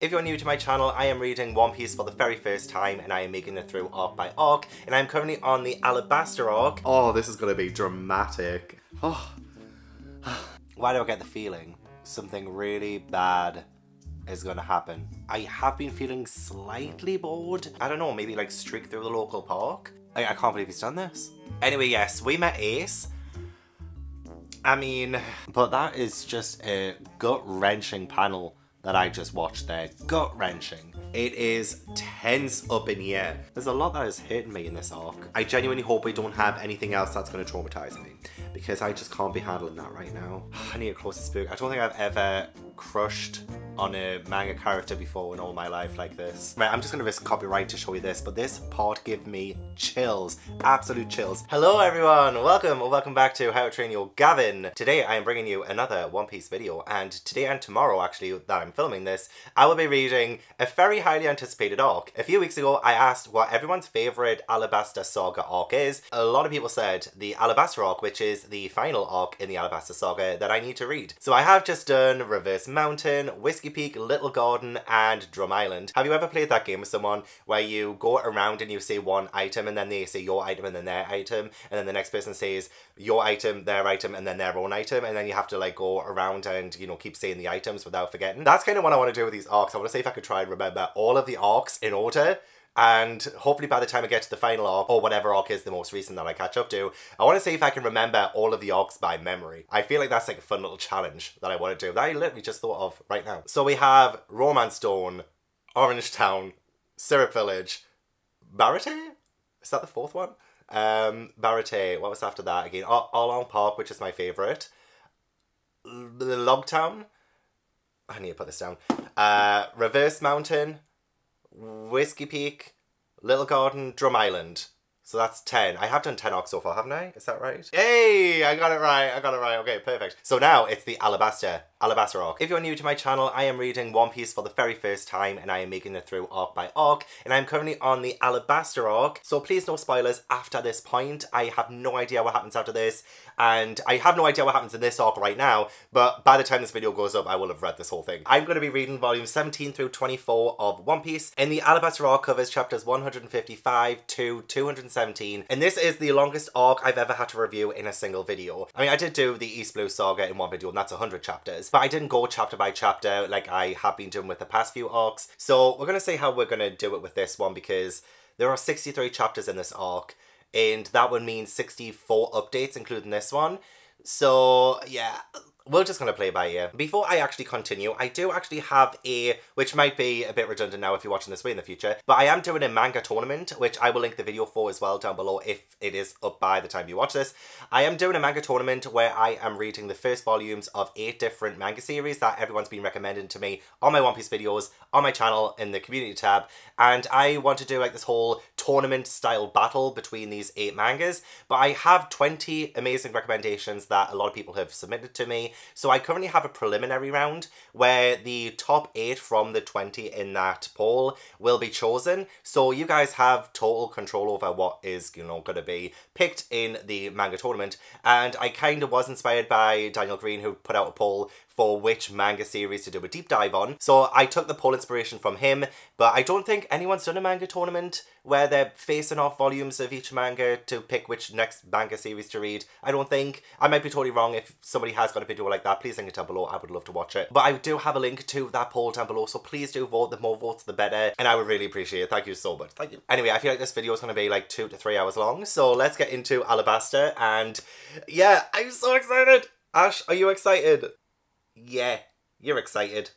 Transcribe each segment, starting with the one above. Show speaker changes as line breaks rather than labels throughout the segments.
If you're new to my channel, I am reading One Piece for the very first time and I am making it through arc by arc and I'm currently on the Alabasta arc.
Oh, this is gonna be dramatic. Oh,
Why do I get the feeling something really bad is gonna happen? I have been feeling slightly bored. I don't know, maybe like streak through the local park? I, I can't believe he's done this. Anyway, yes, we met Ace. I mean, but that is just a gut-wrenching panel that I just watched there. Gut wrenching. It is tense up in here. There's a lot that is hitting me in this arc. I genuinely hope we don't have anything else that's going to traumatize me because I just can't be handling that right now. I need a closer spook. I don't think I've ever crushed on a manga character before in all my life like this. Right, I'm just gonna risk copyright to show you this, but this part gave me chills, absolute chills. Hello everyone, welcome or welcome back to How to Train Your Gavin. Today I am bringing you another One Piece video, and today and tomorrow actually that I'm filming this, I will be reading a very highly anticipated arc. A few weeks ago I asked what everyone's favourite Alabasta Saga arc is. A lot of people said the Alabasta arc, which is the final arc in the Alabasta Saga that I need to read. So I have just done Reverse Mountain, Whiskey Peak, Little Garden, and Drum Island. Have you ever played that game with someone where you go around and you say one item and then they say your item and then their item and then the next person says your item, their item, and then their own item and then you have to like go around and you know keep saying the items without forgetting? That's kind of what I want to do with these arcs. I want to see if I could try and remember all of the arcs in order and hopefully by the time I get to the final arc, or whatever arc is the most recent that I catch up to, I want to see if I can remember all of the arcs by memory. I feel like that's like a fun little challenge that I want to do, that I literally just thought of right now. So we have Romance Stone, Orange Town, Syrup Village, Barate? Is that the fourth one? Um, Baratie, what was after that again? Arlong Park, which is my favourite. The Log Town? I need to put this down. Uh, Reverse Mountain, Whiskey Peak, Little Garden, Drum Island. So that's 10. I have done 10 arcs so far, haven't I? Is that right? Hey, I got it right. I got it right. Okay, perfect. So now it's the Alabasta, Alabasta arc. If you're new to my channel, I am reading One Piece for the very first time and I am making it through arc by arc. And I'm currently on the Alabasta arc. So please no spoilers after this point. I have no idea what happens after this. And I have no idea what happens in this arc right now. But by the time this video goes up, I will have read this whole thing. I'm going to be reading volumes 17 through 24 of One Piece. and the Alabasta arc covers chapters 155 to 217 and this is the longest arc I've ever had to review in a single video. I mean, I did do the East Blue Saga in one video, and that's 100 chapters, but I didn't go chapter by chapter like I have been doing with the past few arcs. So we're going to see how we're going to do it with this one, because there are 63 chapters in this arc, and that would mean 64 updates, including this one. So, yeah, we're just going to play by ear. Before I actually continue, I do actually have a, which might be a bit redundant now if you're watching this way in the future, but I am doing a manga tournament, which I will link the video for as well down below if it is up by the time you watch this. I am doing a manga tournament where I am reading the first volumes of eight different manga series that everyone's been recommending to me on my One Piece videos, on my channel, in the community tab, and I want to do like this whole tournament style battle between these eight mangas, but I have 20 amazing recommendations that a lot of people have submitted to me, so I currently have a preliminary round where the top 8 from the 20 in that poll will be chosen. So you guys have total control over what is, you know, going to be picked in the manga tournament. And I kind of was inspired by Daniel Greene who put out a poll for which manga series to do a deep dive on. So I took the poll inspiration from him, but I don't think anyone's done a manga tournament where they're facing off volumes of each manga to pick which next manga series to read. I don't think. I might be totally wrong. If somebody has got a video like that, please link it down below. I would love to watch it. But I do have a link to that poll down below, so please do vote. The more votes, the better. And I would really appreciate it. Thank you so much. Thank you. Anyway, I feel like this video is going to be like two to three hours long, so let's get into Alabasta. And yeah, I'm so excited. Ash, are you excited? Yeah, you're excited.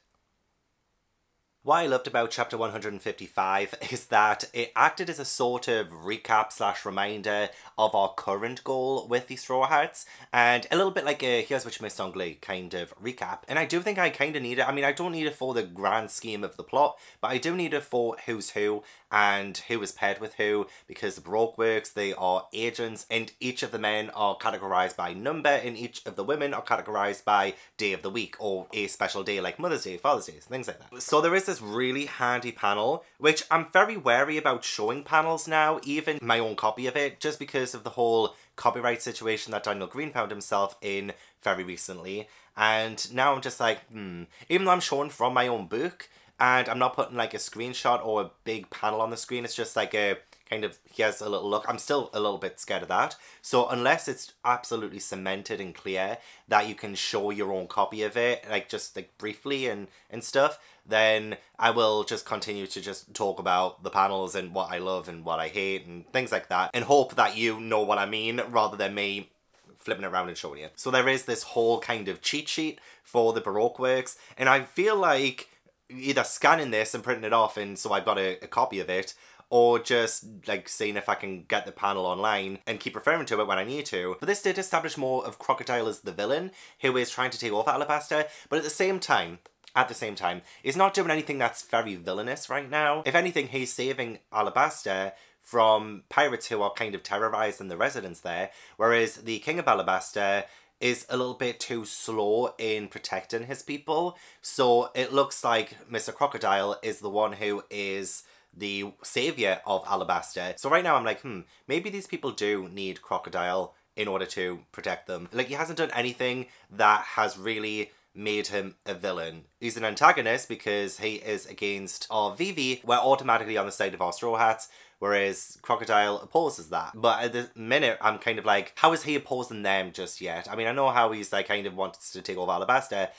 What I loved about chapter 155 is that it acted as a sort of recap slash reminder of our current goal with the Straw Hats, and a little bit like a Here's What You Missed on Glee kind of recap. And I do think I kind of need it. I mean, I don't need it for the grand scheme of the plot, but I do need it for who's who and who is paired with who, because the Baroque works, they are agents, and each of the men are categorized by number, and each of the women are categorized by day of the week, or a special day like Mother's Day, Father's Day, things like that. So there is this really handy panel, which I'm very wary about showing panels now, even my own copy of it, just because of the whole copyright situation that Daniel Greene found himself in very recently. And now I'm just like, hmm, even though I'm showing from my own book, and I'm not putting like a screenshot or a big panel on the screen. It's just like a kind of he has a little look. I'm still a little bit scared of that. So unless it's absolutely cemented and clear that you can show your own copy of it, like just like briefly and and stuff, then I will just continue to just talk about the panels and what I love and what I hate and things like that, and hope that you know what I mean rather than me flipping it around and showing you. So there is this whole kind of cheat sheet for the Baroque works, and I feel like either scanning this and printing it off and so I've got a, a copy of it, or just like seeing if I can get the panel online and keep referring to it when I need to. But this did establish more of Crocodile as the villain who is trying to take over Alabasta, but at the same time, at the same time, is not doing anything that's very villainous right now. If anything, he's saving Alabasta from pirates who are kind of terrorizing the residents there, whereas the King of Alabasta is a little bit too slow in protecting his people. So it looks like Mr. Crocodile is the one who is the savior of Alabasta. So right now I'm like, hmm, maybe these people do need Crocodile in order to protect them. Like he hasn't done anything that has really made him a villain. He's an antagonist because he is against our Vivi. We're automatically on the side of our Straw Hats, whereas Crocodile opposes that. But at the minute, I'm kind of like, how is he opposing them just yet? I mean, I know how he's like kind of wants to take over Alabasta,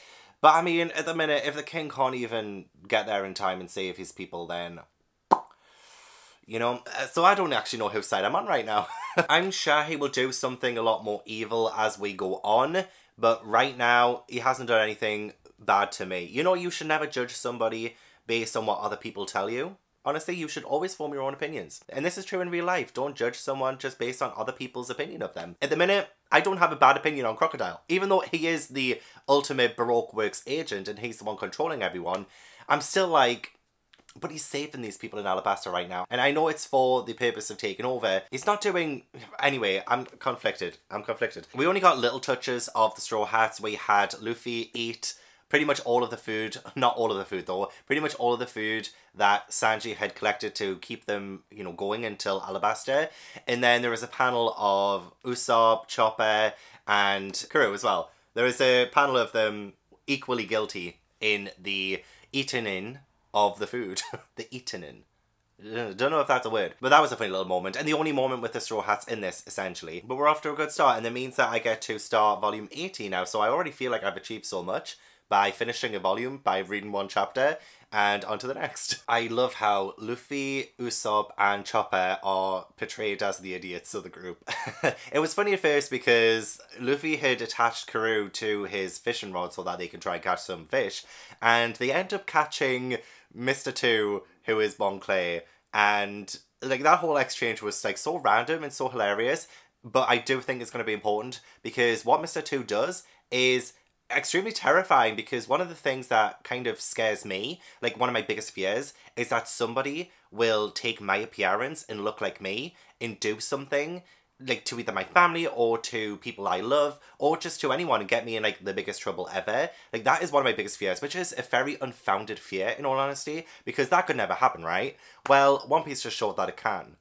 but I mean, at the minute, if the king can't even get there in time and save his people, then you know, uh, so I don't actually know whose side I'm on right now. I'm sure he will do something a lot more evil as we go on, but right now he hasn't done anything bad to me. You know, you should never judge somebody based on what other people tell you. Honestly, you should always form your own opinions. And this is true in real life. Don't judge someone just based on other people's opinion of them. At the minute, I don't have a bad opinion on Crocodile. Even though he is the ultimate Baroque Works agent and he's the one controlling everyone, I'm still like, but he's saving these people in Alabasta right now. And I know it's for the purpose of taking over. He's not doing... Anyway, I'm conflicted. I'm conflicted. We only got little touches of the Straw Hats. We had Luffy eat pretty much all of the food, not all of the food though, pretty much all of the food that Sanji had collected to keep them, you know, going until Alabasta. And then there was a panel of Usopp, Chopper, and Carue as well. There was a panel of them equally guilty in the eaten in of the food. the eaten in. Don't know if that's a word, but that was a funny little moment, and the only moment with the Straw Hats in this, essentially. But we're off to a good start, and it means that I get to start volume 80 now, so I already feel like I've achieved so much by finishing a volume, by reading one chapter, and on to the next. I love how Luffy, Usopp, and Chopper are portrayed as the idiots of the group. it was funny at first because Luffy had attached Carue to his fishing rod so that they can try and catch some fish, and they end up catching Mr. Two, who is Bon Clay, and like that whole exchange was like so random and so hilarious. But I do think it's going to be important because what Mr. Two does is extremely terrifying because one of the things that kind of scares me, like one of my biggest fears, is that somebody will take my appearance and look like me and do something like to either my family or to people I love or just to anyone and get me in like the biggest trouble ever. Like that is one of my biggest fears, which is a very unfounded fear in all honesty, because that could never happen, right? Well, One Piece just showed that it can.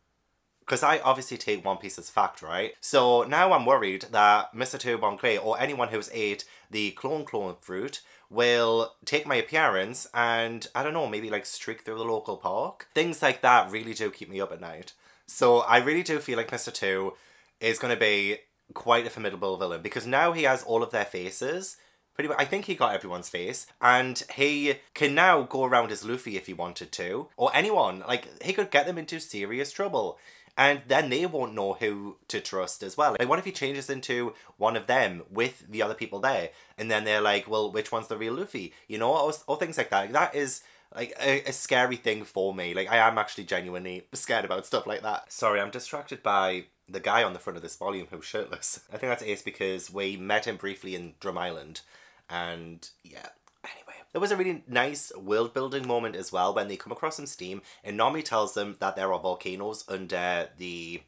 Because I obviously take One Piece as fact, right? So now I'm worried that Mr. Two Bon Clay or anyone who's ate the clone clone fruit will take my appearance and, I don't know, maybe like streak through the local park. Things like that really do keep me up at night. So I really do feel like Mr. Two is going to be quite a formidable villain because now he has all of their faces. Pretty much, I think he got everyone's face, and he can now go around as Luffy if he wanted to, or anyone. Like he could get them into serious trouble, and then they won't know who to trust as well. Like, what if he changes into one of them with the other people there, and then they're like, "Well, which one's the real Luffy?" You know, or, or things like that. That is like a, a, scary thing for me. Like I am actually genuinely scared about stuff like that. Sorry, I'm distracted by the guy on the front of this volume who's shirtless. I think that's Ace because we met him briefly in Drum Island, and yeah. Anyway, there was a really nice world building moment as well when they come across some steam, and Nami tells them that there are volcanoes under the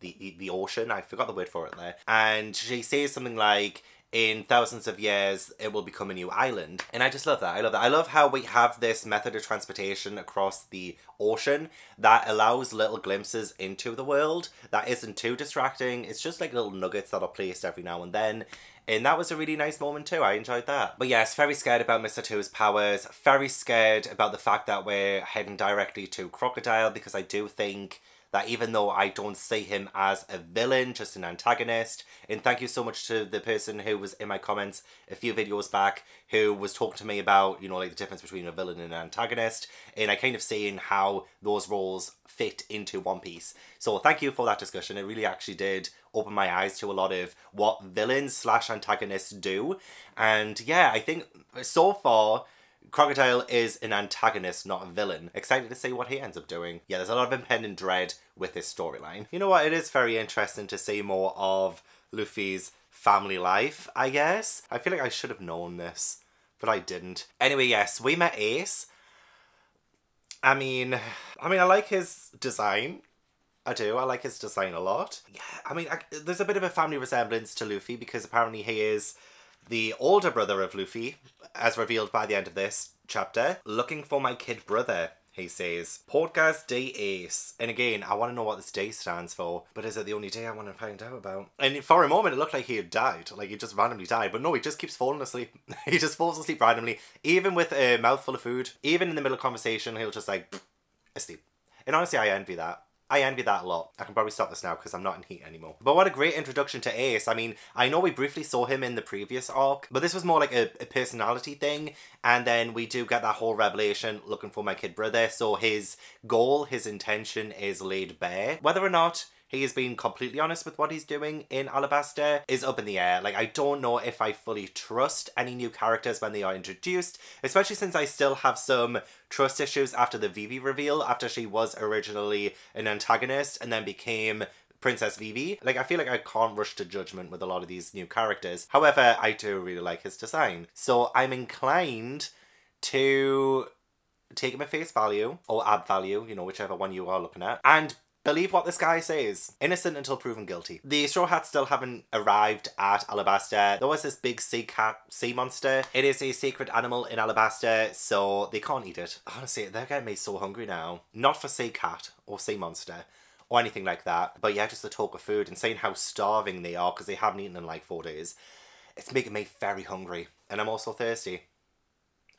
the, the, the ocean. I forgot the word for it there. And she says something like, in thousands of years it will become a new island and i just love that i love that i love how we have this method of transportation across the ocean that allows little glimpses into the world that isn't too distracting it's just like little nuggets that are placed every now and then And that was a really nice moment too. I enjoyed that. But yes, very scared about Mr. Two's powers. Very scared about the fact that we're heading directly to Crocodile because I do think that even though I don't see him as a villain, just an antagonist, and thank you so much to the person who was in my comments a few videos back who was talking to me about, you know, like the difference between a villain and an antagonist, and I kind of seeing how those roles fit into One Piece. So thank you for that discussion. It really actually did open my eyes to a lot of what villains slash antagonists do. And yeah, I think so far Crocodile is an antagonist, not a villain. Excited to see what he ends up doing. Yeah, there's a lot of impending dread with this storyline. You know what? It is very interesting to see more of Luffy's family life, I guess. I feel like I should have known this, but I didn't. Anyway, yes, we met Ace. I mean, I mean, I like his design. I do. I like his design a lot. Yeah, I mean, I, there's a bit of a family resemblance to Luffy because apparently he is the older brother of Luffy, as revealed by the end of this chapter. Looking for my kid brother, he says. Portgas D. Ace. And again, I want to know what this day stands for, but is it the only day I want to find out about? And for a moment, it looked like he had died. Like he just randomly died. But no, he just keeps falling asleep. he just falls asleep randomly. Even with a mouthful of food, even in the middle of conversation, he'll just like, asleep. And honestly, I envy that. I envy that a lot. I can probably stop this now because I'm not in heat anymore. But what a great introduction to Ace. I mean, I know we briefly saw him in the previous arc, but this was more like a, a personality thing. And then we do get that whole revelation looking for my kid brother. So his goal, his intention is laid bare. Whether or not he has been completely honest with what he's doing in Alabasta is up in the air. Like, I don't know if I fully trust any new characters when they are introduced, especially since I still have some trust issues after the Vivi reveal, after she was originally an antagonist and then became Princess Vivi. Like, I feel like I can't rush to judgment with a lot of these new characters. However, I do really like his design. So I'm inclined to take him at face value or add value, you know, whichever one you are looking at, and Believe what this guy says. Innocent until proven guilty. The Straw Hats still haven't arrived at Alabasta. There was this big sea cat, sea monster. It is a sacred animal in Alabasta, so they can't eat it. Honestly, they're getting me so hungry now. Not for sea cat or sea monster or anything like that. But yeah, just the talk of food and saying how starving they are because they haven't eaten in like four days. It's making me very hungry. And I'm also thirsty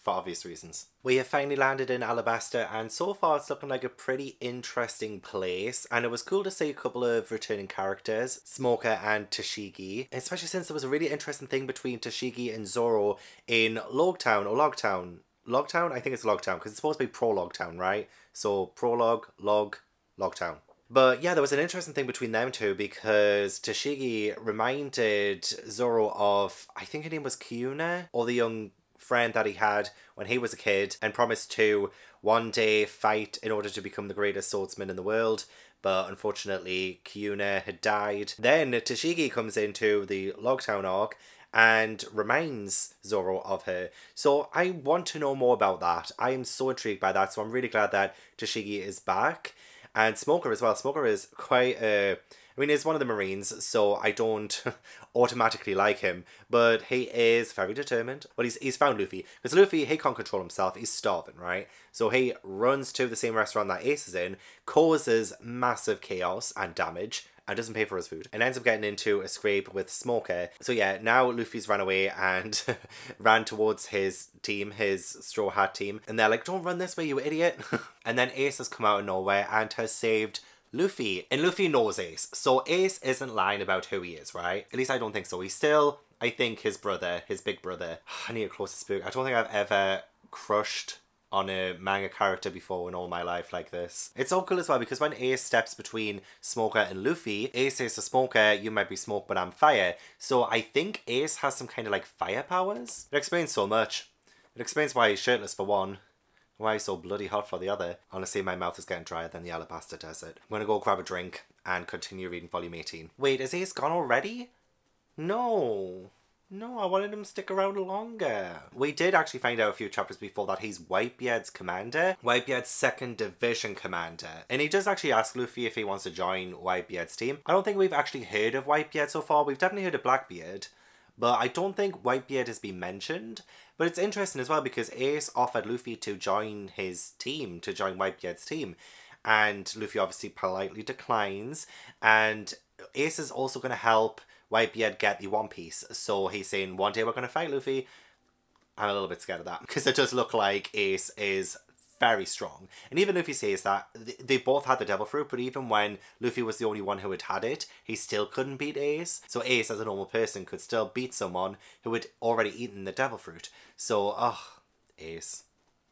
for obvious reasons. We have finally landed in Alabasta and so far it's looking like a pretty interesting place and it was cool to see a couple of returning characters, Smoker and Tashigi, especially since there was a really interesting thing between Tashigi and Zoro in Logtown or Logtown. Logtown? I think it's Logtown because it's supposed to be Prologue Town, right? So Prologue, Log, Logtown. But yeah, there was an interesting thing between them two because Tashigi reminded Zoro of, I think her name was Kuina, or the young friend that he had when he was a kid and promised to one day fight in order to become the greatest swordsman in the world. But unfortunately, Kuina had died. Then Tashigi comes into the Logtown arc and reminds Zoro of her. So I want to know more about that. I am so intrigued by that. So I'm really glad that Tashigi is back. And Smoker as well. Smoker is quite a I mean, he's one of the Marines, so I don't automatically like him, but he is very determined. Well, he's, he's found Luffy, because Luffy, he can't control himself, he's starving, right? So he runs to the same restaurant that Ace is in, causes massive chaos and damage, and doesn't pay for his food and ends up getting into a scrape with Smoker. So yeah, now Luffy's run away and ran towards his team, his Straw Hat team, and they're like, don't run this way, you idiot. and then Ace has come out of nowhere and has saved Luffy. And Luffy knows Ace. So Ace isn't lying about who he is, right? At least I don't think so. He's still, I think, his brother, his big brother. I need a closer spook. I don't think I've ever crushed on a manga character before in all my life like this. It's so cool as well because when Ace steps between Smoker and Luffy, Ace says to Smoker, you might be smoke but I'm fire. So I think Ace has some kind of like fire powers. It explains so much. It explains why he's shirtless for one. Why so bloody hot for the other? Honestly, my mouth is getting drier than the Alabasta desert. I'm gonna go grab a drink and continue reading volume 18. Wait, is Ace gone already? No. No, I wanted him to stick around longer. We did actually find out a few chapters before that he's Whitebeard's commander, Whitebeard's second division commander. And he does actually ask Luffy if he wants to join Whitebeard's team. I don't think we've actually heard of Whitebeard so far. We've definitely heard of Blackbeard, but I don't think Whitebeard has been mentioned. But it's interesting as well because Ace offered Luffy to join his team, to join Whitebeard's team. And Luffy obviously politely declines. And Ace is also going to help Whitebeard get the One Piece. So he's saying, one day we're going to fight Luffy. I'm a little bit scared of that because it does look like Ace is very strong. And even Luffy says that they both had the devil fruit, but even when Luffy was the only one who had had it, he still couldn't beat Ace. So Ace, as a normal person, could still beat someone who had already eaten the devil fruit. So, oh, Ace.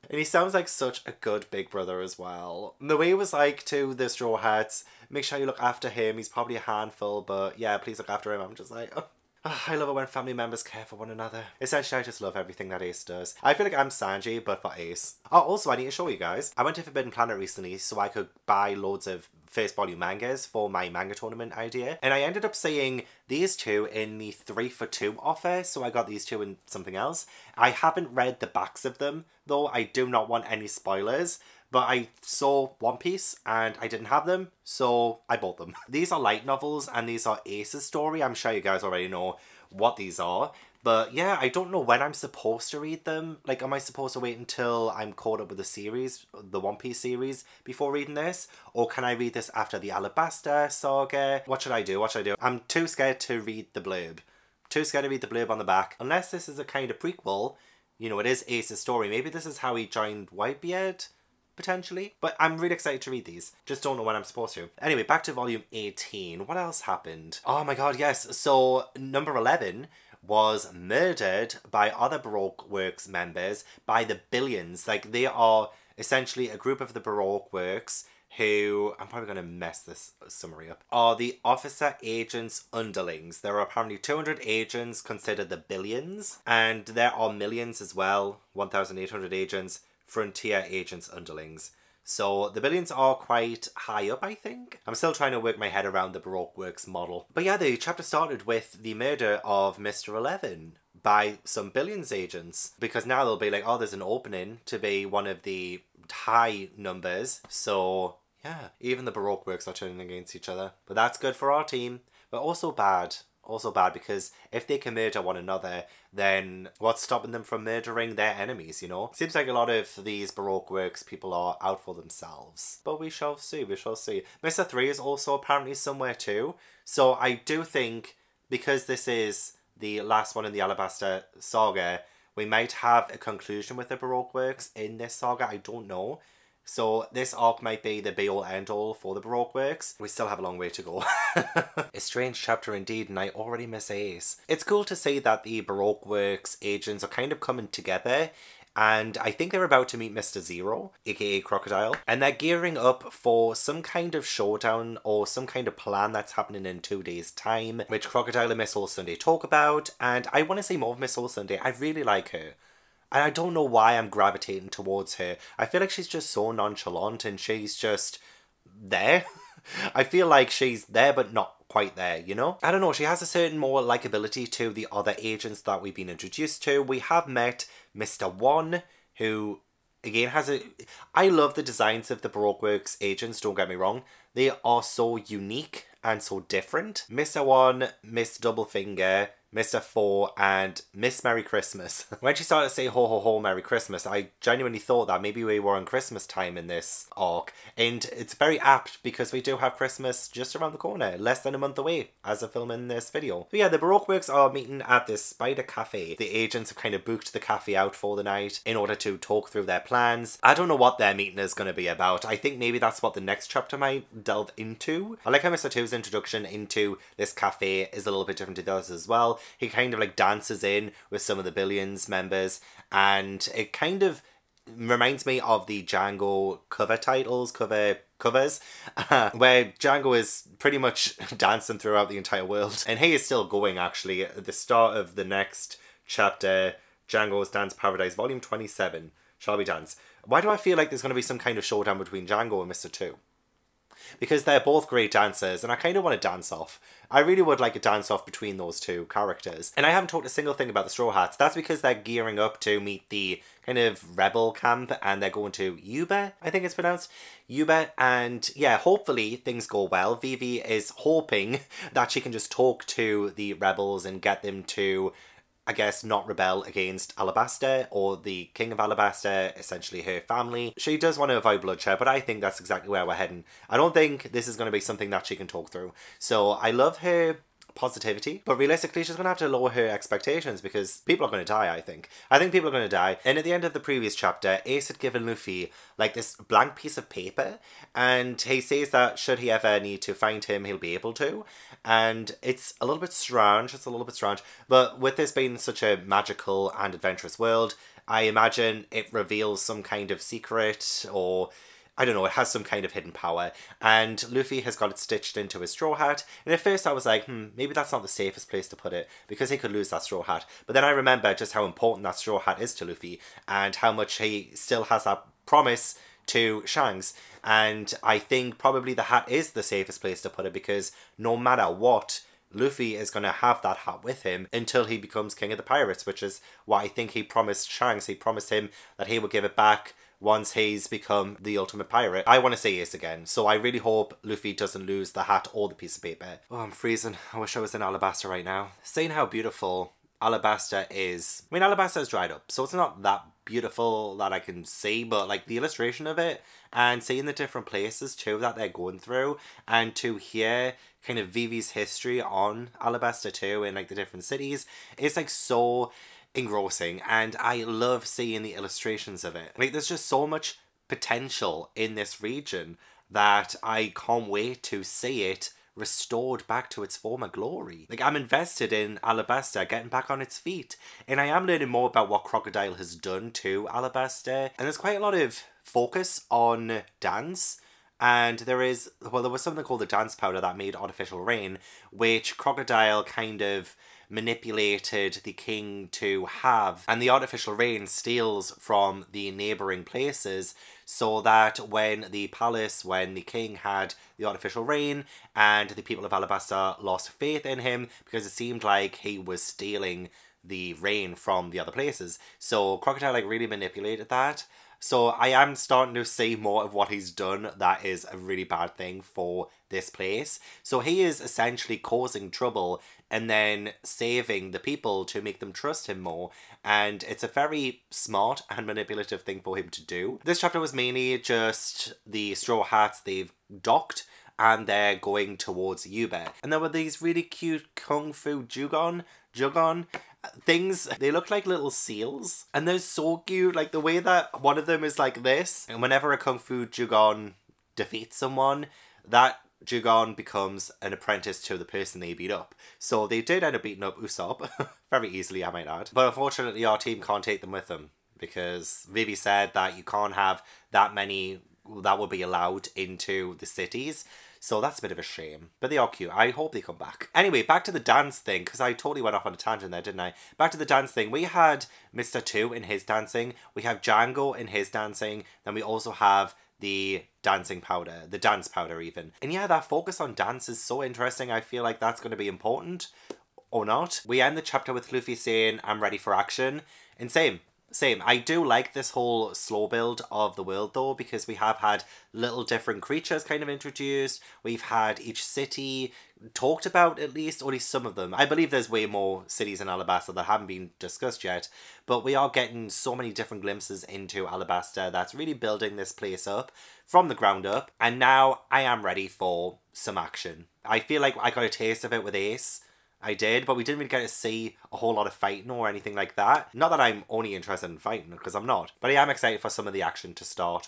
And he sounds like such a good big brother as well. The way he was like to the Straw Hats, make sure you look after him. He's probably a handful, but yeah, please look after him. I'm just like, oh, Oh, I love it when family members care for one another. Essentially, I just love everything that Ace does. I feel like I'm Sanji, but for Ace. Oh, also, I need to show you guys. I went to Forbidden Planet recently so I could buy loads of first volume mangas for my manga tournament idea. And I ended up seeing these two in the three for two offer, so I got these two and something else. I haven't read the backs of them, though. I do not want any spoilers. But I saw One Piece and I didn't have them, so I bought them. These are light novels and these are Ace's story. I'm sure you guys already know what these are. But yeah, I don't know when I'm supposed to read them. Like, am I supposed to wait until I'm caught up with the series, the One Piece series, before reading this? Or can I read this after the Alabasta saga? What should I do? What should I do? I'm too scared to read the blurb. Too scared to read the blurb on the back. Unless this is a kind of prequel, you know, it is Ace's story. Maybe this is how he joined Whitebeard? Potentially. But I'm really excited to read these. Just don't know when I'm supposed to. Anyway, back to volume 18. What else happened? Oh my god, yes. So, number 11 was murdered by other Baroque Works members by the Billions. Like, they are essentially a group of the Baroque Works who I'm probably going to mess this summary up are the officer agents underlings. There are apparently 200 agents considered the billions, and there are millions as well 1,800 agents frontier agents underlings. So the billions are quite high up, I think. I'm still trying to work my head around the Baroque Works model. But yeah, the chapter started with the murder of Mr. Eleven by some billions agents because now they'll be like, oh, there's an opening to be one of the high numbers. So yeah, even the Baroque Works are turning against each other. But that's good for our team, but also bad also bad because if they can murder one another, then what's stopping them from murdering their enemies, you know? Seems like a lot of these Baroque works, people are out for themselves. But we shall see, we shall see. Mr. 3 is also apparently somewhere too. So I do think, because this is the last one in the Alabasta saga, we might have a conclusion with the Baroque works in this saga, I don't know. So this arc might be the be all end all for the Baroque works. We still have a long way to go. a strange chapter indeed, and I already miss Ace. It's cool to see that the Baroque works agents are kind of coming together and I think they're about to meet Mr. Zero, aka Crocodile, and they're gearing up for some kind of showdown or some kind of plan that's happening in two days' time, which Crocodile and Miss All Sunday talk about, and I want to see more of Miss All Sunday. I really like her. And I don't know why I'm gravitating towards her. I feel like she's just so nonchalant and she's just there. I feel like she's there but not quite there, you know? I don't know, she has a certain more likability to the other agents that we've been introduced to. We have met Mr. One, who again has a I love the designs of the Baroque Works agents, don't get me wrong. They are so unique and so different. Mr. One, Miss Double Finger, Mr. Four, and Miss Merry Christmas. when she started to say ho ho ho Merry Christmas, I genuinely thought that maybe we were on Christmas time in this arc. And it's very apt because we do have Christmas just around the corner, less than a month away as of filming this video. But yeah, the Baroque Works are meeting at this Spider Cafe. The agents have kind of booked the cafe out for the night in order to talk through their plans. I don't know what their meeting is going to be about. I think maybe that's what the next chapter might delve into. I like how Mr. Two's introduction into this cafe is a little bit different to others as well he kind of like dances in with some of the Billions members, and it kind of reminds me of the Jango cover titles, cover covers, uh, where Jango is pretty much dancing throughout the entire world, and he is still going actually at the start of the next chapter. Jango's Dance Paradise, Volume Twenty Seven. Shall we dance? Why do I feel like there's going to be some kind of showdown between Jango and Mr. Two? Because they're both great dancers and I kind of want to dance off. I really would like a dance off between those two characters. And I haven't talked a single thing about the Straw Hats. That's because they're gearing up to meet the kind of rebel camp and they're going to Yuba, I think it's pronounced. Yuba, and yeah, hopefully things go well. Vivi is hoping that she can just talk to the rebels and get them to I guess, not rebel against Alabasta or the King of Alabasta, essentially her family. She does want to avoid bloodshed, but I think that's exactly where we're heading. I don't think this is going to be something that she can talk through. So I love her positivity. But realistically, she's going to have to lower her expectations because people are going to die, I think. I think people are going to die. And at the end of the previous chapter, Ace had given Luffy like this blank piece of paper. And he says that should he ever need to find him, he'll be able to. And it's a little bit strange. It's a little bit strange. But with this being such a magical and adventurous world, I imagine it reveals some kind of secret or I don't know, it has some kind of hidden power. And Luffy has got it stitched into his straw hat. And at first I was like, hmm, maybe that's not the safest place to put it because he could lose that straw hat. But then I remember just how important that straw hat is to Luffy and how much he still has that promise to Shanks. And I think probably the hat is the safest place to put it because no matter what, Luffy is going to have that hat with him until he becomes King of the Pirates, which is why I think he promised Shanks. He promised him that he would give it back once he's become the ultimate pirate. I want to say Ace again, so I really hope Luffy doesn't lose the hat or the piece of paper. Oh, I'm freezing. I wish I was in Alabasta right now. Seeing how beautiful Alabasta is. I mean, Alabasta is dried up, so it's not that beautiful that I can see, but like the illustration of it and seeing the different places too that they're going through and to hear kind of Vivi's history on Alabasta too in like the different cities, it's like so engrossing and I love seeing the illustrations of it. Like there's just so much potential in this region that I can't wait to see it restored back to its former glory. Like I'm invested in Alabasta getting back on its feet. And I am learning more about what Crocodile has done to Alabasta. And there's quite a lot of focus on dance. And there is, well, there was something called the dance powder that made artificial rain, which Crocodile kind of manipulated the king to have. And the artificial rain steals from the neighbouring places so that when the palace, when the king had the artificial rain and the people of Alabasta lost faith in him because it seemed like he was stealing the rain from the other places. So Crocodile like really manipulated that. So I am starting to see more of what he's done that is a really bad thing for this place. So he is essentially causing trouble and then saving the people to make them trust him more. And it's a very smart and manipulative thing for him to do. This chapter was mainly just the Straw Hats they've docked and they're going towards Yuba. And there were these really cute Kung Fu Jugon, Jugon things. They look like little seals and they're so cute. Like the way that one of them is like this. And whenever a Kung Fu Jugon defeats someone, that Jugon becomes an apprentice to the person they beat up. So they did end up beating up Usopp, very easily I might add. But unfortunately our team can't take them with them because Vivi said that you can't have that many that would be allowed into the cities. So that's a bit of a shame. But they are cute. I hope they come back. Anyway, back to the dance thing, because I totally went off on a tangent there, didn't I? Back to the dance thing. We had Mr. Two in his dancing. We have Jango in his dancing. Then we also have the dancing powder, the dance powder even. And yeah, that focus on dance is so interesting. I feel like that's going to be important or not. We end the chapter with Luffy saying, I'm ready for action. And same, same. I do like this whole slow build of the world though, because we have had little different creatures kind of introduced. We've had each city talked about at least, or at least some of them. I believe there's way more cities in Alabasta that haven't been discussed yet, but we are getting so many different glimpses into Alabasta that's really building this place up from the ground up. And now I am ready for some action. I feel like I got a taste of it with Ace I did, but we didn't really get to see a whole lot of fighting or anything like that. Not that I'm only interested in fighting, because I'm not. But I am excited for some of the action to start.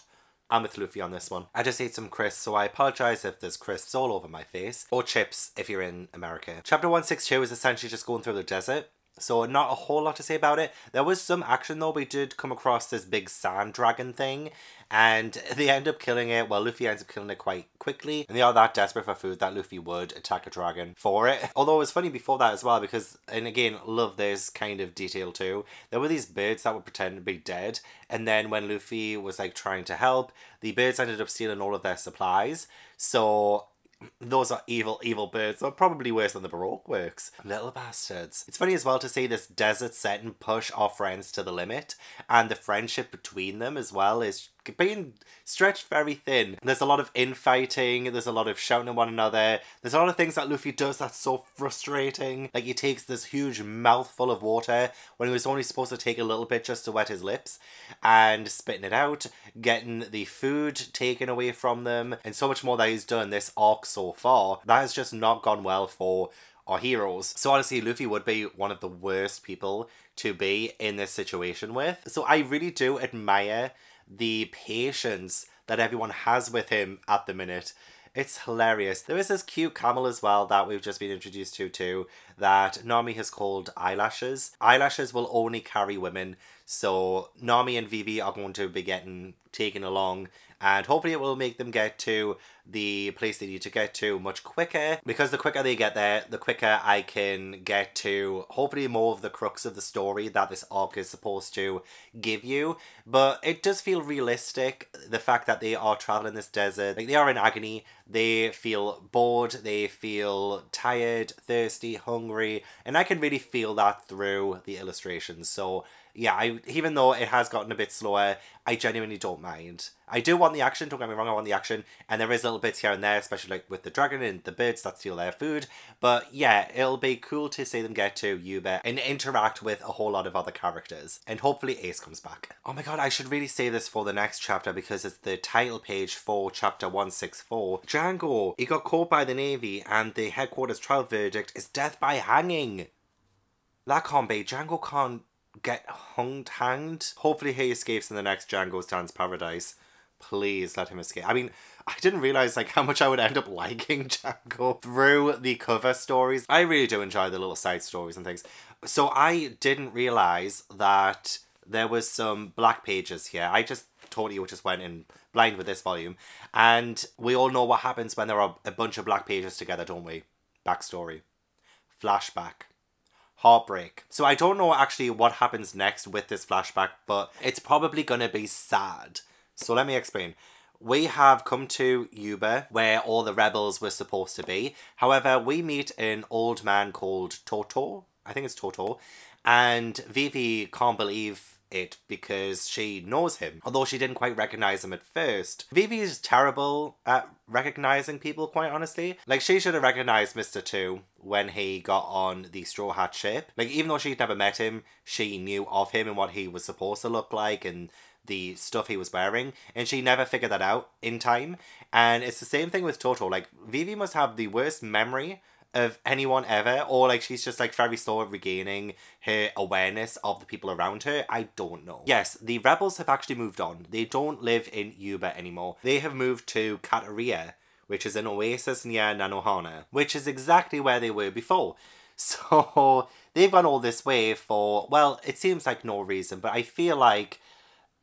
I'm with Luffy on this one. I just ate some crisps, so I apologise if there's crisps all over my face. Or chips if you're in America. Chapter 162 is essentially just going through the desert. So not a whole lot to say about it. There was some action though. We did come across this big sand dragon thing and they end up killing it. Well, Luffy ends up killing it quite quickly and they are that desperate for food that Luffy would attack a dragon for it. Although it was funny before that as well because, and again, love this kind of detail too. There were these birds that would pretend to be dead and then when Luffy was like trying to help, the birds ended up stealing all of their supplies. So those are evil, evil birds. They're probably worse than the Baroque works. Little bastards. It's funny as well to see this desert setting push our friends to the limit, and the friendship between them as well is being stretched very thin. There's a lot of infighting, there's a lot of shouting at one another, there's a lot of things that Luffy does that's so frustrating. Like he takes this huge mouthful of water when he was only supposed to take a little bit just to wet his lips and spitting it out, getting the food taken away from them, and so much more that he's done this arc so far. That has just not gone well for our heroes. So honestly, Luffy would be one of the worst people to be in this situation with. So I really do admire the patience that everyone has with him at the minute. It's hilarious. There is this cute camel as well that we've just been introduced to too that Nami has called eyelashes. Eyelashes will only carry women, so Nami and Vivi are going to be getting taken along and hopefully it will make them get to the place they need to get to much quicker. Because the quicker they get there the quicker I can get to hopefully more of the crux of the story that this arc is supposed to give you. But it does feel realistic the fact that they are traveling this desert. Like they are in agony. They feel bored. They feel tired thirsty hungry. And I can really feel that through the illustrations. So yeah, I even though it has gotten a bit slower, I genuinely don't mind. I do want the action, don't get me wrong, I want the action, and there is little bits here and there, especially like with the dragon and the birds that steal their food. But yeah, it'll be cool to see them get to Yuba and interact with a whole lot of other characters. And hopefully Ace comes back. Oh my god, I should really say this for the next chapter because it's the title page for chapter 164. Jango, he got caught by the Navy and the headquarters trial verdict is death by hanging. That can't be. Jango can't get hung hanged. Hopefully he escapes in the next Jango's Dance Paradise. Please let him escape. I mean, I didn't realize like how much I would end up liking Jango through the cover stories. I really do enjoy the little side stories and things. So I didn't realize that there was some black pages here. I just totally just went in blind with this volume. And we all know what happens when there are a bunch of black pages together, don't we? Backstory. Flashback heartbreak. So I don't know actually what happens next with this flashback, but it's probably gonna be sad. So let me explain. We have come to Yuba, where all the rebels were supposed to be. However, we meet an old man called Toto. I think it's Toto. And Vivi can't believe it because she knows him, although she didn't quite recognize him at first. Vivi is terrible at recognizing people, quite honestly. Like, she should have recognized Mr. Two when he got on the Straw Hat ship. Like, even though she'd never met him, she knew of him and what he was supposed to look like and the stuff he was wearing, and she never figured that out in time. And it's the same thing with Toto. Like, Vivi must have the worst memory of anyone ever, or like she's just like very slow at regaining her awareness of the people around her. I don't know. Yes, the rebels have actually moved on. They don't live in Yuba anymore. They have moved to Katorea, which is an oasis near Nanohana, which is exactly where they were before. So they've gone all this way for, well, it seems like no reason, but I feel like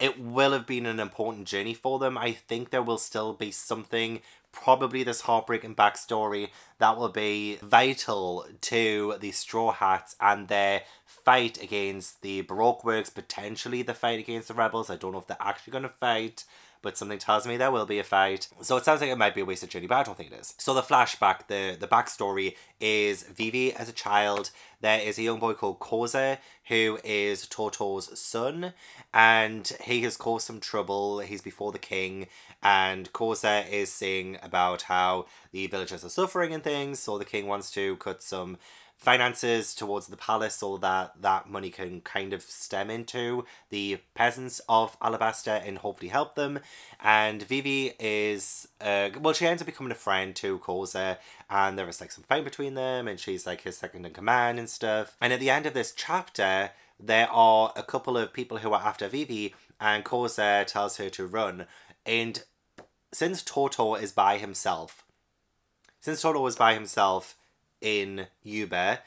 it will have been an important journey for them. I think there will still be something probably this heartbreaking backstory that will be vital to the Straw Hats and their fight against the Baroque works, potentially the fight against the rebels. I don't know if they're actually going to fight but something tells me there will be a fight. So it sounds like it might be a wasted journey, but I don't think it is. So the flashback, the, the backstory is Vivi as a child. There is a young boy called Koza who is Toto's son, and he has caused some trouble. He's before the king, and Koza is saying about how the villagers are suffering and things, so the king wants to cut some finances towards the palace so that that money can kind of stem into the peasants of Alabasta and hopefully help them. And Vivi is, uh, well, she ends up becoming a friend to Koza, and there is like some fight between them, and she's like his second in command and stuff. And at the end of this chapter, there are a couple of people who are after Vivi, and Koza tells her to run. And since Toto is by himself, since Toto is by himself, in Yuba,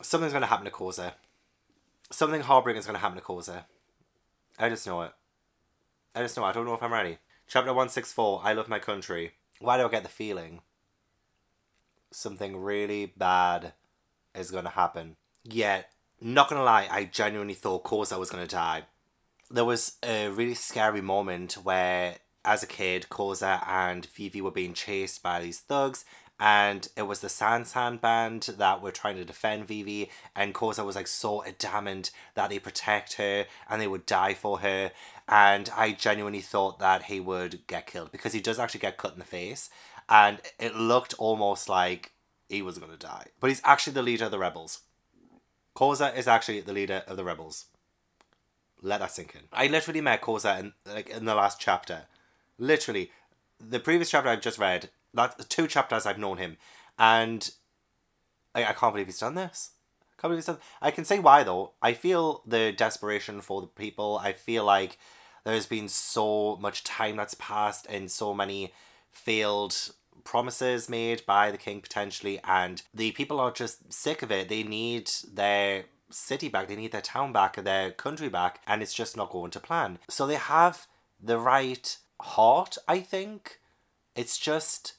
something's going to happen to Koza. Something heartbreaking is going to happen to Koza. I just know it. I just know it. I don't know if I'm ready. Chapter 164 I Love My Country. Why do I get the feeling? Something really bad is going to happen. Yet, not going to lie, I genuinely thought Koza was going to die. There was a really scary moment where, as a kid, Koza and Vivi were being chased by these thugs and it was the San San band that were trying to defend Vivi, and Koza was like so adamant that they protect her and they would die for her. And I genuinely thought that he would get killed because he does actually get cut in the face, and it looked almost like he was gonna die. But he's actually the leader of the rebels. Koza is actually the leader of the rebels. Let that sink in. I literally met Koza in like in the last chapter. Literally, the previous chapter I've just read, that two chapters I've known him, And I, I can't believe he's done this. I can't believe he's done. I can say why though. I feel the desperation for the people. I feel like there's been so much time that's passed and so many failed promises made by the king potentially and the people are just sick of it they need their city back they need their town back their country back and it's just not going to plan so they have the right heart i think it's just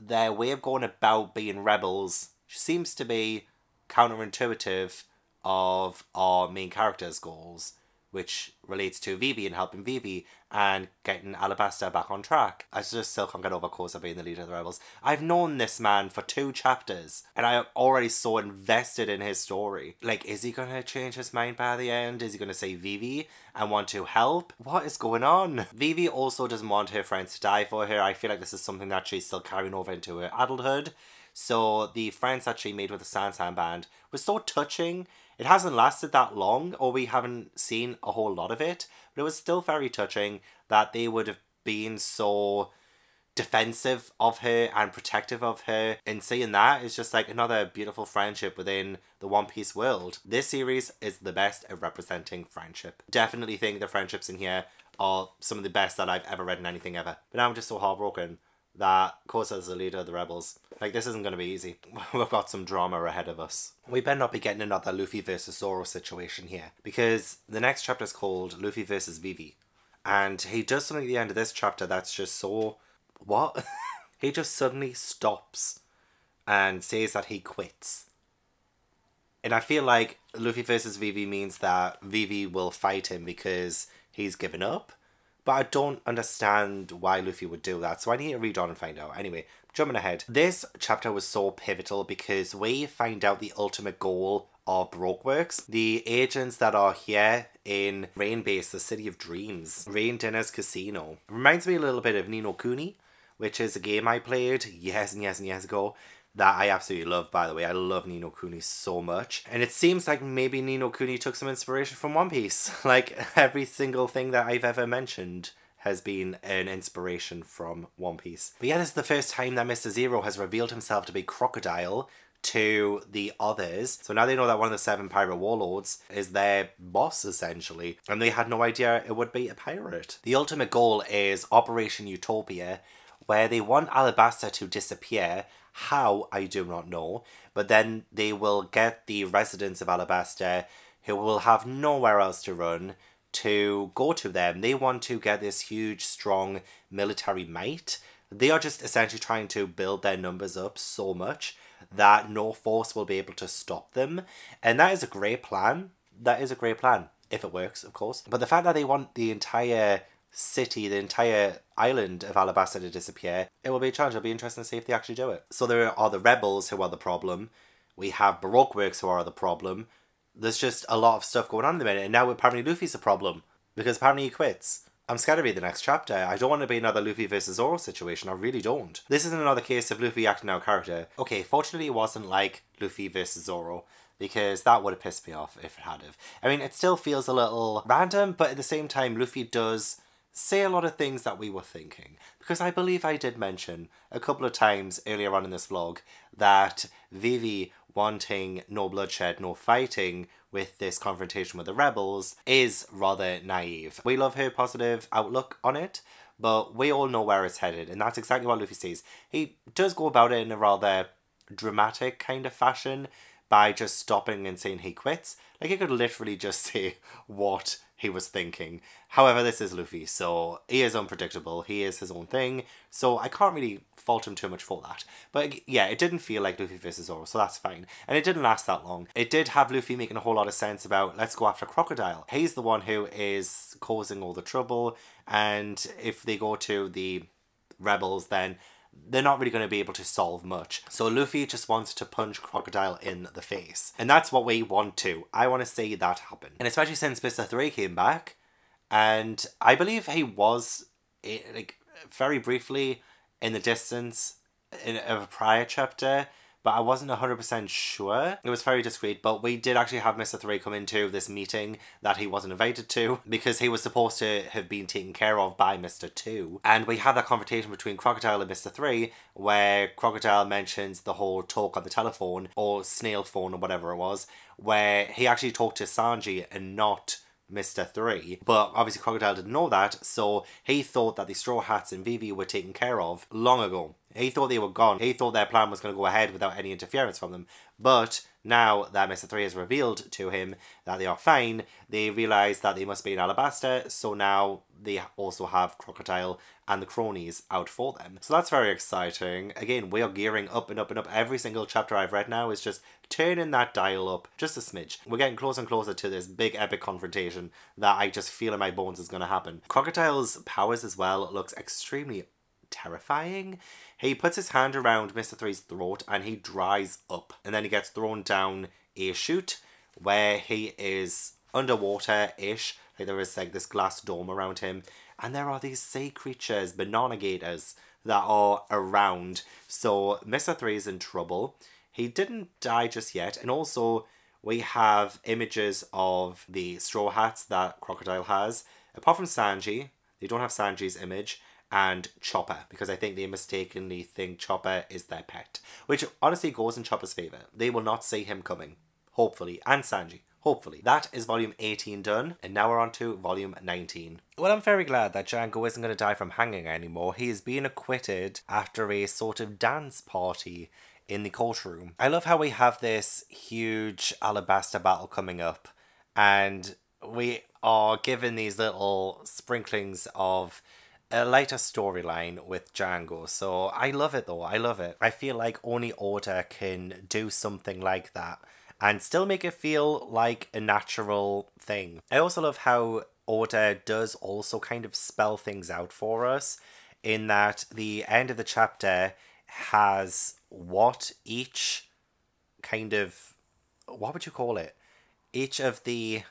their way of going about being rebels seems to be counterintuitive of our main character's goals which relates to Vivi and helping Vivi and getting Alabasta back on track. I just still can't get over Koza being the leader of the rebels. I've known this man for two chapters and I am already so invested in his story. Like, is he gonna change his mind by the end? Is he gonna say Vivi and want to help? What is going on? Vivi also doesn't want her friends to die for her. I feel like this is something that she's still carrying over into her adulthood. So the friends that she made with the Sansan band was so touching it hasn't lasted that long, or we haven't seen a whole lot of it, but it was still very touching that they would have been so defensive of her and protective of her. And seeing that is just like another beautiful friendship within the One Piece world. This series is the best at representing friendship. Definitely think the friendships in here are some of the best that I've ever read in anything ever. But now I'm just so heartbroken that is the leader of the rebels. Like, this isn't going to be easy. We've got some drama ahead of us. We better not be getting another Luffy versus Zoro situation here, because the next chapter is called Luffy versus Vivi. And he does something at the end of this chapter that's just so. What? he just suddenly stops and says that he quits. And I feel like Luffy versus Vivi means that Vivi will fight him because he's given up but I don't understand why Luffy would do that, so I need to read on and find out. Anyway, jumping ahead. This chapter was so pivotal because we find out the ultimate goal of Baroque Works. The agents that are here in Rainbase, the City of Dreams, Rain Dinner's Casino. Reminds me a little bit of Ni no Kuni, which is a game I played years and years and years ago that I absolutely love, by the way. I love Ni no Kuni so much. And it seems like maybe Ni no Kuni took some inspiration from One Piece. Like, every single thing that I've ever mentioned has been an inspiration from One Piece. But yeah, this is the first time that Mr. Zero has revealed himself to be Crocodile to the others. So now they know that one of the seven pirate warlords is their boss, essentially. And they had no idea it would be a pirate. The ultimate goal is Operation Utopia, where they want Alabasta to disappear how, I do not know. But then they will get the residents of Alabasta who will have nowhere else to run to go to them. They want to get this huge, strong military might. They are just essentially trying to build their numbers up so much that no force will be able to stop them. And that is a great plan. That is a great plan. If it works, of course. But the fact that they want the entire city, the entire island of Alabasta to disappear, it will be a challenge. It'll be interesting to see if they actually do it. So there are the rebels who are the problem. We have Baroque Works who are the problem. There's just a lot of stuff going on in the minute, and now apparently Luffy's the problem because apparently he quits. I'm scared to read the next chapter. I don't want to be another Luffy versus Zoro situation. I really don't. This isn't another case of Luffy acting out character. Okay, fortunately it wasn't like Luffy versus Zoro because that would have pissed me off if it had have. I mean, it still feels a little random, but at the same time, Luffy does say a lot of things that we were thinking. Because I believe I did mention a couple of times earlier on in this vlog that Vivi wanting no bloodshed, no fighting with this confrontation with the rebels is rather naive. We love her positive outlook on it, but we all know where it's headed, and that's exactly what Luffy says. He does go about it in a rather dramatic kind of fashion by just stopping and saying he quits. Like he could literally just say what he was thinking. However, this is Luffy, so he is unpredictable. He is his own thing, so I can't really fault him too much for that. But yeah, it didn't feel like Luffy versus Zoro, so that's fine. And it didn't last that long. It did have Luffy making a whole lot of sense about let's go after Crocodile. He's the one who is causing all the trouble, and if they go to the rebels, then they're not really going to be able to solve much. So Luffy just wants to punch Crocodile in the face. And that's what we want to. I want to see that happen. And especially since Mr. 3 came back, and I believe he was, eh, like, very briefly in the distance in a prior chapter, but I wasn't 100% sure. It was very discreet, but we did actually have Mr. 3 come into this meeting that he wasn't invited to because he was supposed to have been taken care of by Mr. 2. And we had that conversation between Crocodile and Mr. 3 where Crocodile mentions the whole talk on the telephone or snail phone or whatever it was, where he actually talked to Sanji and not Mr. 3. But obviously Crocodile didn't know that, so he thought that the Straw Hats and Vivi were taken care of long ago. He thought they were gone. He thought their plan was going to go ahead without any interference from them. But now that Mr. 3 has revealed to him that they are fine, they realise that they must be in Alabasta, so now they also have Crocodile and the cronies out for them. So that's very exciting. Again, we are gearing up and up and up. Every single chapter I've read now is just turning that dial up just a smidge. We're getting closer and closer to this big epic confrontation that I just feel in my bones is going to happen. Crocodile's powers as well looks extremely terrifying. He puts his hand around Mr. Three's throat and he dries up. And then he gets thrown down a chute where he is underwater-ish. Like there is like this glass dome around him. And there are these sea creatures, banana gators, that are around. So Mr. Three is in trouble. He didn't die just yet. And also we have images of the straw hats that Crocodile has. Apart from Sanji, they don't have Sanji's image and Chopper because I think they mistakenly think Chopper is their pet, which honestly goes in Chopper's favour. They will not see him coming, hopefully, and Sanji. Hopefully. That is volume 18 done, and now we're on to volume 19. Well, I'm very glad that Jango isn't going to die from hanging anymore. He is being acquitted after a sort of dance party in the courtroom. I love how we have this huge Alabasta battle coming up, and we are given these little sprinklings of a lighter storyline with Jango. So I love it though. I love it. I feel like only Oda can do something like that and still make it feel like a natural thing. I also love how Oda does also kind of spell things out for us in that the end of the chapter has what each kind of what would you call it? Each of the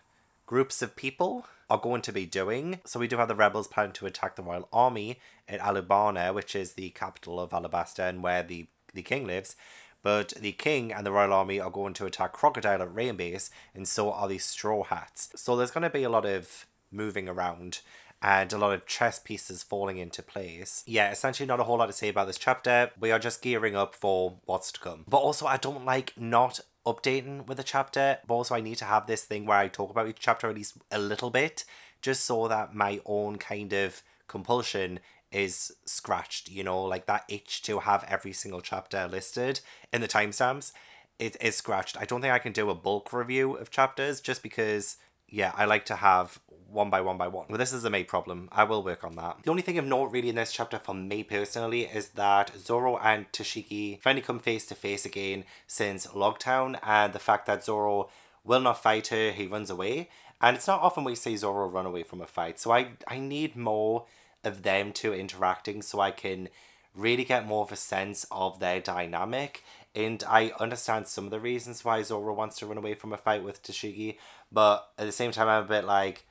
groups of people are going to be doing. So we do have the rebels planning to attack the royal army at Alubarna, which is the capital of Alabasta and where the, the king lives. But the king and the royal army are going to attack Crocodile at Rainbase, and so are the Straw Hats. So there's going to be a lot of moving around and a lot of chess pieces falling into place. Yeah, essentially not a whole lot to say about this chapter. We are just gearing up for what's to come. But also, I don't like not updating with a chapter, but also I need to have this thing where I talk about each chapter at least a little bit, just so that my own kind of compulsion is scratched, you know, like that itch to have every single chapter listed in the timestamps. It is scratched. I don't think I can do a bulk review of chapters just because, yeah, I like to have one by one by one. Well, this is a me problem. I will work on that. The only thing of note really in this chapter for me personally is that Zoro and Tashigi finally come face to face again since Logtown and the fact that Zoro will not fight her, he runs away. And it's not often we see Zoro run away from a fight. So I, I need more of them two interacting so I can really get more of a sense of their dynamic. And I understand some of the reasons why Zoro wants to run away from a fight with Tashigi, but at the same time, I'm a bit like,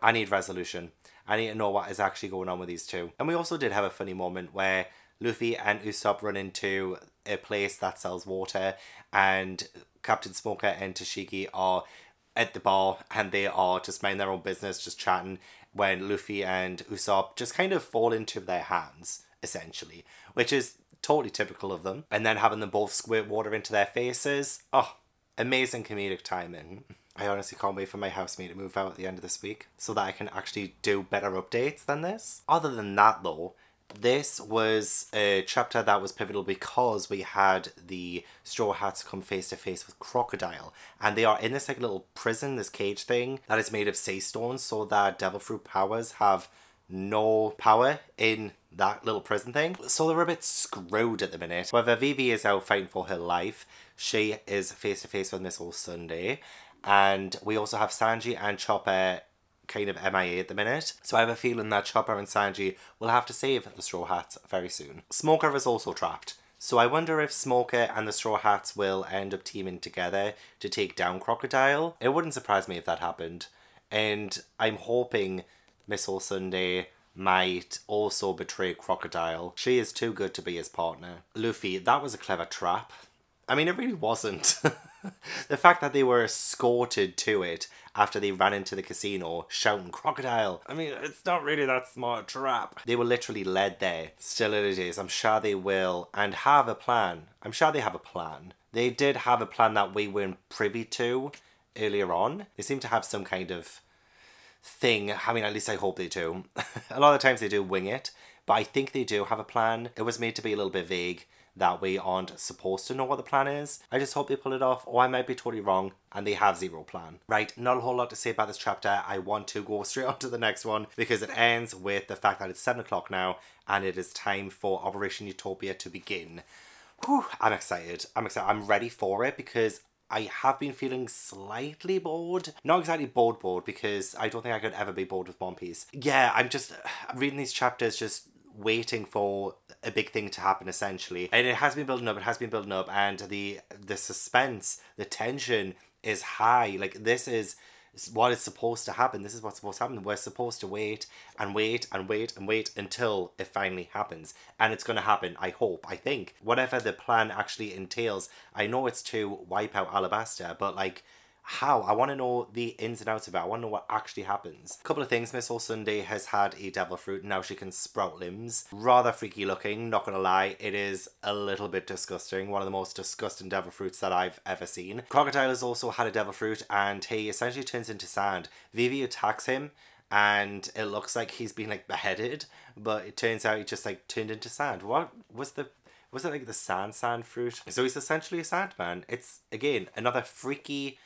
I need resolution. I need to know what is actually going on with these two. And we also did have a funny moment where Luffy and Usopp run into a place that sells water, and Captain Smoker and Tashigi are at the bar and they are just minding their own business, just chatting, when Luffy and Usopp just kind of fall into their hands, essentially, which is totally typical of them. And then having them both squirt water into their faces. Oh, amazing comedic timing. I honestly can't wait for my housemate to move out at the end of this week so that I can actually do better updates than this. Other than that, though, this was a chapter that was pivotal because we had the Straw Hats come face to face with Crocodile, and they are in this like little prison, this cage thing that is made of sea stones, so that Devil Fruit powers have no power in that little prison thing. So they're a bit screwed at the minute. Whether Vivi is out fighting for her life, she is face to face with Miss All Sunday, and we also have Sanji and Chopper kind of MIA at the minute. So I have a feeling that Chopper and Sanji will have to save the Straw Hats very soon. Smoker is also trapped. So I wonder if Smoker and the Straw Hats will end up teaming together to take down Crocodile. It wouldn't surprise me if that happened. And I'm hoping Miss All Sunday might also betray Crocodile. She is too good to be his partner. Luffy, that was a clever trap. I mean, it really wasn't. the fact that they were escorted to it after they ran into the casino shouting crocodile. I mean, it's not really that smart trap. They were literally led there. Still it is. I'm sure they will and have a plan. I'm sure they have a plan. They did have a plan that we weren't privy to earlier on. They seem to have some kind of thing. I mean, at least I hope they do. a lot of times they do wing it, but I think they do have a plan. It was made to be a little bit vague that we aren't supposed to know what the plan is. I just hope they pull it off, or I might be totally wrong and they have zero plan. Right, not a whole lot to say about this chapter. I want to go straight on to the next one because it ends with the fact that it's 7 o'clock now and it is time for Operation Utopia to begin. Whew, I'm excited. I'm excited. I'm ready for it because I have been feeling slightly bored. Not exactly bored bored because I don't think I could ever be bored with One Piece. Yeah, I'm just reading these chapters just waiting for a big thing to happen essentially. And it has been building up, it has been building up and the the suspense, the tension is high. Like this is what is supposed to happen. This is what's supposed to happen. We're supposed to wait and wait and wait and wait until it finally happens. And it's going to happen, I hope, I think. Whatever the plan actually entails, I know it's to wipe out Alabasta but like, how. I want to know the ins and outs of it. I want to know what actually happens. A couple of things. Miss All Sunday has had a devil fruit. Now she can sprout limbs. Rather freaky looking, not gonna lie. It is a little bit disgusting. One of the most disgusting devil fruits that I've ever seen. Crocodile has also had a devil fruit and he essentially turns into sand. Vivi attacks him and it looks like he's been like beheaded, but it turns out he just like turned into sand. What was the was it like the sand sand fruit? So he's essentially a sandman. It's again another freaky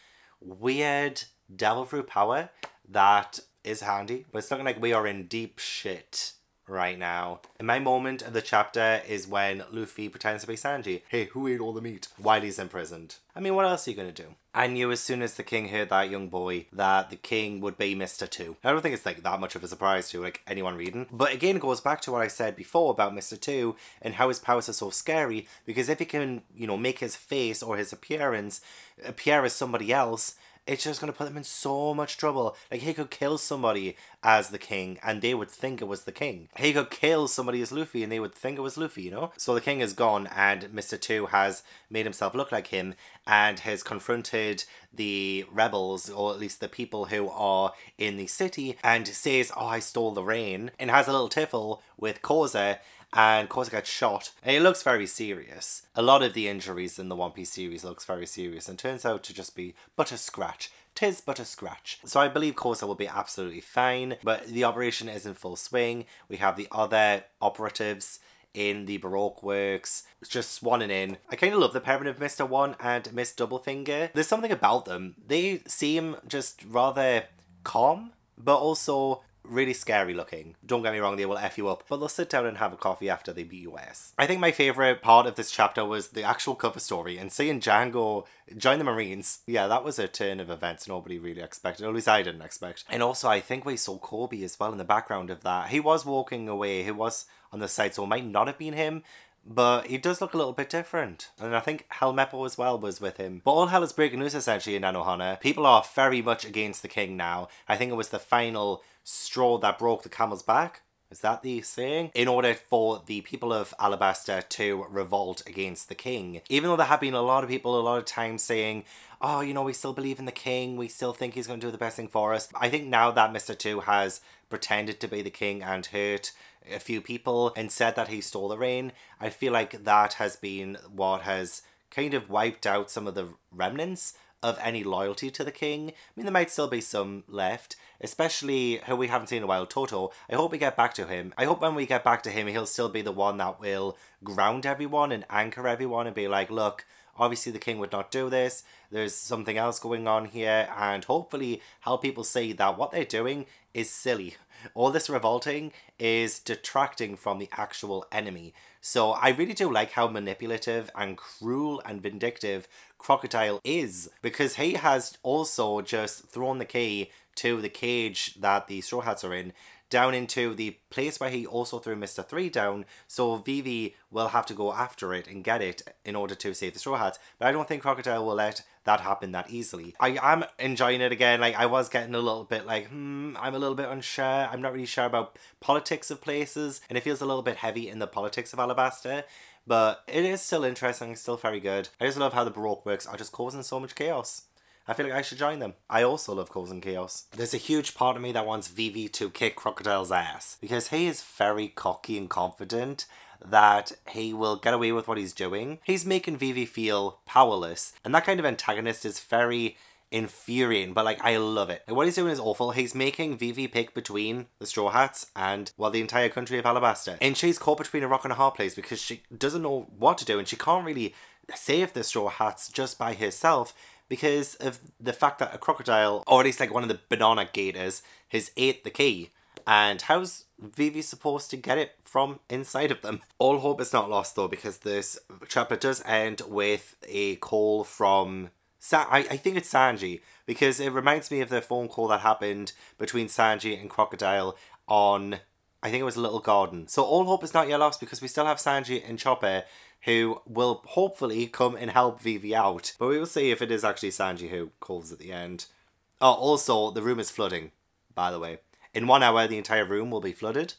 weird devil fruit power that is handy, but it's looking like we are in deep shit right now. And my moment of the chapter is when Luffy pretends to be Sanji. Hey, who ate all the meat? While he's imprisoned. I mean, what else are you gonna do? I knew as soon as the king heard that young boy that the king would be Mr. 2. I don't think it's like that much of a surprise to like anyone reading. But again, it goes back to what I said before about Mr. 2 and how his powers are so scary because if he can, you know, make his face or his appearance appear as somebody else, it's just going to put them in so much trouble. Like, he could kill somebody as the king and they would think it was the king. He could kill somebody as Luffy and they would think it was Luffy, you know? So the king is gone and Mr. 2 has made himself look like him and has confronted the rebels, or at least the people who are in the city, and says, Oh, I stole the rain, and has a little tiffle with Koza and Koza gets shot. And it looks very serious. A lot of the injuries in the One Piece series looks very serious and turns out to just be but a scratch. Tis but a scratch. So I believe Koza will be absolutely fine, but the operation is in full swing. We have the other operatives in the Baroque works, just swanning in. I kind of love the pairing of Mr. One and Miss Doublefinger. There's something about them. They seem just rather calm, but also really scary looking. Don't get me wrong, they will F you up, but they'll sit down and have a coffee after they beat US. I think my favourite part of this chapter was the actual cover story and seeing Jango join the Marines. Yeah, that was a turn of events nobody really expected, at least I didn't expect. And also, I think we saw Koby as well in the background of that. He was walking away, he was on the side, so it might not have been him, but he does look a little bit different. And I think Helmeppo as well was with him. But all hell is breaking loose essentially in Nanohana. People are very much against the king now. I think it was the final straw that broke the camel's back. Is that the saying? In order for the people of Alabasta to revolt against the king. Even though there have been a lot of people a lot of times saying, oh, you know, we still believe in the king, we still think he's going to do the best thing for us. I think now that Mr. 2 has pretended to be the king and hurt a few people and said that he stole the rain, I feel like that has been what has kind of wiped out some of the remnants of any loyalty to the king. I mean, there might still be some left, especially who we haven't seen in a while, Toto. I hope we get back to him. I hope when we get back to him, he'll still be the one that will ground everyone and anchor everyone and be like, look, obviously the king would not do this. There's something else going on here, and hopefully help people see that what they're doing is silly. All this revolting is detracting from the actual enemy. So I really do like how manipulative and cruel and vindictive Crocodile is because he has also just thrown the key to the cage that the Straw Hats are in down into the place where he also threw Mr. 3 down. So Vivi will have to go after it and get it in order to save the Straw Hats. But I don't think Crocodile will let that happened that easily. I am enjoying it again. Like I was getting a little bit like, hmm, I'm a little bit unsure. I'm not really sure about politics of places, and it feels a little bit heavy in the politics of Alabasta. But it is still interesting, still very good. I just love how the Baroque works are just causing so much chaos. I feel like I should join them. I also love causing chaos. There's a huge part of me that wants Vivi to kick Crocodile's ass because he is very cocky and confident that he will get away with what he's doing. He's making Vivi feel powerless, and that kind of antagonist is very infuriating, but like I love it. Like, what he's doing is awful. He's making Vivi pick between the Straw Hats and well the entire country of Alabasta. And she's caught between a rock and a hard place because she doesn't know what to do and she can't really save the Straw Hats just by herself because of the fact that a crocodile, or at least like one of the banana gators, has ate the key. And how's Vivi supposed to get it from inside of them? All hope is not lost though, because this chapter does end with a call from Sa- I, I think it's Sanji because it reminds me of the phone call that happened between Sanji and Crocodile on I think it was a Little Garden. So all hope is not yet lost because we still have Sanji and Chopper who will hopefully come and help Vivi out. But we will see if it is actually Sanji who calls at the end. Oh, also the room is flooding, by the way. In one hour the entire room will be flooded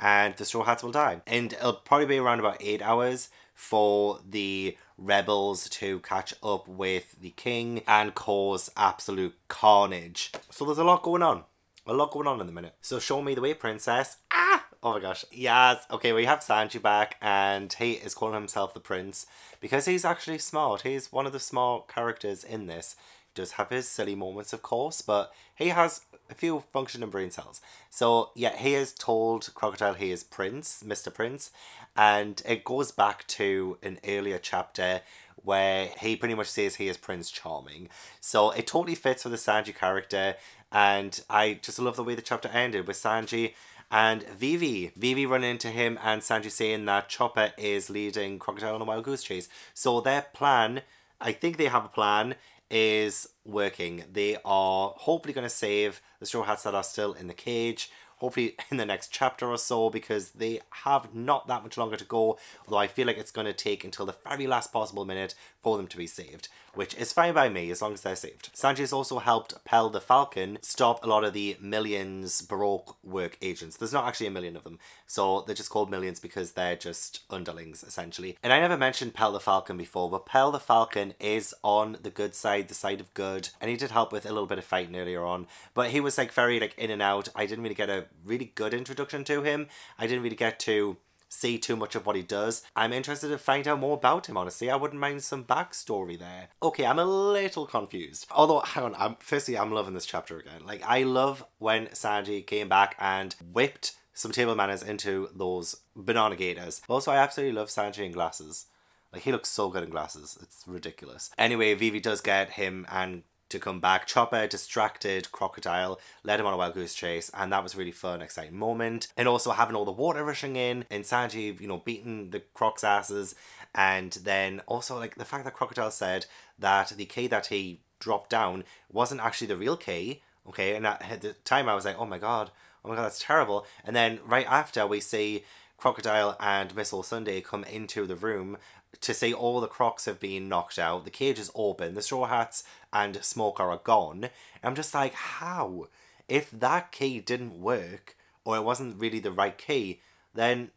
and the Straw Hats will die. And it'll probably be around about eight hours for the rebels to catch up with the king and cause absolute carnage. So there's a lot going on. A lot going on in the minute. So show me the way, princess. Ah! Oh my gosh. Yes. Okay, we have Sanji back and he is calling himself the prince because he's actually smart. He's one of the smart characters in this. He does have his silly moments, of course, but he has a few functioning brain cells. So yeah, he has told Crocodile he is Prince, Mr. Prince, and it goes back to an earlier chapter where he pretty much says he is Prince Charming. So it totally fits with the Sanji character, and I just love the way the chapter ended with Sanji and Vivi. Vivi running into him and Sanji saying that Chopper is leading Crocodile on a wild goose chase. So their plan, I think they have a plan, is working. They are hopefully going to save the Straw Hats that are still in the cage hopefully in the next chapter or so because they have not that much longer to go although I feel like it's going to take until the very last possible minute for them to be saved which is fine by me as long as they're saved. Sanji has also helped Pell the Falcon stop a lot of the Millions Baroque work agents. There's not actually a million of them so they're just called Millions because they're just underlings essentially. And I never mentioned Pell the Falcon before but Pell the Falcon is on the good side, the side of good and he did help with a little bit of fighting earlier on but he was like very like in and out. I didn't really get a really good introduction to him. I didn't really get to see too much of what he does. I'm interested to find out more about him, honestly. I wouldn't mind some backstory there. Okay, I'm a little confused. Although, hang on, I'm, firstly, I'm loving this chapter again. Like, I love when Sanji came back and whipped some table manners into those banana gators. Also, I absolutely love Sanji in glasses. Like, he looks so good in glasses. It's ridiculous. Anyway, Vivi does get him and to come back. Chopper distracted Crocodile, led him on a wild goose chase, and that was really fun, exciting moment. And also having all the water rushing in, and Sanji, you know, beating the Croc's asses, and then also like the fact that Crocodile said that the key that he dropped down wasn't actually the real key. Okay, and at the time I was like, oh my god, oh my god, that's terrible. And then right after we see Crocodile and Miss All Sunday come into the room to see all the crocs have been knocked out, the cage is open, the straw hats and smoker are gone. I'm just like, how? If that key didn't work, or it wasn't really the right key, then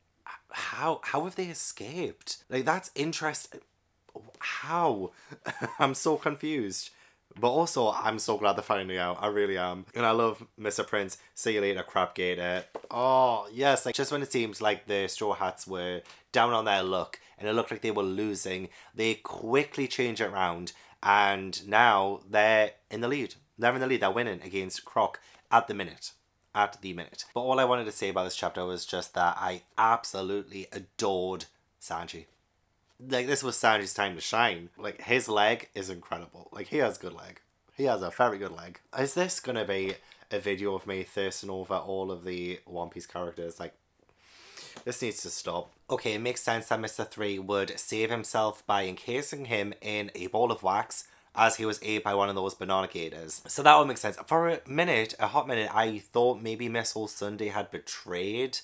how how have they escaped? Like that's interesting. How? I'm so confused. But also, I'm so glad they're finding out. I really am. And I love Mr. Prince. See you later, crap gator. Oh, yes. Like, just when it seems like the Straw Hats were down on their luck and it looked like they were losing, they quickly change it around. And now they're in the lead. They're in the lead. They're winning against Croc at the minute at the minute. But all I wanted to say about this chapter was just that I absolutely adored Sanji like this was Sanji's time to shine. Like his leg is incredible. Like he has good leg. He has a very good leg. Is this gonna be a video of me thirsting over all of the One Piece characters? Like this needs to stop. Okay, it makes sense that Mr. 3 would save himself by encasing him in a ball of wax as he was ate by one of those banana gators. So that would make sense. For a minute, a hot minute, I thought maybe Miss Sunday had betrayed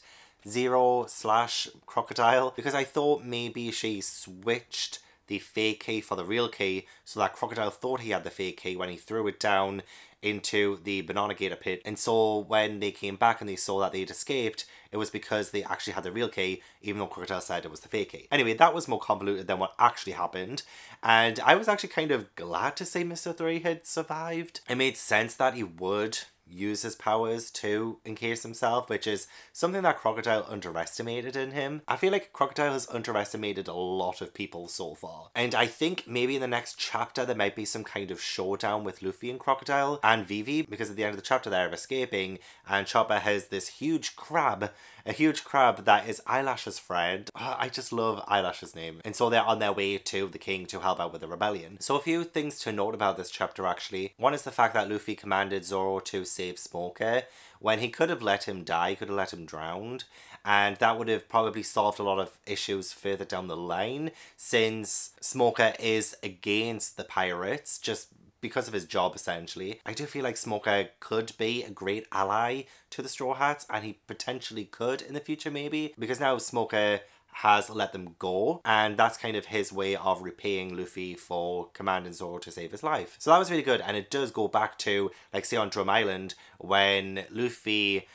Zero slash Crocodile because I thought maybe she switched the fake key for the real key so that Crocodile thought he had the fake key when he threw it down into the banana gator pit. And so when they came back and they saw that they'd escaped it was because they actually had the real key even though crocodile said it was the fake key. Anyway that was more convoluted than what actually happened. And i was actually kind of glad to say mr 3 had survived. It made sense that he would use his powers to encase himself, which is something that Crocodile underestimated in him. I feel like Crocodile has underestimated a lot of people so far. And I think maybe in the next chapter there might be some kind of showdown with Luffy and Crocodile and Vivi, because at the end of the chapter they're escaping and Chopper has this huge crab a huge crab that is Eyelash's friend. Oh, I just love Eyelash's name. And so they're on their way to the king to help out with the rebellion. So a few things to note about this chapter actually. One is the fact that Luffy commanded Zoro to save Smoker when he could have let him die, could have let him drown. And that would have probably solved a lot of issues further down the line since Smoker is against the pirates just because of his job essentially. I do feel like Smoker could be a great ally to the Straw Hats and he potentially could in the future maybe because now Smoker has let them go and that's kind of his way of repaying Luffy for commanding Zoro to save his life. So that was really good and it does go back to like say on Drum Island when Luffy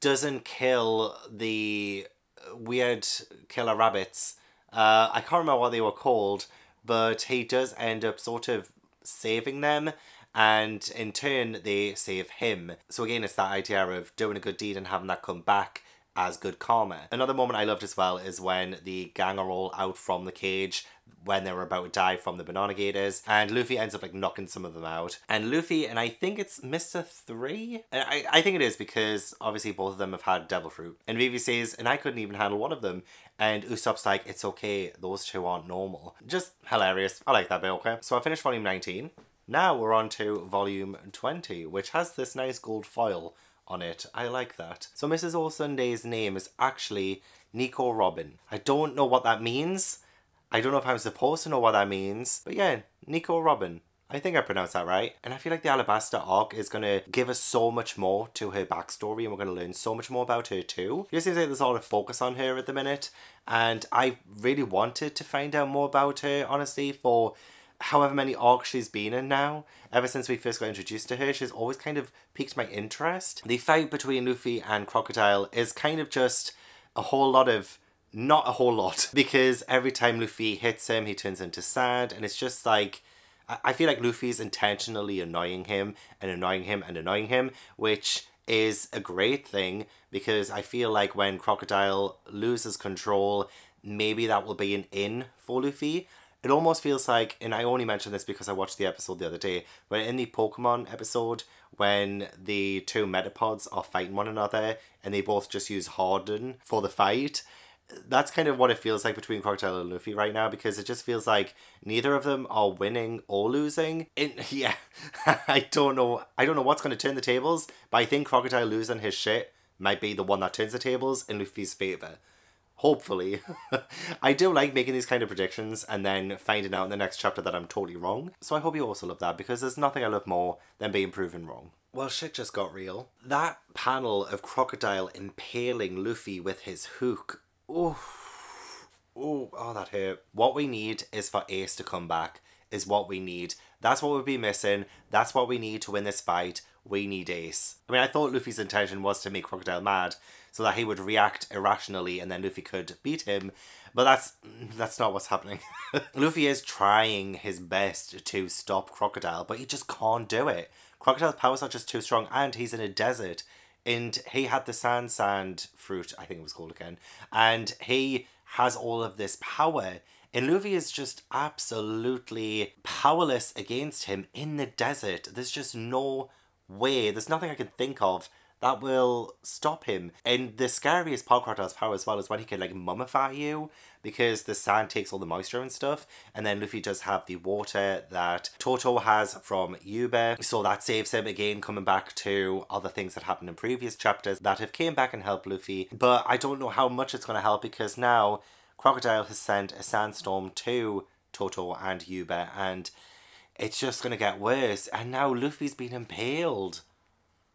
doesn't kill the weird killer rabbits. Uh, I can't remember what they were called, but he does end up sort of saving them and in turn they save him. So again it's that idea of doing a good deed and having that come back as good karma. Another moment I loved as well is when the gang are all out from the cage when they were about to die from the banana gators and Luffy ends up like knocking some of them out and Luffy and I think it's Mr. 3 I, I think it is because obviously both of them have had devil fruit and Vivi says and I couldn't even handle one of them and Usopp's like it's okay those two aren't normal just hilarious I like that bit okay so I finished volume 19 now we're on to volume 20 which has this nice gold foil on it. I like that. So Mrs. All Sunday's name is actually Nico Robin. I don't know what that means. I don't know if I'm supposed to know what that means. But yeah, Nico Robin. I think I pronounced that right. And I feel like the Alabasta arc is going to give us so much more to her backstory and we're going to learn so much more about her too. It just seems like there's a lot of focus on her at the minute. And I really wanted to find out more about her, honestly, for however many arcs she's been in now, ever since we first got introduced to her, she's always kind of piqued my interest. The fight between Luffy and Crocodile is kind of just a whole lot of not a whole lot because every time Luffy hits him, he turns into sand, and it's just like. I feel like Luffy's intentionally annoying him and annoying him and annoying him, which is a great thing because I feel like when Crocodile loses control, maybe that will be an in for Luffy. It almost feels like, and I only mention this because I watched the episode the other day, but in the Pokemon episode, when the two Metapods are fighting one another and they both just use Harden for the fight, that's kind of what it feels like between Crocodile and Luffy right now because it just feels like neither of them are winning or losing. It, yeah, I don't know. I don't know what's going to turn the tables, but I think Crocodile losing his shit might be the one that turns the tables in Luffy's favor hopefully. I do like making these kind of predictions and then finding out in the next chapter that I'm totally wrong. So I hope you also love that because there's nothing I love more than being proven wrong. Well, shit just got real. That panel of Crocodile impaling Luffy with his hook. Oh, oh, oh, that hurt. What we need is for Ace to come back, is what we need. That's what we'd be missing. That's what we need to win this fight. We need Ace. I mean, I thought Luffy's intention was to make Crocodile mad, so that he would react irrationally and then Luffy could beat him. But that's that's not what's happening. Luffy is trying his best to stop Crocodile, but he just can't do it. Crocodile's powers are just too strong and he's in a desert. And he had the sand sand fruit, I think it was called again. And he has all of this power. And Luffy is just absolutely powerless against him in the desert. There's just no way. There's nothing I can think of that will stop him. And the scariest part Crocodile's power as well is when he can like mummify you because the sand takes all the moisture and stuff. And then Luffy does have the water that Toto has from Yuba. So that saves him again coming back to other things that happened in previous chapters that have came back and helped Luffy. But I don't know how much it's going to help because now Crocodile has sent a sandstorm to Toto and Yuba and it's just gonna get worse. And now Luffy's been impaled.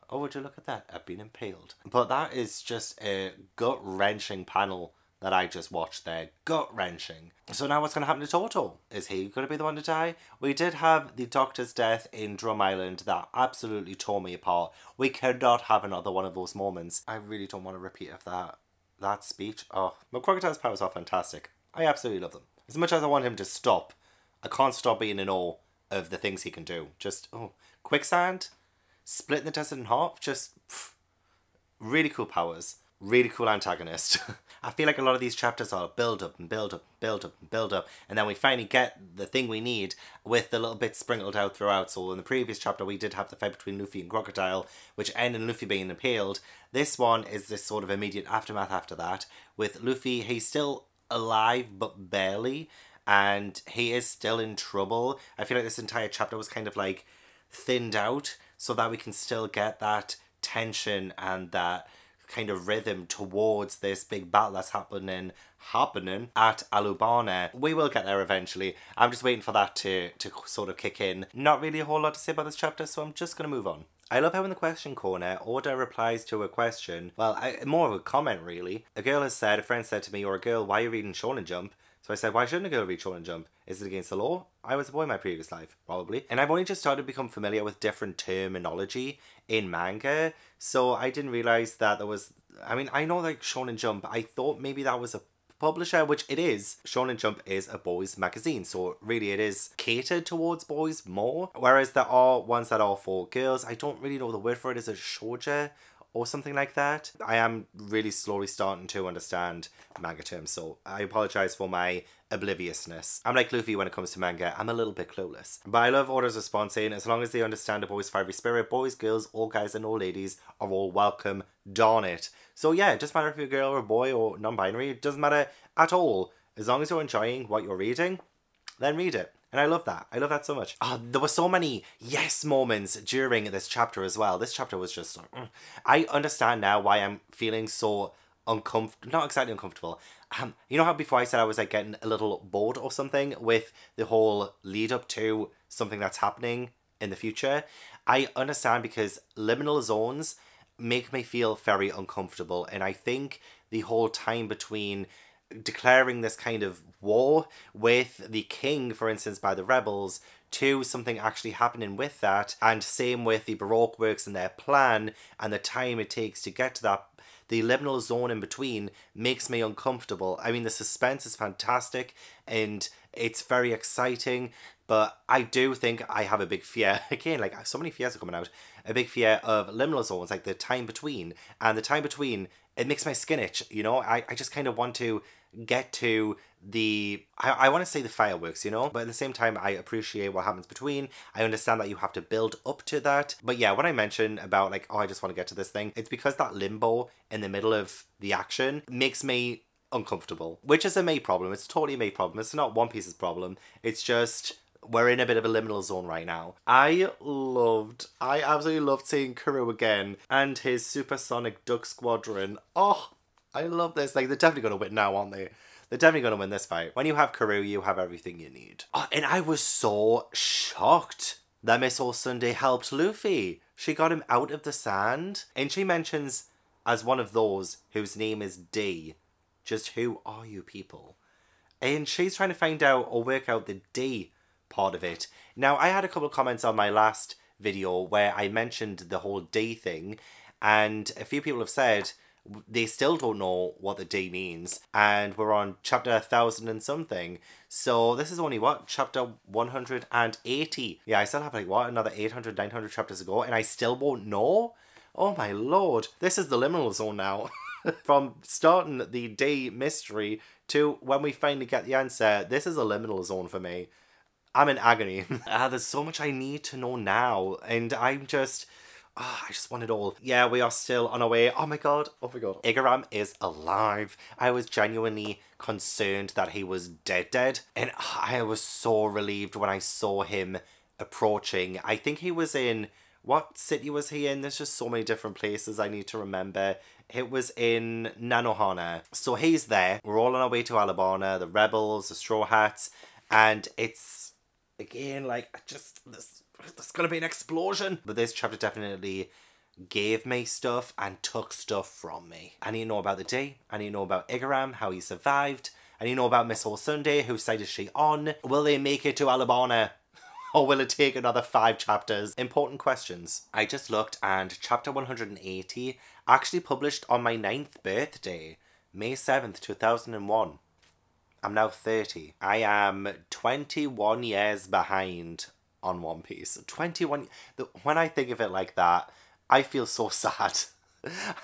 Oh, would you look at that? I've been impaled. But that is just a gut wrenching panel that I just watched there. Gut wrenching. So now what's going to happen to Toto? Is he going to be the one to die? We did have the Doctor's death in Drum Island that absolutely tore me apart. We cannot have another one of those moments. I really don't want to repeat of that. That speech. Oh, but Crocodile's powers are fantastic. I absolutely love them. As much as I want him to stop, I can't stop being in awe of the things he can do. Just, oh, quicksand, splitting the desert in half, just pff, really cool powers. Really cool antagonist. I feel like a lot of these chapters are build up and build up and build up and build up, and then we finally get the thing we need with the little bits sprinkled out throughout. So in the previous chapter, we did have the fight between Luffy and Crocodile, which ended in Luffy being impaled. This one is this sort of immediate aftermath after that, with Luffy, he's still alive but barely, and he is still in trouble. I feel like this entire chapter was kind of like thinned out so that we can still get that tension and that kind of rhythm towards this big battle that's happening happening at Alubarna. We will get there eventually. I'm just waiting for that to to sort of kick in. Not really a whole lot to say about this chapter, so I'm just gonna move on. I love how in the question corner, Oda replies to a question, well, I, more of a comment really. A girl has said, a friend said to me, you're a girl, why are you reading Shonen Jump? So I said, why shouldn't a girl read Shonen Jump? Is it against the law? I was a boy in my previous life, probably. And I've only just started to become familiar with different terminology in manga, so I didn't realize that there was. I mean, I know like Shonen Jump, I thought maybe that was a publisher, which it is. Shonen Jump is a boys' magazine, so really it is catered towards boys more. Whereas there are ones that are for girls. I don't really know the word for it. Is it shoujo or something like that? I am really slowly starting to understand manga terms, so I apologize for my obliviousness. I'm like Luffy when it comes to manga, I'm a little bit clueless. But I love Oda's response saying, as long as they understand a boy's fiery spirit, boys, girls, all guys and all ladies are all welcome, darn it. So yeah, it doesn't matter if you're a girl or a boy or non-binary, it doesn't matter at all. As long as you're enjoying what you're reading, then read it. And I love that. I love that so much. Oh, there were so many yes moments during this chapter as well. This chapter was just. Mm. I understand now why I'm feeling so uncomfortable. Not exactly uncomfortable. Um, you know how before I said I was like getting a little bored or something with the whole lead up to something that's happening in the future? I understand because liminal zones make me feel very uncomfortable. And I think the whole time between declaring this kind of war with the king, for instance, by the rebels, to something actually happening with that, and same with the Baroque works and their plan and the time it takes to get to that. The liminal zone in between makes me uncomfortable. I mean, the suspense is fantastic and it's very exciting, but I do think I have a big fear. Again, like so many fears are coming out. A big fear of liminal zones, like the time between. And the time between, it makes my skin itch, you know? I, I just kind of want to get to the I, I want to say the fireworks you know? But at the same time i appreciate what happens between. I understand that you have to build up to that. But yeah when i mention about like oh i just want to get to this thing it's because that limbo in the middle of the action makes me uncomfortable which is a May problem. It's totally a May problem. It's not one piece's problem. It's just we're in a bit of a liminal zone right now. I loved, I absolutely loved seeing Carue again and his supersonic duck squadron. Oh, I love this. Like, they're definitely going to win now, aren't they? They're definitely going to win this fight. When you have Carue, you have everything you need. Oh, and I was so shocked that Miss All Sunday helped Luffy. She got him out of the sand. And she mentions as one of those whose name is D. Just who are you people? And she's trying to find out or work out the D part of it. Now, I had a couple of comments on my last video where I mentioned the whole D thing, and a few people have said they still don't know what the day means, and we're on chapter 1000 and something. So this is only what? Chapter 180. Yeah, I still have like what? Another 800, 900 chapters ago and I still won't know? Oh my lord. This is the liminal zone now. From starting the day mystery to when we finally get the answer, this is a liminal zone for me. I'm in agony. uh, there's so much I need to know now, and I'm just Oh, I just want it all. Yeah, we are still on our way. Oh my god. Oh my god. Igaram is alive. I was genuinely concerned that he was dead dead. And I was so relieved when I saw him approaching. I think he was in what city was he in? There's just so many different places I need to remember. It was in Nanohana. So he's there. We're all on our way to Alubarna, the rebels, the straw hats, and it's again, like, I just, this, there's gonna be an explosion. But this chapter definitely gave me stuff and took stuff from me. I need to know about the day. I need to know about Igaram, how he survived. I need to know about Miss All Sunday, whose side is she on? Will they make it to Alubarna? Or will it take another five chapters? Important questions. I just looked and chapter 180 actually published on my ninth birthday, May 7th, 2001. I'm now 30. I am 21 years behind on One Piece. 21. When I think of it like that, I feel so sad.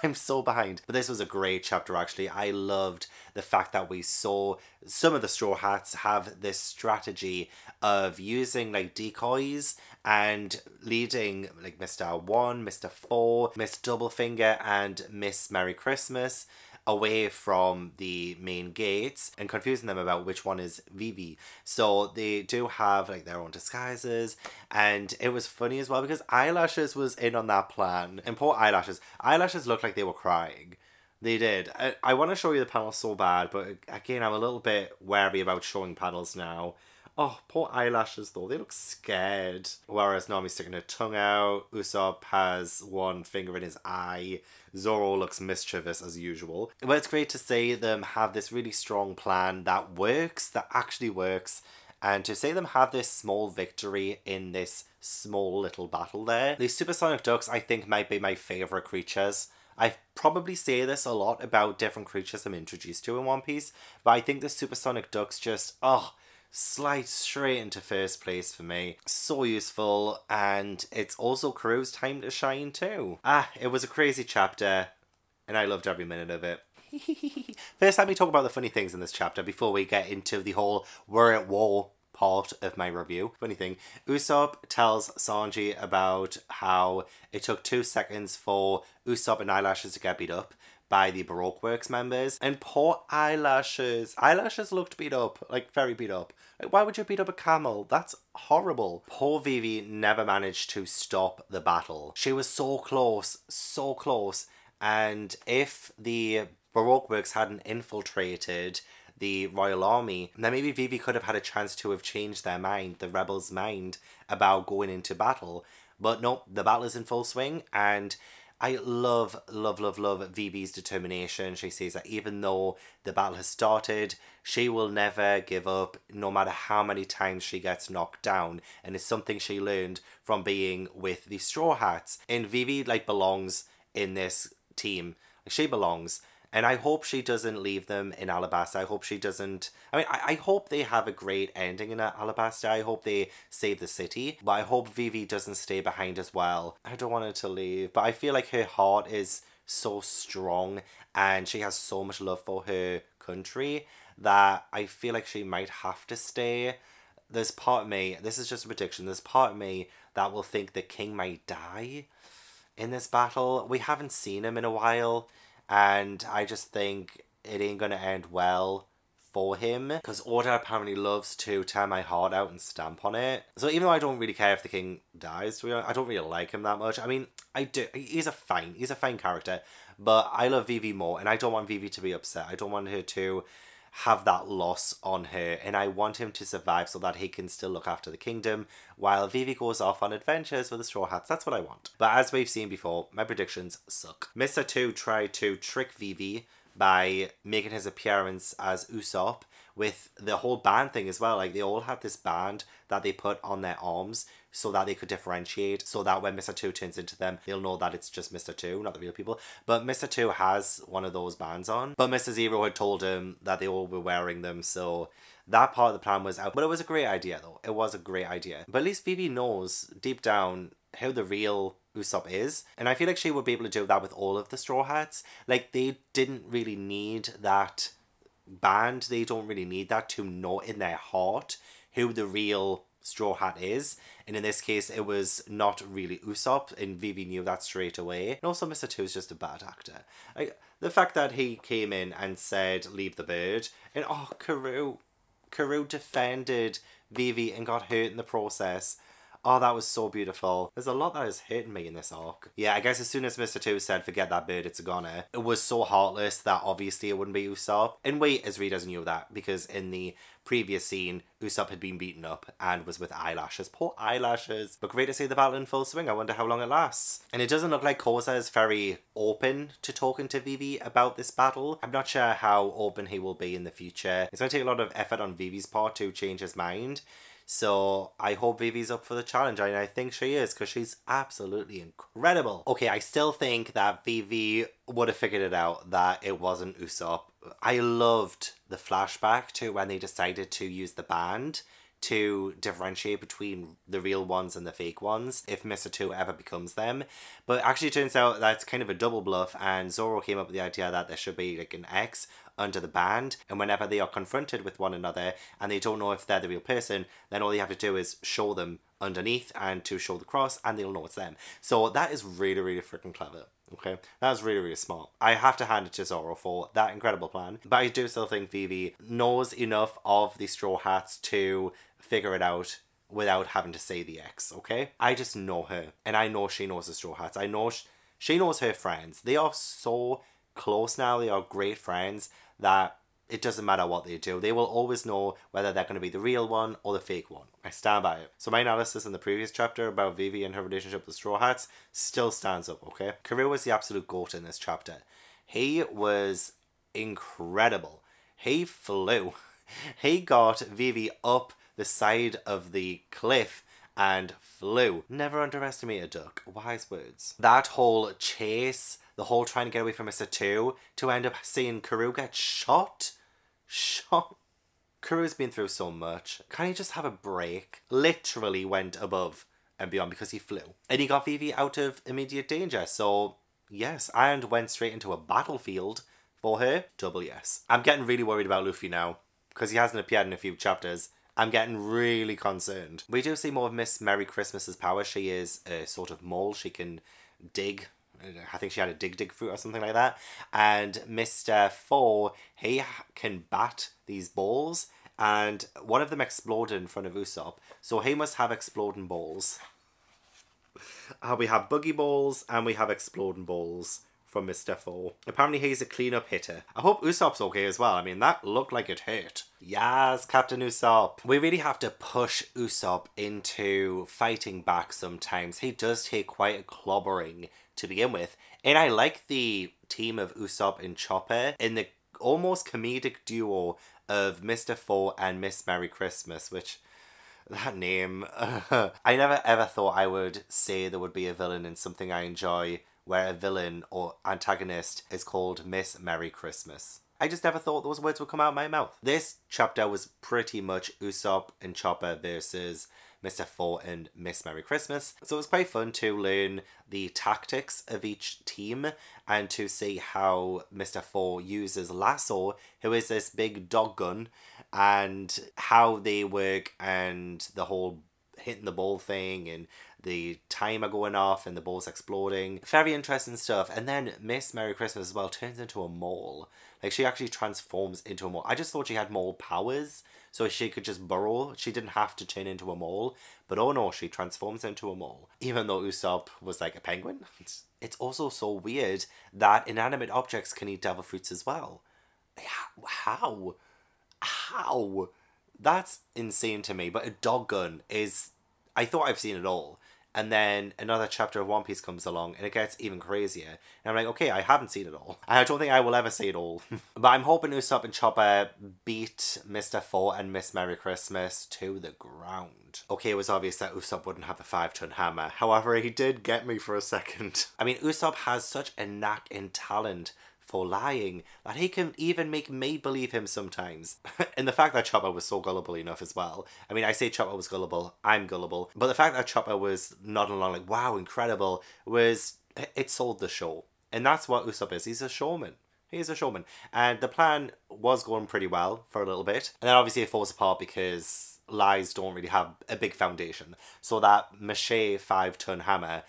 I'm so behind. But this was a great chapter actually. I loved the fact that we saw some of the Straw Hats have this strategy of using like decoys and leading like Mr. One, Mr. Four, Miss Doublefinger, and Miss Merry Christmas away from the main gates and confusing them about which one is Vivi. So they do have like their own disguises, and it was funny as well because Eyelashes was in on that plan. And poor Eyelashes, Eyelashes looked like they were crying. They did. I, I want to show you the panel so bad, but again, I'm a little bit wary about showing panels now Oh, poor eyelashes though, they look scared. Whereas Nami's sticking her tongue out, Usopp has one finger in his eye, Zoro looks mischievous as usual. But it's great to see them have this really strong plan that works, that actually works, and to see them have this small victory in this small little battle there. These supersonic ducks I think might be my favourite creatures. I probably say this a lot about different creatures I'm introduced to in One Piece, but I think the supersonic ducks just, oh, slide straight into first place for me. So useful, and it's also Carue's time to shine too. Ah, it was a crazy chapter, and I loved every minute of it. First, let me talk about the funny things in this chapter before we get into the whole we're at war part of my review. Funny thing, Usopp tells Sanji about how it took two seconds for Usopp and Eyelashes to get beat up, by the Baroque Works members. And poor Eyelashes. Eyelashes looked beat up, like very beat up. Like, why would you beat up a camel? That's horrible. Poor Vivi never managed to stop the battle. She was so close, so close. And if the Baroque Works hadn't infiltrated the Royal Army, then maybe Vivi could have had a chance to have changed their mind, the rebels' mind, about going into battle. But no, the battle is in full swing, and I love, love, love, love Vivi's determination. She says that even though the battle has started, she will never give up, no matter how many times she gets knocked down. And it's something she learned from being with the Straw Hats. And Vivi, like, belongs in this team. She belongs. And I hope she doesn't leave them in Alabasta. I hope she doesn't. I mean, I, I hope they have a great ending in Alabasta. I hope they save the city. But I hope Vivi doesn't stay behind as well. I don't want her to leave. But I feel like her heart is so strong and she has so much love for her country that I feel like she might have to stay. There's part of me, this is just a prediction, there's part of me that will think the king might die in this battle. We haven't seen him in a while and I just think it ain't gonna end well for him because Oda apparently loves to tear my heart out and stamp on it. So even though I don't really care if the king dies, I don't really like him that much. I mean, I do. He's a fine, he's a fine character, but I love Vivi more, and I don't want Vivi to be upset. I don't want her to have that loss on her, and I want him to survive so that he can still look after the kingdom while Vivi goes off on adventures with the Straw Hats. That's what I want. But as we've seen before, my predictions suck. Mr. 2 tried to trick Vivi by making his appearance as Usopp with the whole band thing as well. Like they all had this band that they put on their arms so that they could differentiate, so that when Mr. Two turns into them, they'll know that it's just Mr. Two, not the real people. But Mr. Two has one of those bands on. But Mr. Zero had told him that they all were wearing them, so that part of the plan was out. But it was a great idea, though. It was a great idea. But at least Vivi knows deep down how the real Usopp is. And I feel like she would be able to do that with all of the Straw Hats. Like, they didn't really need that band. They don't really need that to know in their heart who the real Straw Hat is. And in this case, it was not really Usopp, and Vivi knew that straight away. And also, Mr. Two is just a bad actor. Like, the fact that he came in and said, leave the bird, and oh, Carue, Carue defended Vivi and got hurt in the process. Oh, that was so beautiful. There's a lot that is hitting me in this arc. Yeah, I guess as soon as Mr. Two said, forget that bird, it's a goner, it was so heartless that obviously it wouldn't be Usopp. And we, as readers, knew that because in the previous scene, Usopp had been beaten up and was with eyelashes. Poor eyelashes. But great to see the battle in full swing. I wonder how long it lasts. And it doesn't look like Koza is very open to talking to Vivi about this battle. I'm not sure how open he will be in the future. It's going to take a lot of effort on Vivi's part to change his mind. So I hope Vivi's up for the challenge, and I think she is because she's absolutely incredible. Okay, I still think that Vivi would have figured it out that it wasn't Usopp. I loved the flashback to when they decided to use the band to differentiate between the real ones and the fake ones if Mr. Two ever becomes them. But actually, it turns out that's kind of a double bluff, and Zoro came up with the idea that there should be like an X under the band, and whenever they are confronted with one another and they don't know if they're the real person, then all you have to do is show them underneath and to show the cross, and they'll know it's them. So that is really, really freaking clever. Okay, that was really, really smart. I have to hand it to Zoro for that incredible plan. But I do still think Vivi knows enough of the Straw Hats to figure it out without having to say the X, okay? I just know her, and I know she knows the Straw Hats. I know sh- she knows her friends. They are so close now, they are great friends that it doesn't matter what they do. They will always know whether they're going to be the real one or the fake one. I stand by it. So my analysis in the previous chapter about Vivi and her relationship with Straw Hats still stands up, okay? Carue was the absolute goat in this chapter. He was incredible. He flew. He got Vivi up the side of the cliff and flew. Never underestimate a duck. Wise words. That whole chase, the whole trying to get away from Mr. Two, to end up seeing Carue get shot. Shot. Carue's been through so much. Can he just have a break? Literally went above and beyond because he flew. And he got Vivi out of immediate danger. So, yes, and went straight into a battlefield for her. Double yes. I'm getting really worried about Luffy now because he hasn't appeared in a few chapters. I'm getting really concerned. We do see more of Miss Merry Christmas's power. She is a sort of mole. She can dig. I think she had a dig dig fruit or something like that. And Mr. Four, he can bat these balls, and one of them exploded in front of Usopp. So he must have exploding balls. Uh, we have boogie balls and we have exploding balls from Mr. Four. Apparently he's a cleanup hitter. I hope Usopp's okay as well. I mean, that looked like it hurt. Yes, Captain Usopp. We really have to push Usopp into fighting back sometimes. He does take quite a clobbering to begin with. And I like the team of Usopp and Chopper in the almost comedic duo of Mr. Four and Miss Merry Christmas, which that name. I never ever thought I would say there would be a villain in something I enjoy where a villain or antagonist is called Miss Merry Christmas. I just never thought those words would come out of my mouth. This chapter was pretty much Usopp and Chopper versus Mr. Four and Miss Merry Christmas. So it was quite fun to learn the tactics of each team and to see how Mr. Four uses Lasso, who is this big dog gun, and how they work and the whole hitting the ball thing and the timer going off and the balls exploding. Very interesting stuff. And then Miss Merry Christmas as well turns into a mole. Like she actually transforms into a mole. I just thought she had mole powers, so she could just burrow. She didn't have to turn into a mole. But oh no, she transforms into a mole. Even though Usopp was like a penguin. It's also so weird that inanimate objects can eat devil fruits as well. How? How? That's insane to me. But a dog gun is. I thought I've seen it all and then another chapter of One Piece comes along and it gets even crazier. And I'm like, okay, I haven't seen it all. I don't think I will ever see it all. but I'm hoping Usopp and Chopper beat Mr. Four and Miss Merry Christmas to the ground. Okay, it was obvious that Usopp wouldn't have a five ton hammer. However, he did get me for a second. I mean, Usopp has such a knack and talent for lying that he can even make me believe him sometimes. and the fact that Chopper was so gullible enough as well. I mean, I say Chopper was gullible, I'm gullible, but the fact that Chopper was nodding along like, wow, incredible, was it sold the show. And that's what Usopp is. He's a showman. He's a showman. And the plan was going pretty well for a little bit. And then obviously it falls apart because lies don't really have a big foundation. So that mache five ton hammer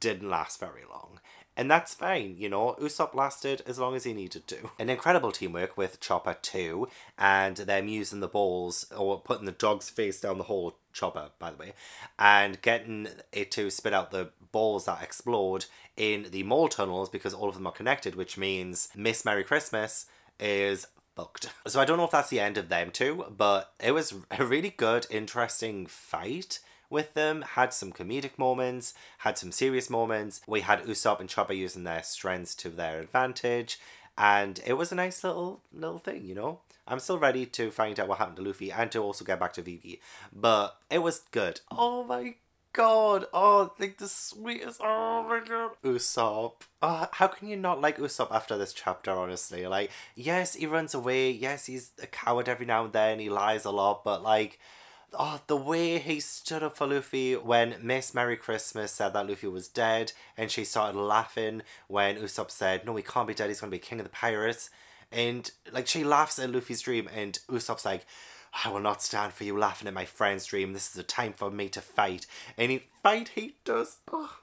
didn't last very long And that's fine, you know. Usopp lasted as long as he needed to. An incredible teamwork with Chopper too, and them using the balls or putting the dog's face down the hole, Chopper, by the way, and getting it to spit out the balls that explode in the mole tunnels because all of them are connected, which means Miss Merry Christmas is fucked. So I don't know if that's the end of them too, but it was a really good, interesting fight with them, had some comedic moments, had some serious moments. We had Usopp and Chopper using their strengths to their advantage, and it was a nice little little thing, you know. I'm still ready to find out what happened to Luffy and to also get back to Vivi, but it was good. Oh my god! Oh, like the sweetest. Oh my god, Usopp. Oh, how can you not like Usopp after this chapter? Honestly, like yes, he runs away. Yes, he's a coward every now and then. He lies a lot, but like oh, the way he stood up for Luffy when Miss Merry Christmas said that Luffy was dead, and she started laughing when Usopp said, "No, he can't be dead. He's gonna be king of the pirates." And like she laughs at Luffy's dream, and Usopp's like, "I will not stand for you laughing at my friend's dream. This is the time for me to fight." And he fight he does. Oh,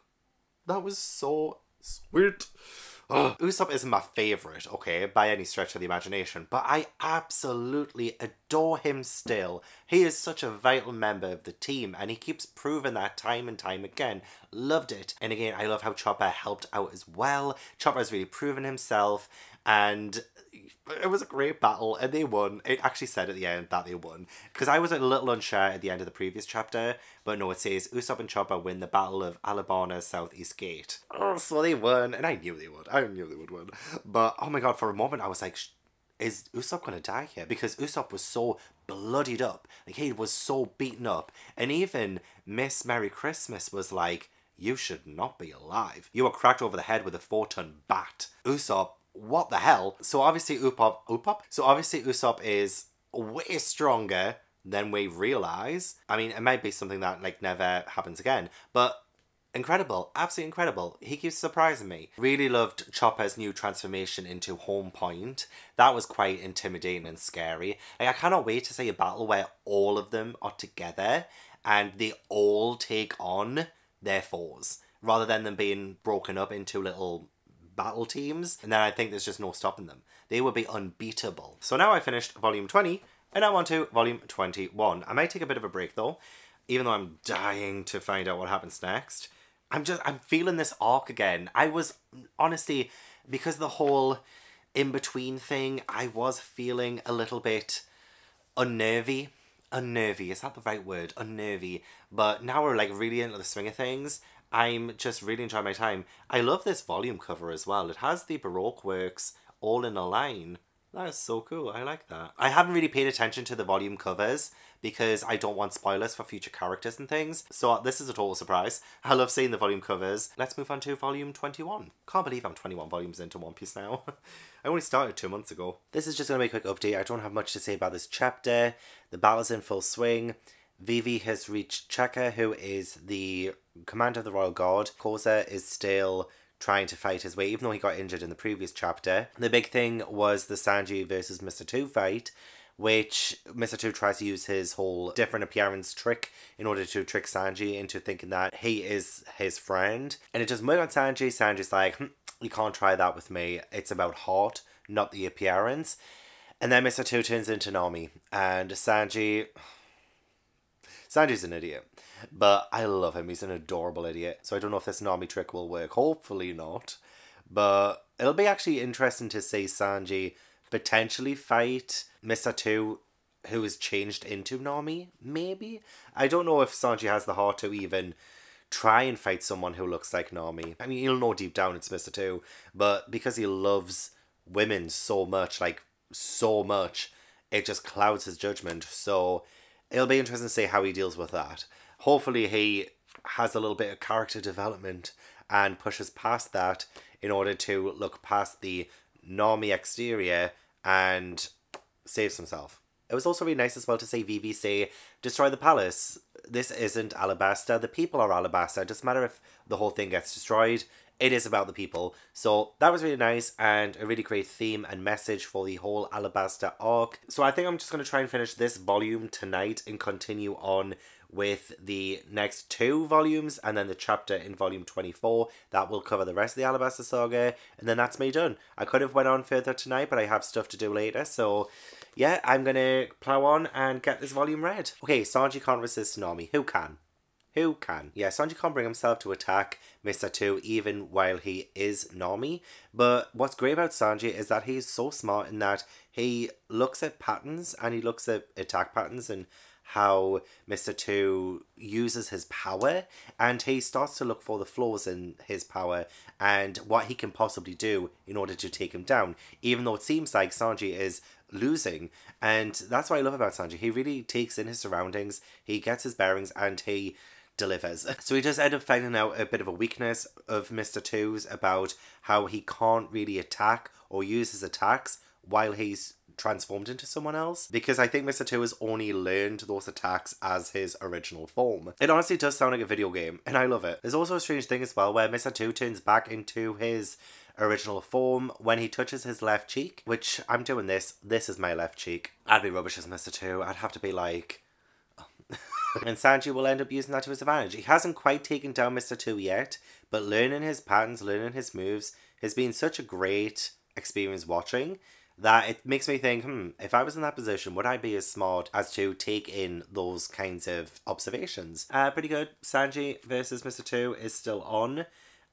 that was so sweet. Ugh. Usopp isn't my favourite, okay, by any stretch of the imagination, but I absolutely adore him still. He is such a vital member of the team, and he keeps proving that time and time again. Loved it. And again, I love how Chopper helped out as well. Chopper has really proven himself, and it was a great battle and they won. It actually said at the end that they won. Because I was a little unsure at the end of the previous chapter, but no, it says Usopp and Chopper win the Battle of Alubarna's Southeast Gate. Oh, so they won, and I knew they would. I knew they would win. But oh my god, for a moment I was like, is Usopp gonna die here? Because Usopp was so bloodied up. Like he was so beaten up. And even Miss Merry Christmas was like, you should not be alive. You were cracked over the head with a four ton bat. Usopp what the hell? So obviously Usopp, Usopp? So obviously Usopp is way stronger than we realize. I mean, it might be something that like never happens again, but incredible, absolutely incredible. He keeps surprising me. Really loved Chopper's new transformation into Horn Point. That was quite intimidating and scary. Like I cannot wait to see a battle where all of them are together and they all take on their foes rather than them being broken up into little battle teams, and then I think there's just no stopping them. They would be unbeatable. So now I finished volume 20, and now on to volume 21. I might take a bit of a break though, even though I'm dying to find out what happens next. I'm just, I'm feeling this arc again. I was, honestly, because the whole in-between thing, I was feeling a little bit unnervy. Unnervy, is that the right word? Unnervy. But now we're like really into the swing of things, I'm just really enjoying my time. I love this volume cover as well. It has the Baroque works all in a line. That is so cool. I like that. I haven't really paid attention to the volume covers because I don't want spoilers for future characters and things. So uh, this is a total surprise. I love seeing the volume covers. Let's move on to volume 21. Can't believe I'm 21 volumes into One Piece now. I only started two months ago. This is just going to be a quick update. I don't have much to say about this chapter. The battle's in full swing. Vivi has reached Chaka, who is the commander of the Royal Guard. Koza is still trying to fight his way, even though he got injured in the previous chapter. The big thing was the Sanji versus Mr. Two fight, which Mr. Two tries to use his whole different appearance trick in order to trick Sanji into thinking that he is his friend. And it just worked on Sanji. Sanji's like, hm, you can't try that with me. It's about heart, not the appearance. And then Mr. Two turns into Nami, and Sanji Sanji's an idiot. But I love him. He's an adorable idiot. So I don't know if this Nami trick will work. Hopefully not. But it'll be actually interesting to see Sanji potentially fight. Two, who is changed into Nami, maybe? I don't know if Sanji has the heart to even try and fight someone who looks like Nami. I mean, he'll know deep down it's Mr. Two, but because he loves women so much, like, so much, it just clouds his judgment. So it'll be interesting to see how he deals with that. Hopefully, he has a little bit of character development and pushes past that in order to look past the Nami exterior and saves himself. It was also really nice as well to see Vivi say, destroy the palace. This isn't Alabasta. The people are Alabasta. It doesn't matter if the whole thing gets destroyed it is about the people. So that was really nice and a really great theme and message for the whole Alabasta arc. So I think I'm just going to try and finish this volume tonight and continue on with the next two volumes and then the chapter in volume 24 that will cover the rest of the Alabasta saga and then that's me done. I could have went on further tonight but I have stuff to do later so yeah, I'm gonna plow on and get this volume read. Okay, Sanji can't resist Nami. Who can? Who can? Yeah, Sanji can't bring himself to attack Mr. 2 even while he is Nami. But what's great about Sanji is that he's so smart in that he looks at patterns and he looks at attack patterns and how Mr. 2 uses his power and he starts to look for the flaws in his power and what he can possibly do in order to take him down, even though it seems like Sanji is losing. And that's what I love about Sanji. He really takes in his surroundings, he gets his bearings, and he delivers. So we just end up finding out a bit of a weakness of Mr. Two's about how he can't really attack or use his attacks while he's transformed into someone else because I think Mr. Two has only learned those attacks as his original form. It honestly does sound like a video game and I love it. There's also a strange thing as well where Mr. Two turns back into his original form when he touches his left cheek, which I'm doing this. This is my left cheek. I'd be rubbish as Mr. Two. I'd have to be like and Sanji will end up using that to his advantage. He hasn't quite taken down Mr. Two yet, but learning his patterns, learning his moves has been such a great experience watching that it makes me think, hmm, if I was in that position, would I be as smart as to take in those kinds of observations? Uh, pretty good. Sanji versus Mr. Two is still on.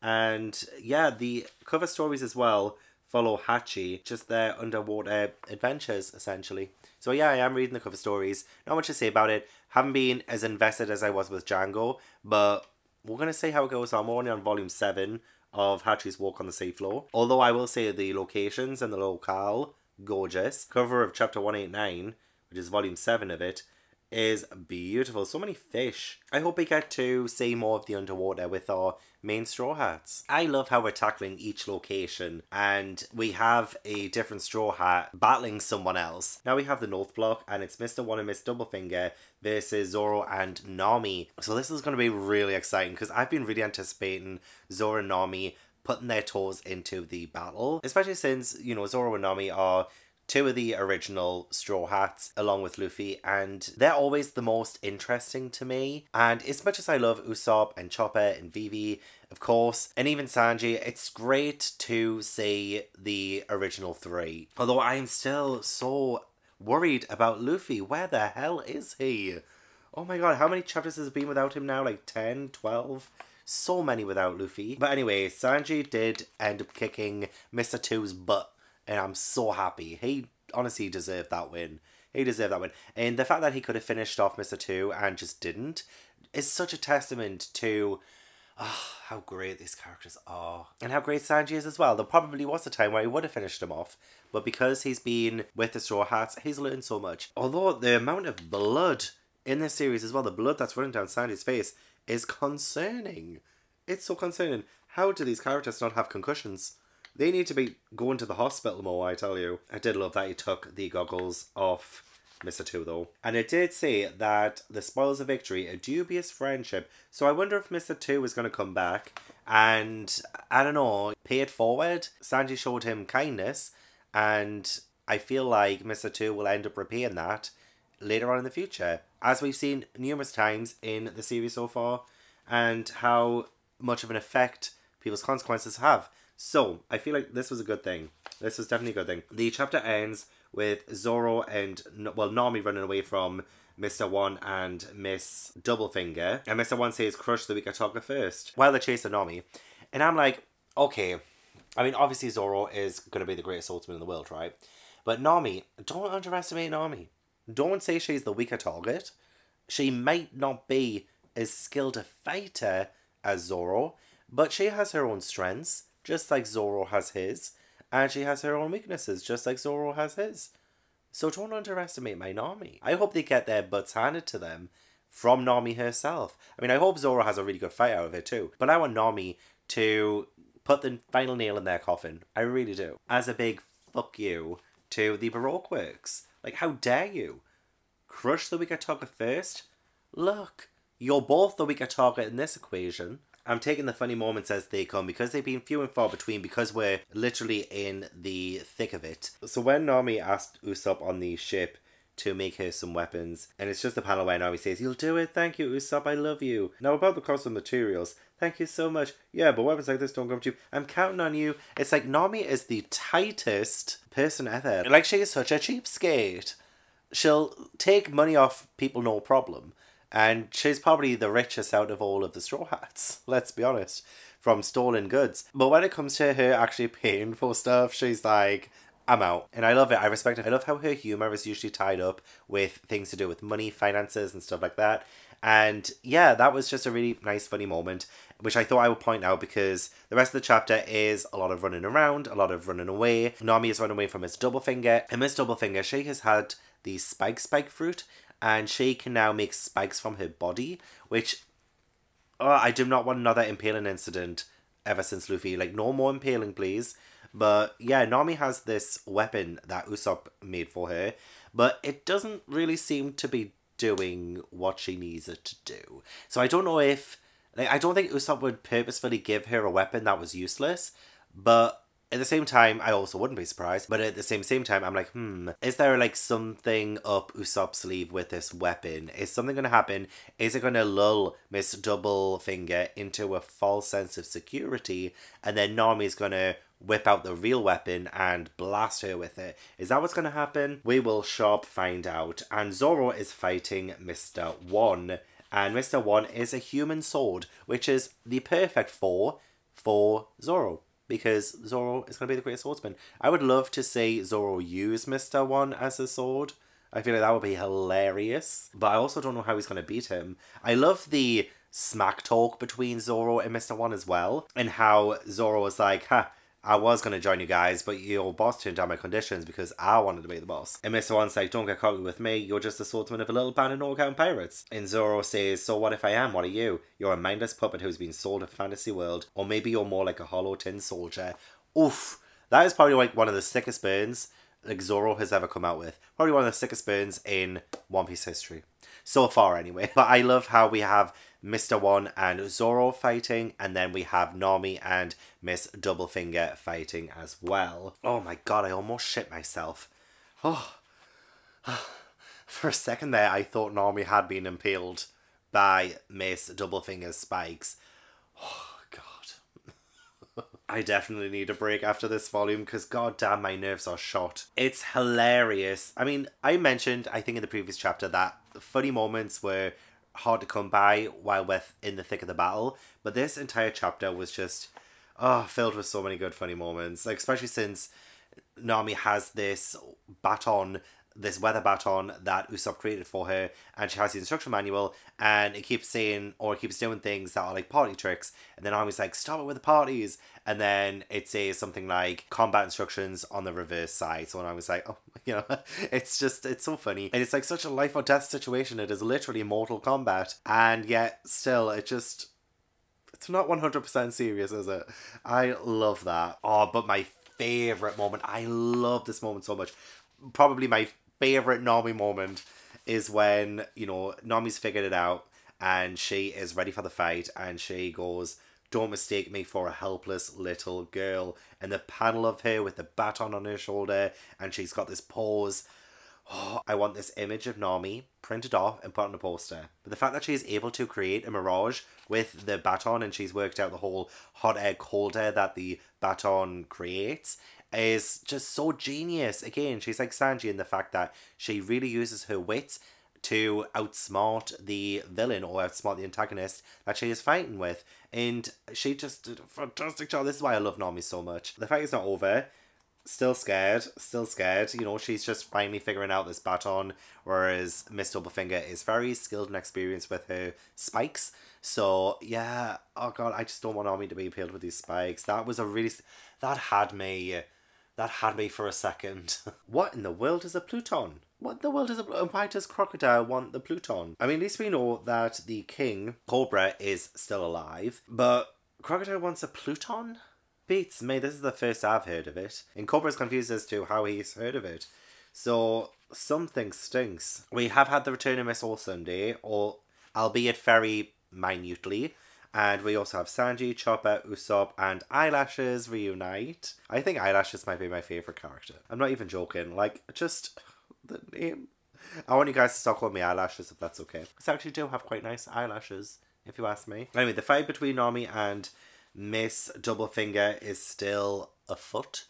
And yeah, the cover stories as well follow Hachi, just their underwater adventures, essentially. So yeah, I am reading the cover stories. Not much to say about it. Haven't been as invested as I was with Jango, but we're going to see how it goes. I'm only on volume 7 of Hachi's Walk on the Seafloor. Although I will say the locations and the locale, gorgeous. Cover of chapter 189, which is volume 7 of it, is beautiful. So many fish. I hope we get to see more of the underwater with our main Straw Hats. I love how we're tackling each location and we have a different Straw Hat battling someone else. Now we have the North Block and it's Mr. One and Miss Doublefinger versus Zoro and Nami. So this is going to be really exciting because I've been really anticipating Zoro and Nami putting their toes into the battle, especially since, you know, Zoro and Nami are two of the original Straw Hats along with Luffy, and they're always the most interesting to me. And as much as I love Usopp and Chopper and Vivi, of course, and even Sanji, it's great to see the original three. Although I'm still so worried about Luffy. Where the hell is he? Oh my god, how many chapters has it been without him now? Like 10, 12? So many without Luffy. But anyway, Sanji did end up kicking Mr. Two's butt and I'm so happy. He honestly deserved that win. He deserved that win. And the fact that he could have finished off Mr. Two and just didn't is such a testament to oh, how great these characters are. And how great Sanji is as well. There probably was a time where he would have finished him off. But because he's been with the Straw Hats, he's learned so much. Although the amount of blood in this series as well, the blood that's running down Sanji's face, is concerning. It's so concerning. How do these characters not have concussions? They need to be going to the hospital more, I tell you. I did love that he took the goggles off Mr. Two, though. And it did say that the spoils of victory, a dubious friendship. So I wonder if Mr. Two is going to come back and, I don't know, pay it forward. Sanji showed him kindness, and I feel like Mr. Two will end up repaying that later on in the future. As we've seen numerous times in the series so far, and how much of an effect people's consequences have. So, I feel like this was a good thing. This was definitely a good thing. The chapter ends with Zoro and, well, Nami running away from Mr. One and Miss Doublefinger. And Mr. One says, crush the weaker target first, while they chase Nami. And I'm like, okay. I mean, obviously Zoro is going to be the greatest swordsman in the world, right? But Nami, don't underestimate Nami. Don't say she's the weaker target. She might not be as skilled a fighter as Zoro, but she has her own strengths just like Zoro has his, and she has her own weaknesses, just like Zoro has his. So don't underestimate my Nami. I hope they get their butts handed to them from Nami herself. I mean, I hope Zoro has a really good fight out of it too, but I want Nami to put the final nail in their coffin. I really do. As a big fuck you to the Baroque works. Like, how dare you? Crush the weaker target first? Look, you're both the weaker target in this equation. I'm taking the funny moments as they come because they've been few and far between because we're literally in the thick of it. So when Nami asked Usopp on the ship to make her some weapons. And it's just a panel where Nami says, You'll do it, thank you, Usopp, I love you. Now about the cost of materials, thank you so much. Yeah, but weapons like this don't come cheap. I'm counting on you. It's like Nami is the tightest person ever. Like she is such a cheapskate. She'll take money off people no problem. And she's probably the richest out of all of the Straw Hats, let's be honest, from stolen goods. But when it comes to her actually paying for stuff, she's like, I'm out. And I love it. I respect it. I love how her humor is usually tied up with things to do with money, finances, and stuff like that. And yeah, that was just a really nice, funny moment, which I thought I would point out because the rest of the chapter is a lot of running around, a lot of running away. Nami is running away from Miss Doublefinger, and Miss Doublefinger, she has had the spike spike fruit, and she can now make spikes from her body, which oh, I do not want another impaling incident ever since Luffy. Like, no more impaling, please. But yeah, Nami has this weapon that Usopp made for her, but it doesn't really seem to be doing what she needs it to do. So I don't know if like I don't think Usopp would purposefully give her a weapon that was useless, but at the same time, I also wouldn't be surprised. But at the same same time, I'm like, hmm, is there like something up Usopp's sleeve with this weapon? Is something gonna happen? Is it gonna lull Miss Double Finger into a false sense of security, and then Nami's gonna whip out the real weapon and blast her with it. Is that what's going to happen? We will sharp find out. And Zoro is fighting Mr. One. And Mr. One is a human sword, which is the perfect for for Zoro. Because Zoro is going to be the greatest swordsman. I would love to see Zoro use Mr. One as a sword. I feel like that would be hilarious. But I also don't know how he's going to beat him. I love the smack talk between Zoro and Mr. One as well. And how Zoro was like, ha, I was going to join you guys, but your boss turned down my conditions because I wanted to be the boss. And Mr. One's like, don't get cocky with me, you're just a swordsman of a little band of Northern pirates. And Zoro says, so what if I am? What are you? You're a mindless puppet who's been sold a fantasy world. Or maybe you're more like a hollow tin soldier. Oof. That is probably like one of the sickest burns like Zoro has ever come out with. Probably one of the sickest burns in One Piece history. So far, anyway. But I love how we have Mr. One and Zoro fighting, and then we have Nami and Miss Doublefinger fighting as well. Oh my god, I almost shit myself. Oh. For a second there, I thought Nami had been impaled by Miss Doublefinger's spikes. Oh, God. I definitely need a break after this volume because goddamn my nerves are shot. It's hilarious. I mean, I mentioned I think in the previous chapter that funny moments were hard to come by while we're in the thick of the battle. But this entire chapter was just oh filled with so many good funny moments. Like especially since Nami has this baton this weather baton that Usopp created for her, and she has the instruction manual, and it keeps saying or it keeps doing things that are like party tricks, and then Nami's like, "Stop it with the parties," and then it says something like combat instructions on the reverse side. So I was like, "Oh, you know, it's just it's so funny, and it's like such a life or death situation. It is literally Mortal Kombat, and yet still, it just." It's not 100% serious, is it? I love that. Oh, but my favorite moment. I love this moment so much. Probably my favorite Nami moment is when, you know, Nami's figured it out and she is ready for the fight and she goes, Don't mistake me for a helpless little girl. And the panel of her with the baton on her shoulder and she's got this pose. Oh, I want this image of Nami printed off and put on a poster. But the fact that she is able to create a mirage with the baton and she's worked out the whole hot air, cold air that the baton creates is just so genius. Again, she's like Sanji in the fact that she really uses her wits to outsmart the villain or outsmart the antagonist that she is fighting with. And she just did a fantastic job. This is why I love Nami so much. The fight is not over. Still scared, still scared. You know, she's just finally figuring out this baton, whereas Miss Doublefinger is very skilled and experienced with her spikes. So, yeah, oh god, I just don't want Nami to be impaled with these spikes. That was a really. That had me that had me for a second. what in the world is a Pluton? What in the world is a why does Crocodile want the Pluton? I mean, at least we know that the king, Cobra, is still alive, but Crocodile wants a Pluton? Beats me, this is the first I've heard of it. And Cobra's confused as to how he's heard of it. So, something stinks. We have had the return of Miss All Sunday, or albeit very minutely, and we also have Sanji, Chopper, Usopp, and Eyelashes reunite. I think Eyelashes might be my favourite character. I'm not even joking. Like, just the name. I want you guys to stop calling me eyelashes if that's okay. Because I actually do have quite nice eyelashes, if you ask me. Anyway, the fight between Nami and Miss Doublefinger is still afoot.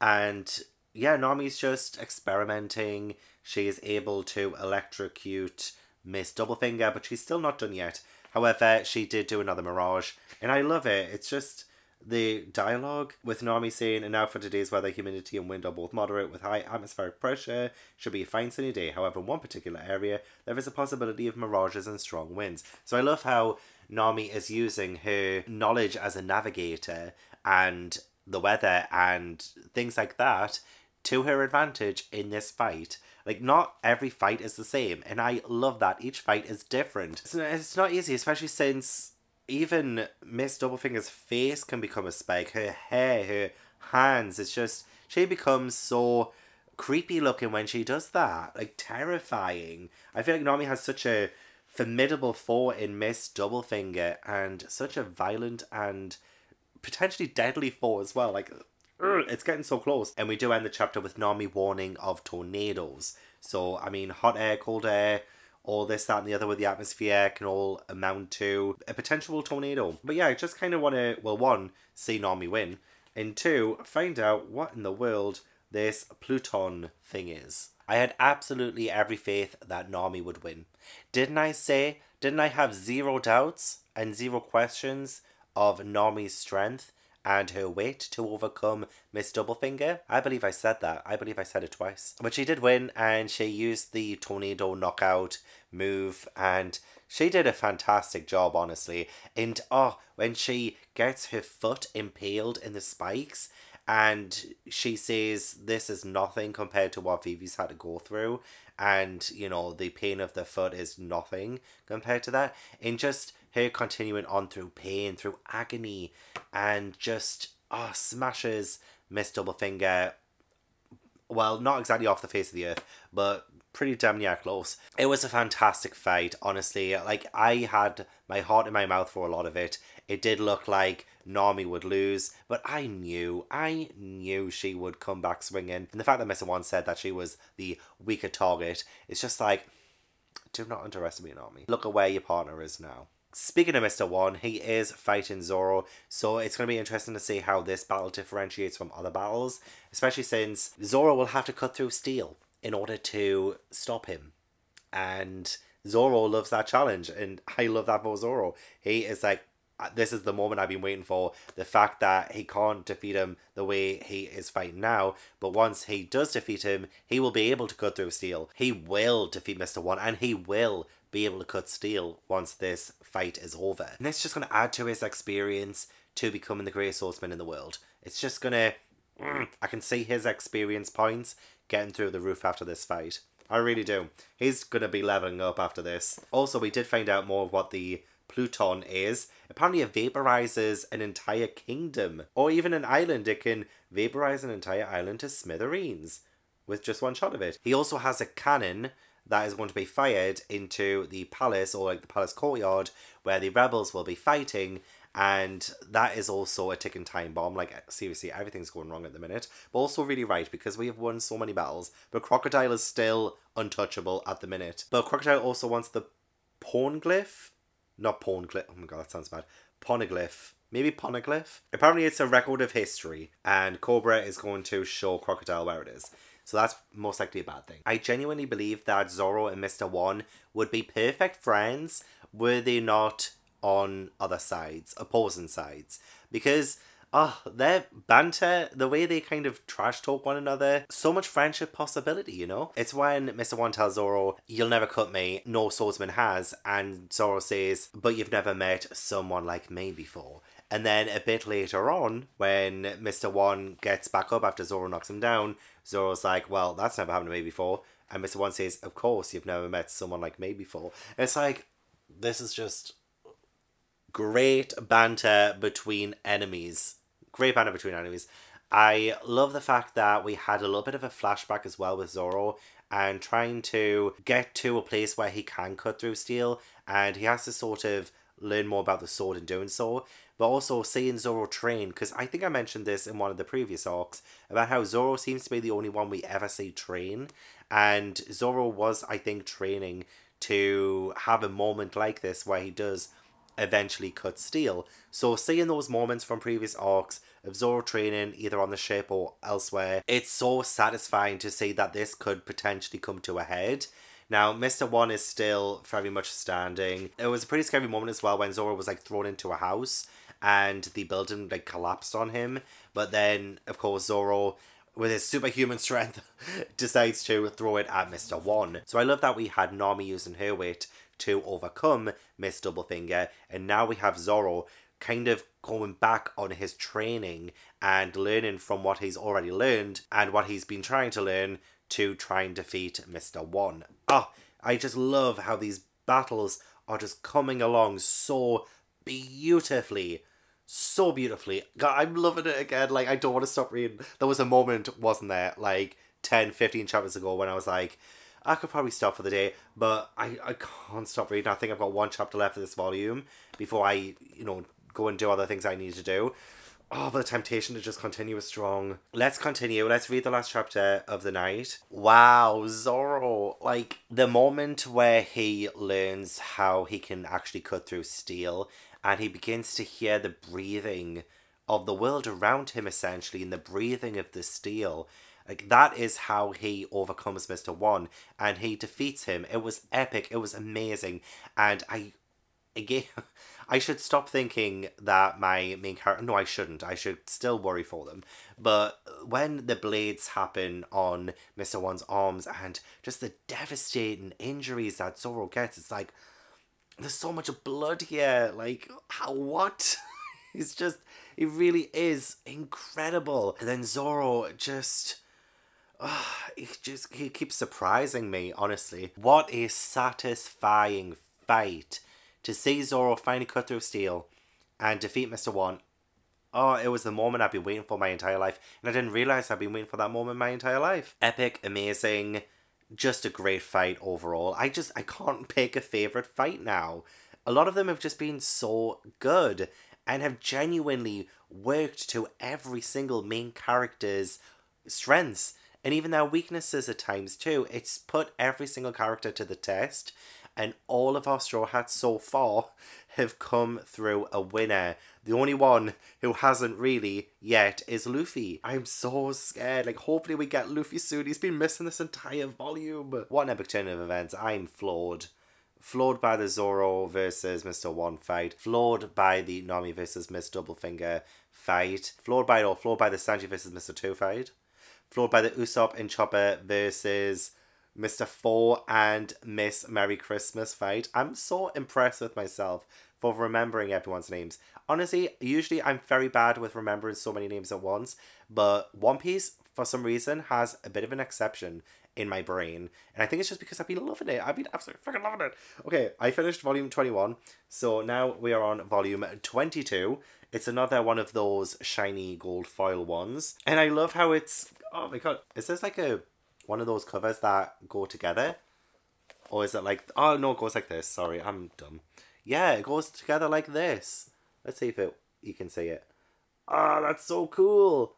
And yeah, Nami's just experimenting. She is able to electrocute Miss Doublefinger, but she's still not done yet. However, she did do another Mirage, and I love it. It's just the dialogue with Nami saying, and now for today's weather, humidity and wind are both moderate with high atmospheric pressure. Should be a fine sunny day. However, in one particular area, there is a possibility of mirages and strong winds. So I love how Nami is using her knowledge as a navigator and the weather and things like that to her advantage in this fight. Like, not every fight is the same, and I love that. Each fight is different. It's, it's not easy, especially since even Miss Doublefinger's face can become a spike. Her hair, her hands, it's just, she becomes so creepy looking when she does that. Like, terrifying. I feel like Nami has such a formidable foe in Miss Doublefinger and such a violent and potentially deadly foe as well. Like, Mm. it's getting so close. And we do end the chapter with Nami warning of tornadoes. So, I mean, hot air, cold air, all this, that, and the other with the atmosphere can all amount to a potential tornado. But yeah, I just kind of want to, well, one, see Nami win, and two, find out what in the world this Pluton thing is. I had absolutely every faith that Nami would win. Didn't I say, didn't I have zero doubts and zero questions of Nami's strength and her weight to overcome Miss Doublefinger. I believe I said that. I believe I said it twice. But she did win and she used the tornado knockout move and she did a fantastic job, honestly. And oh, when she gets her foot impaled in the spikes and she says this is nothing compared to what Vivi's had to go through and you know the pain of the foot is nothing compared to that and just her continuing on through pain through agony and just oh smashes miss doublefinger well not exactly off the face of the earth but pretty damn near close it was a fantastic fight honestly like i had my heart in my mouth for a lot of it it did look like Nami would lose, but I knew, I knew she would come back swinging. And the fact that Mr. One said that she was the weaker target, it's just like, do not underestimate Nami. Look at where your partner is now. Speaking of Mr. One, he is fighting Zoro, so it's going to be interesting to see how this battle differentiates from other battles, especially since Zoro will have to cut through steel in order to stop him. And Zoro loves that challenge, and I love that for Zoro. He is like, uh, this is the moment I've been waiting for. The fact that he can't defeat him the way he is fighting now, but once he does defeat him, he will be able to cut through steel. He will defeat Mr. One, and he will be able to cut steel once this fight is over. And it's just going to add to his experience to becoming the greatest swordsman in the world. It's just going to... Mm, I can see his experience points getting through the roof after this fight. I really do. He's going to be leveling up after this. Also, we did find out more of what the Pluton is. Apparently it vaporizes an entire kingdom or even an island. It can vaporize an entire island to smithereens with just one shot of it. He also has a cannon that is going to be fired into the palace or like the palace courtyard where the rebels will be fighting and that is also a ticking time bomb like seriously everything's going wrong at the minute but also really right because we have won so many battles but crocodile is still untouchable at the minute but crocodile also wants the pawn glyph, not pawn glyph. Oh my god, that sounds bad. Poneglyph. Maybe Poneglyph? Apparently it's a record of history and Cobra is going to show Crocodile where it is. So that's most likely a bad thing. I genuinely believe that Zoro and Mr. One would be perfect friends were they not on other sides, opposing sides. Because oh, their banter, the way they kind of trash talk one another, so much friendship possibility, you know? It's when Mr. One tells Zoro, You'll never cut me, no swordsman has, and Zoro says, But you've never met someone like me before. And then a bit later on, when Mr. One gets back up after Zoro knocks him down, Zoro's like, Well, that's never happened to me before. And Mr. One says, Of course, you've never met someone like me before. And it's like, this is just great banter between enemies great banter between enemies. I love the fact that we had a little bit of a flashback as well with Zoro and trying to get to a place where he can cut through steel and he has to sort of learn more about the sword in doing so but also seeing Zoro train because I think I mentioned this in one of the previous arcs about how Zoro seems to be the only one we ever see train And Zoro was, I think, training to have a moment like this where he does eventually cut steel. So seeing those moments from previous arcs of Zoro training either on the ship or elsewhere, it's so satisfying to see that this could potentially come to a head. Now, Mr. One is still very much standing. It was a pretty scary moment as well when Zoro was like thrown into a house and the building like collapsed on him. But then, of course, Zoro with his superhuman strength, decides to throw it at Mr. One. So I love that we had Nami using her weight to overcome Miss Doublefinger, and now we have Zoro kind of going back on his training and learning from what he's already learned and what he's been trying to learn to try and defeat Mr. One. Oh, I just love how these battles are just coming along so beautifully so beautifully. God, I'm loving it again. Like, I don't want to stop reading. There was a moment, wasn't there, like 10, 15 chapters ago when I was like, I could probably stop for the day, but I, I can't stop reading. I think I've got one chapter left of this volume before I, you know, go and do other things I need to do. Oh, but the temptation to just continue is strong. Let's continue. Let's read the last chapter of the night. Wow, Zoro. Like, the moment where he learns how he can actually cut through steel and he begins to hear the breathing of the world around him essentially and the breathing of the steel. Like that is how he overcomes mr one and he defeats him. It was epic. It was amazing. And i again i should stop thinking that my main character no i shouldn't. I should still worry for them. But when the blades happen on mr one's arms and just the devastating injuries that zoro gets it's like there's so much blood here. Like, how, what? it's just, it really is incredible. And then Zoro just, uh, he just, he keeps surprising me, honestly. What a satisfying fight to see Zoro finally cut through steel and defeat Mr. One. Oh, it was the moment I've been waiting for my entire life. And I didn't realize I've been waiting for that moment my entire life. Epic, amazing just a great fight overall. I just I can't pick a favorite fight now. A lot of them have just been so good and have genuinely worked to every single main character's strengths and even their weaknesses at times too. It's put every single character to the test and all of our Straw Hats so far have come through a winner. The only one who hasn't really yet is Luffy. I'm so scared. Like, hopefully we get Luffy soon. He's been missing this entire volume. What an epic turn of events. I'm floored. Floored by the Zoro versus Mr. One fight. Floored by the Nami versus Miss Doublefinger fight. Floored by it all. Floored by the Sanji versus Mr. Two fight. Floored by the Usopp and Chopper versus Mr. Four and Miss Merry Christmas fight. I'm so impressed with myself for remembering everyone's names. Honestly, usually I'm very bad with remembering so many names at once, but One Piece, for some reason, has a bit of an exception in my brain. And I think it's just because I've been loving it. I've been absolutely fucking loving it. Okay, I finished volume 21, so now we are on volume 22. It's another one of those shiny gold foil ones. And I love how it's. Oh my god. Is this like a one of those covers that go together? Or is it like. Oh no, it goes like this. Sorry, I'm dumb. Yeah, it goes together like this. Let's see if it you can see it. Ah, oh, that's so cool.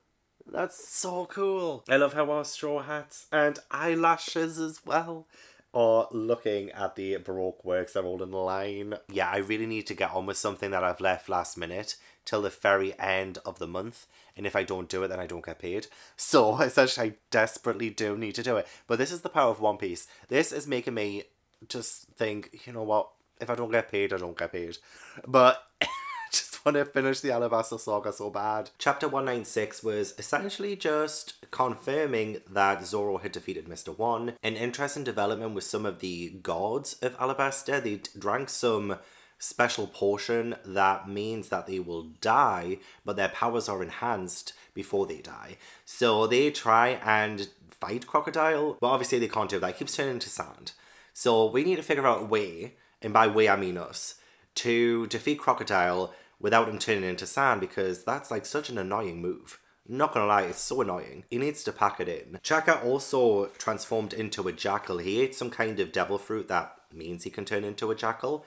That's so cool. I love how our straw hats and eyelashes as well are looking at the Baroque works they're all in the line. Yeah, I really need to get on with something that I've left last minute till the very end of the month. And if I don't do it, then I don't get paid. So essentially, I desperately do need to do it. But this is the power of One Piece. This is making me just think, you know what? If I don't get paid, I don't get paid. But just want to finish the Alabasta saga so bad. Chapter 196 was essentially just confirming that Zoro had defeated Mr. One. An interesting development with some of the gods of Alabasta. They drank some special potion that means that they will die, but their powers are enhanced before they die. So they try and fight Crocodile, but obviously they can't do that. It keeps turning into sand. So we need to figure out a way and by we I mean us, to defeat Crocodile without him turning into sand because that's like such an annoying move. Not gonna lie, it's so annoying. He needs to pack it in. Chaka also transformed into a jackal. He ate some kind of devil fruit that means he can turn into a jackal.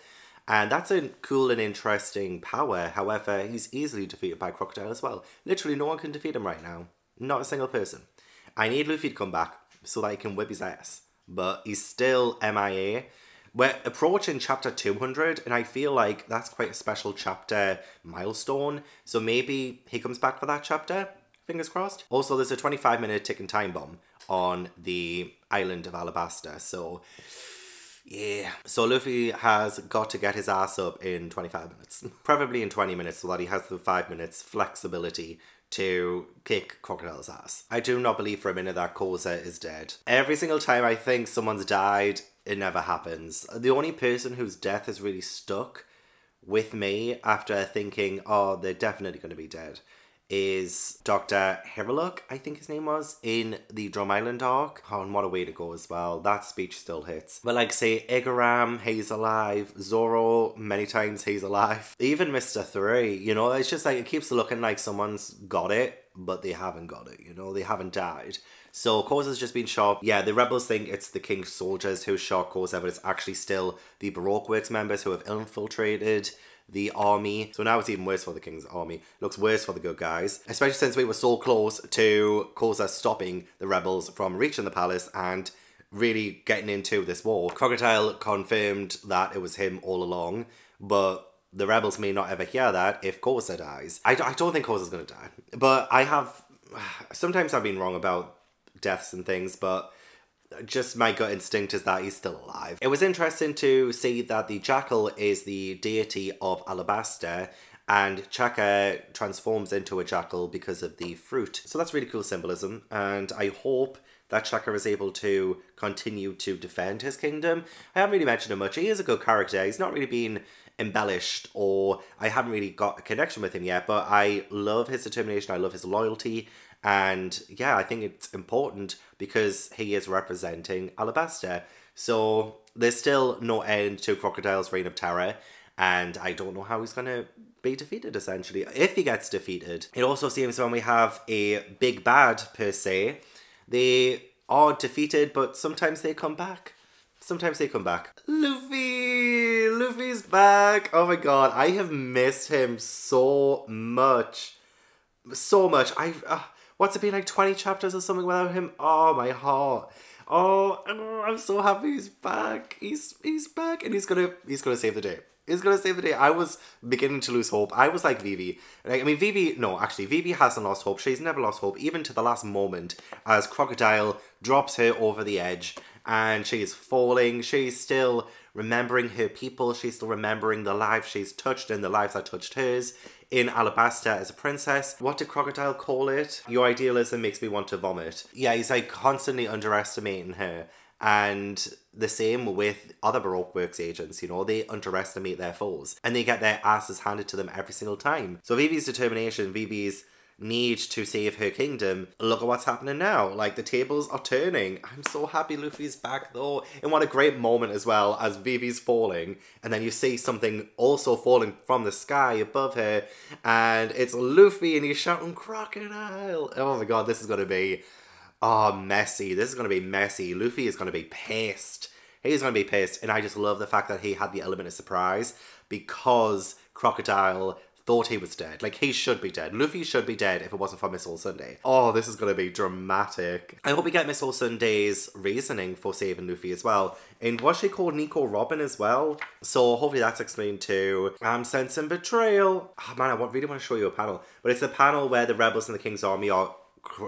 And that's a cool and interesting power. However, he's easily defeated by Crocodile as well. Literally, no one can defeat him right now. Not a single person. I need Luffy to come back. so that he can whip his ass. But he's still MIA. We're approaching chapter 200, and I feel like that's quite a special chapter milestone. So maybe he comes back for that chapter. Fingers crossed. Also, there's a 25 minute ticking time bomb on the island of Alabasta. So, yeah. So Luffy has got to get his ass up in 25 minutes. Preferably in 20 minutes so that he has the 5 minutes flexibility to kick Crocodile's ass. I do not believe for a minute that Koza is dead. Every single time I think someone's died, it never happens. The only person whose death has really stuck with me after thinking, oh, they're definitely going to be dead, is Dr. Hiriluk, I think his name was, in the Drum Island arc. Oh, and what a way to go as well. That speech still hits. But like, say, Igaram, he's alive. Zoro, many times he's alive. Even Mr. 3, you know, it's just like, it keeps looking like someone's got it, but they haven't got it, you know, they haven't died. So Koza's just been shot. Yeah, the rebels think it's the king's soldiers who shot Koza, but it's actually still the Baroque Works members who have infiltrated the army. So now it's even worse for the king's army. looks worse for the good guys, especially since we were so close to Koza stopping the rebels from reaching the palace and really getting into this war. Crocodile confirmed that it was him all along, but the rebels may not ever hear that if Koza dies. I, I don't think Koza's gonna die, but I have. Sometimes I've been wrong about deaths and things, but just my gut instinct is that he's still alive. It was interesting to see that the jackal is the deity of Alabasta and Chaka transforms into a jackal because of the fruit. So that's really cool symbolism and I hope that Chaka is able to continue to defend his kingdom. I haven't really mentioned him much. He is a good character. He's not really been embellished or I haven't really got a connection with him yet, but I love his determination. I love his loyalty. And yeah, I think it's important because he is representing Alabasta. So there's still no end to Crocodile's reign of terror. And I don't know how he's going to be defeated, essentially, if he gets defeated. It also seems when we have a big bad, per se, they are defeated, but sometimes they come back. Sometimes they come back. Luffy! Luffy's back! Oh my god, I have missed him so much. So much. I. Uh, What's it been like 20 chapters or something without him? Oh, my heart. Oh, oh, I'm so happy he's back. He's he's back and he's gonna he's gonna save the day. He's gonna save the day. I was beginning to lose hope. I was like Vivi. Like, I mean, Vivi. No, actually, Vivi hasn't lost hope. She's never lost hope, even to the last moment, as Crocodile drops her over the edge and she's falling. She's still remembering her people. She's still remembering the lives she's touched and the lives that touched hers in Alabasta as a princess. What did Crocodile call it? Your idealism makes me want to vomit. Yeah, he's like constantly underestimating her. And the same with other Baroque Works agents, you know, they underestimate their foes and they get their asses handed to them every single time. So Vivi's determination, Vivi's need to save her kingdom. Look at what's happening now. Like the tables are turning. I'm so happy Luffy's back though. And what a great moment as well as Vivi's falling and then you see something also falling from the sky above her and it's Luffy and he's shouting crocodile. Oh my god, this is gonna be oh messy. This is gonna be messy. Luffy is gonna be pissed. He's gonna be pissed and I just love the fact that he had the element of surprise because Crocodile thought he was dead. Like, he should be dead. Luffy should be dead if it wasn't for Miss All Sunday. Oh, this is to be dramatic. I hope we get Miss All Sunday's reasoning for saving Luffy as well. And was she called Nico Robin as well? So hopefully that's explained too. Um, Sense and Betrayal. Oh man, I really want to show you a panel. But it's a panel where the rebels and the King's Army are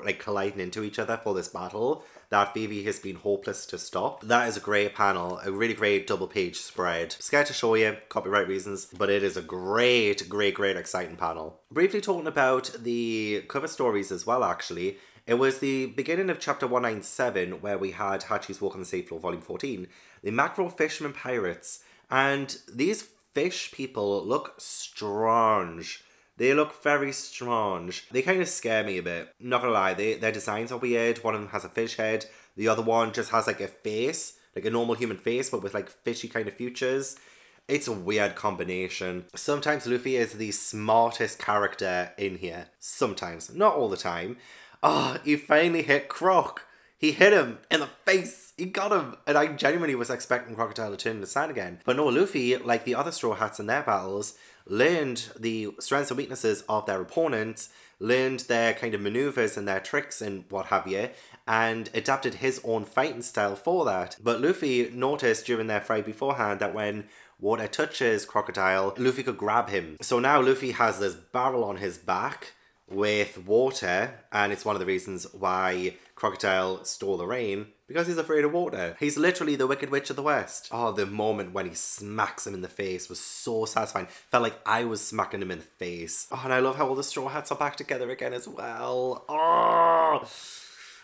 like colliding into each other for this battle that Vivi has been hopeless to stop. That is a great panel, a really great double page spread. Scared to show you, copyright reasons, but it is a great, great, great exciting panel. Briefly talking about the cover stories as well actually, it was the beginning of chapter 197 where we had Hachi's Walk on the Sea Floor, volume 14, the mackerel fisherman pirates, and these fish people look strange. They look very strange. They kind of scare me a bit. Not gonna lie, they, their designs are weird. One of them has a fish head. The other one just has like a face, like a normal human face, but with like fishy kind of features. It's a weird combination. Sometimes Luffy is the smartest character in here. Sometimes. Not all the time. Oh, he finally hit Croc. He hit him in the face. He got him. And I genuinely was expecting Crocodile to turn into sand again. But no, Luffy, like the other Straw Hats in their battles, learned the strengths and weaknesses of their opponents, learned their kind of maneuvers and their tricks and what have you, and adapted his own fighting style for that. But Luffy noticed during their fight beforehand that when water touches Crocodile, Luffy could grab him. So now Luffy has this barrel on his back with water, and it's one of the reasons why Crocodile stole the rain because he's afraid of water. He's literally the Wicked Witch of the West. Oh, the moment when he smacks him in the face was so satisfying. Felt like I was smacking him in the face. Oh, and I love how all the Straw Hats are back together again as well. Oh,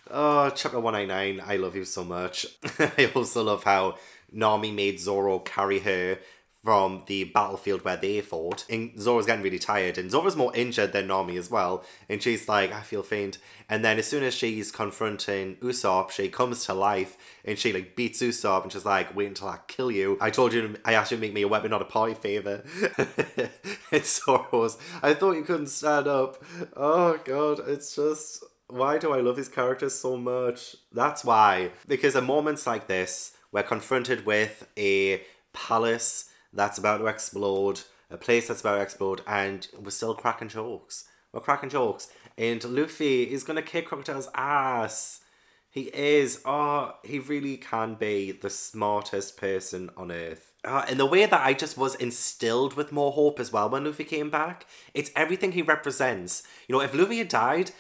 oh chapter 199. I love you so much. I also love how Nami made Zoro carry her from the battlefield where they fought. And Zoro's getting really tired, and Zoro's more injured than Nami as well. And she's like, I feel faint. And then as soon as she's confronting Usopp, she comes to life and she like beats Usopp and she's like, wait until I kill you. I told you, I asked you to make me a weapon, not a party favor. it's Zoro's. I thought you couldn't stand up. Oh god, it's just. Why do I love these characters so much? That's why. Because at moments like this, we're confronted with a palace that's about to explode, a place that's about to explode, and we're still cracking jokes. We're cracking jokes. And Luffy is gonna kick Crocodile's ass. He is. Oh, he really can be the smartest person on earth. Uh, and the way that I just was instilled with more hope as well when Luffy came back, it's everything he represents. You know, if Luffy had died,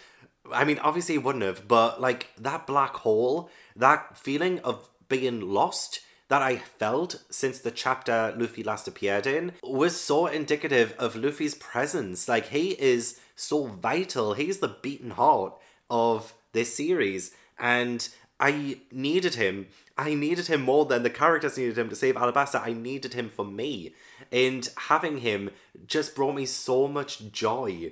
I mean, obviously he wouldn't have, but like that black hole, that feeling of being lost that I felt since the chapter Luffy last appeared in was so indicative of Luffy's presence. Like, he is so vital. He's the beating heart of this series. And I needed him. I needed him more than the characters needed him to save Alabasta. I needed him for me. And having him just brought me so much joy.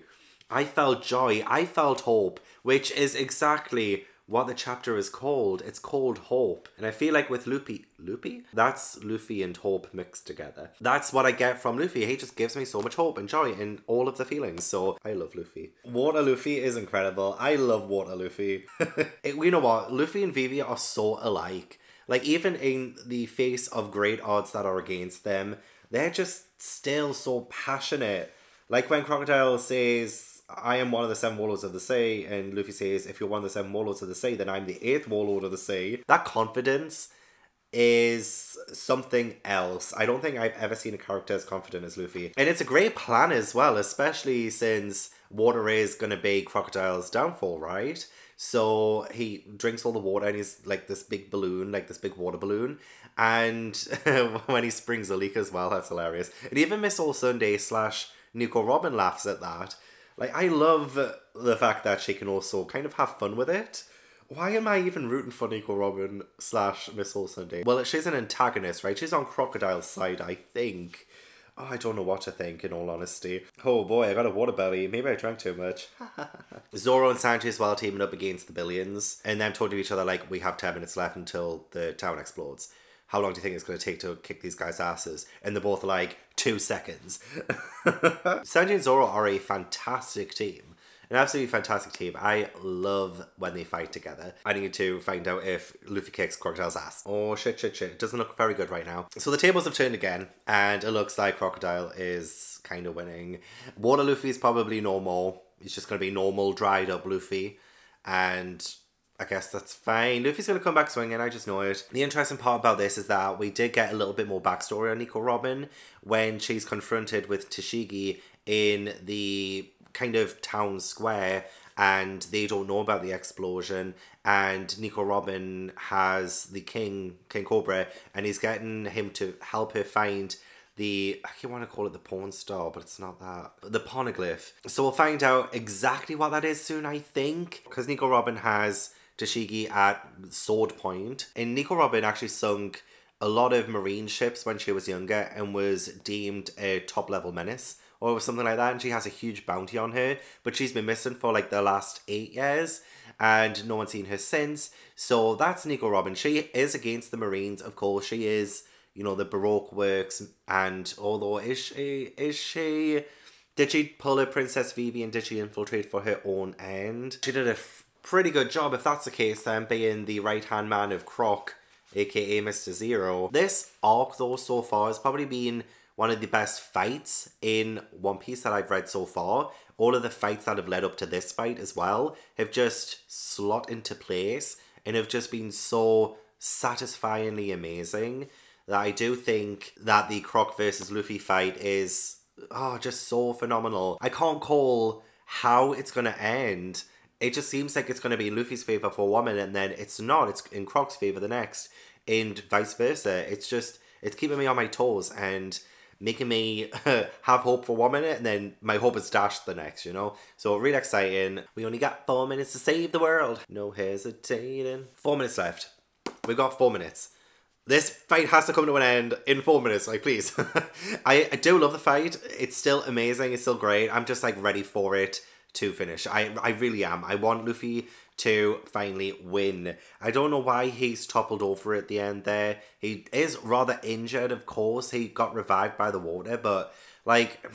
I felt joy. I felt hope, which is exactly what the chapter is called. It's called Hope. And I feel like with Luffy, Luffy? That's Luffy and Hope mixed together. That's what I get from Luffy. He just gives me so much hope and joy in all of the feelings. So I love Luffy. Water Luffy is incredible. I love Water Luffy. it, you know what? Luffy and Vivi are so alike. Like, even in the face of great odds that are against them, they're just still so passionate. Like when Crocodile says, I am one of the seven warlords of the sea, and Luffy says, if you're one of the seven warlords of the sea, then I'm the eighth warlord of the sea. That confidence is something else. I don't think I've ever seen a character as confident as Luffy. And it's a great plan as well, especially since water is going to be Crocodile's downfall, right? So he drinks all the water and he's like this big balloon, like this big water balloon. And when he springs a leak as well, that's hilarious. And even Miss All Sunday slash Nico Robin laughs at that like, I love the fact that she can also kind of have fun with it. Why am I even rooting for Nico Robin slash Miss All Sunday? Well, she's an antagonist, right? She's on Crocodile's side, I think. Oh, I don't know what to think, in all honesty. Oh boy, I got a water belly. Maybe I drank too much. Zoro and as well teaming up against the Billions, and then talking to each other like, we have 10 minutes left until the town explodes how long do you think it's going to take to kick these guys' asses? And they're both like, two seconds. Sanji and Zoro are a fantastic team. An absolutely fantastic team. I love when they fight together. I need to find out if Luffy kicks Crocodile's ass. Oh shit, shit, shit. It doesn't look very good right now. So the tables have turned again, and it looks like Crocodile is kind of winning. Water Luffy is probably normal. He's just going to be normal, dried up Luffy. And I guess that's fine. Luffy's going to come back swinging, I just know it. The interesting part about this is that we did get a little bit more backstory on Nico Robin when she's confronted with Tashigi in the kind of town square and they don't know about the explosion and Nico Robin has the king, King Cobra, and he's getting him to help her find the I can't want to call it the porn star, but it's not that. The poneglyph. So we'll find out exactly what that is soon, I think. Because Nico Robin has Tashigi at sword point. And Nico Robin actually sunk a lot of marine ships when she was younger and was deemed a top level menace or something like that. And she has a huge bounty on her, but she's been missing for like the last eight years and no one's seen her since. So that's Nico Robin. She is against the Marines, of course. She is, you know, the Baroque works. And although is she, is she, did she pull a Princess Vivi and did she infiltrate for her own end? She did a pretty good job if that's the case then being the right hand man of Croc aka Mr. Zero. This arc though so far has probably been one of the best fights in One Piece that I've read so far. all of the fights that have led up to this fight as well have just slot into place and have just been so satisfyingly amazing that I do think that the Croc versus Luffy fight is oh just so phenomenal. I can't call how it's gonna end. It just seems like it's gonna be in Luffy's favor for one minute and then it's not. It's in Croc's favor the next, and vice versa. It's just it's keeping me on my toes and making me have hope for one minute and then my hope is dashed the next, you know? So really exciting. We only got four minutes to save the world. No hesitating. Four minutes left. We've got four minutes. This fight has to come to an end in four minutes, like please. I, I do love the fight. It's still amazing. It's still great. I'm just like ready for it to finish. I I really am. I want Luffy to finally win. I don't know why he's toppled over at the end there. He is rather injured, of course. He got revived by the water, but like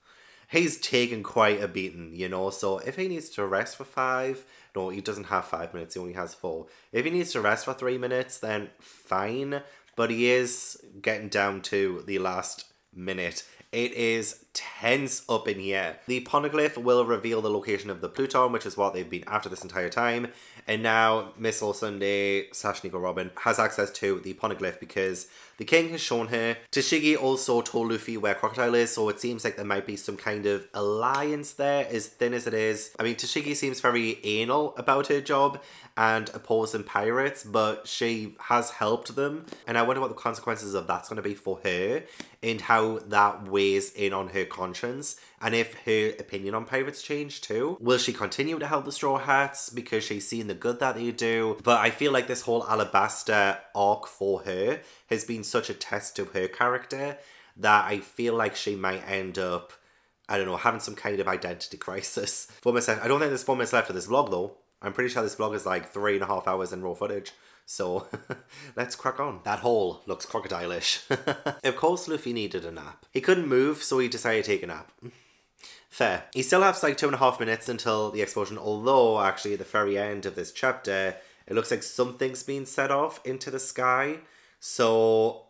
he's taken quite a beating, you know. So if he needs to rest for five, no, he doesn't have five minutes, he only has four. If he needs to rest for three minutes, then fine. But he is getting down to the last minute. It is tense up in here. The poneglyph will reveal the location of the Pluton, which is what they've been after this entire time. And now Miss All Sunday slash Nico Robin has access to the poneglyph because the king has shown her. Tashigi also told Luffy where Crocodile is, so it seems like there might be some kind of alliance there, as thin as it is. I mean, Tashigi seems very anal about her job and opposing pirates, but she has helped them. And I wonder what the consequences of that's going to be for her and how that weighs in on her conscience and if her opinion on pirates changed too. Will she continue to help the Straw Hats because she's seen the good that they do? But I feel like this whole Alabasta arc for her has been such a test to her character that I feel like she might end up I don't know, having some kind of identity crisis. Four minutes left. I don't think there's four minutes left for this vlog though. I'm pretty sure this vlog is like three and a half hours in raw footage. So let's crack on. That hole looks crocodilish. of course Luffy needed a nap. He couldn't move, so he decided to take a nap. Fair. He still has like two and a half minutes until the explosion, although actually at the very end of this chapter, it looks like something's being set off into the sky. So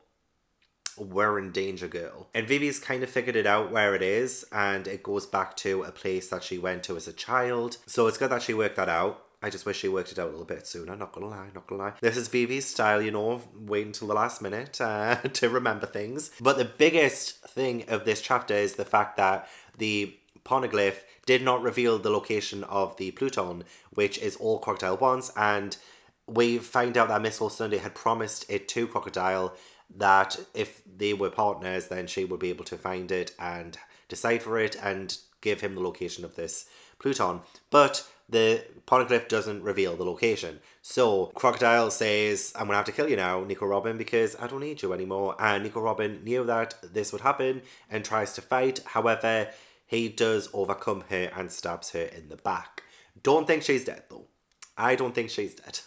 we're in danger, girl. And Vivi's kind of figured it out where it is, and it goes back to a place that she went to as a child. So it's good that she worked that out. I just wish she worked it out a little bit sooner, not gonna lie, not gonna lie. This is Vivi's style, you know, wait until the last minute uh, to remember things. But the biggest thing of this chapter is the fact that the poneglyph did not reveal the location of the Pluton, which is all Crocodile wants, and we find out that Miss All Sunday had promised it to Crocodile that if they were partners, then she would be able to find it and decipher it and give him the location of this Pluton. But the poneglyph doesn't reveal the location. So Crocodile says, I'm gonna have to kill you now, Nico Robin, because I don't need you anymore. And Nico Robin knew that this would happen and tries to fight. However, he does overcome her and stabs her in the back. Don't think she's dead though. I don't think she's dead.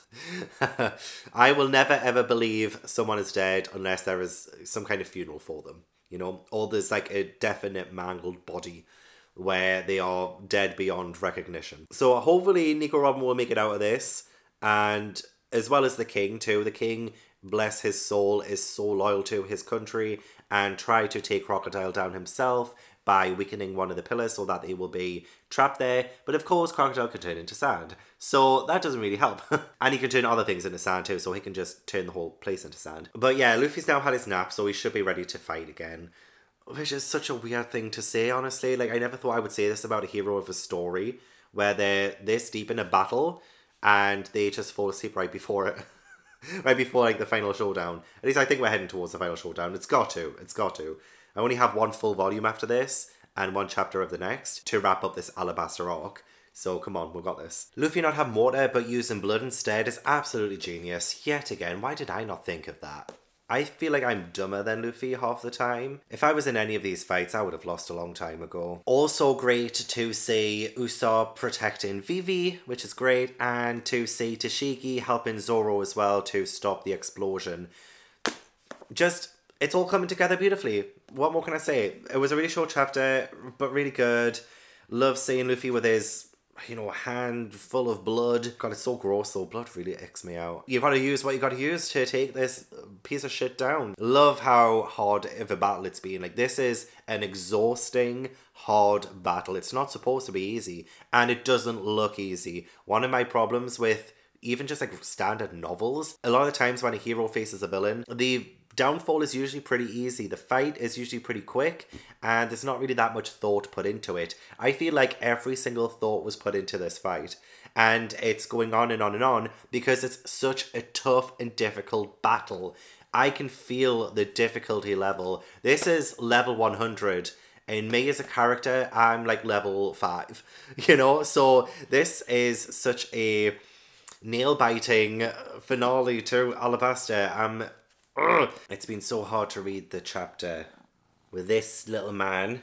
I will never ever believe someone is dead unless there is some kind of funeral for them, you know, or there's like a definite mangled body where they are dead beyond recognition. So hopefully Nico Robin will make it out of this, and as well as the king too. The king, bless his soul, is so loyal to his country and try to take Crocodile down himself by weakening one of the pillars so that they will be trapped there. But of course, Crocodile can turn into sand. So that doesn't really help. and he can turn other things into sand too, so he can just turn the whole place into sand. But yeah, Luffy's now had his nap, so he should be ready to fight again. Which is such a weird thing to say, honestly. Like, I never thought I would say this about a hero of a story where they're this deep in a battle and they just fall asleep right before it. right before like the final showdown. At least I think we're heading towards the final showdown. It's got to. It's got to. I only have one full volume after this and one chapter of the next to wrap up this Alabasta arc. So come on, we've got this. Luffy not have mortar but using blood instead is absolutely genius. Yet again, why did I not think of that? I feel like I'm dumber than Luffy half the time. If I was in any of these fights, I would have lost a long time ago. Also great to see Usopp protecting Vivi, which is great, and to see Tashigi helping Zoro as well to stop the explosion. Just, it's all coming together beautifully. What more can I say? It was a really short chapter, but really good. Love seeing Luffy with his you know, hand full of blood. God, it's so gross though. Blood really icks me out. You gotta use what you gotta use to take this piece of shit down. Love how hard of a battle it's been. Like, this is an exhausting, hard battle. It's not supposed to be easy, and it doesn't look easy. One of my problems with even just like standard novels, a lot of the times when a hero faces a villain, the downfall is usually pretty easy. The fight is usually pretty quick, and there's not really that much thought put into it. I feel like every single thought was put into this fight, and it's going on and on and on because it's such a tough and difficult battle. I can feel the difficulty level. This is level 100. And me as a character, I'm like level 5. You know? So this is such a nail biting finale to Alabasta. I'm. It's been so hard to read the chapter with this little man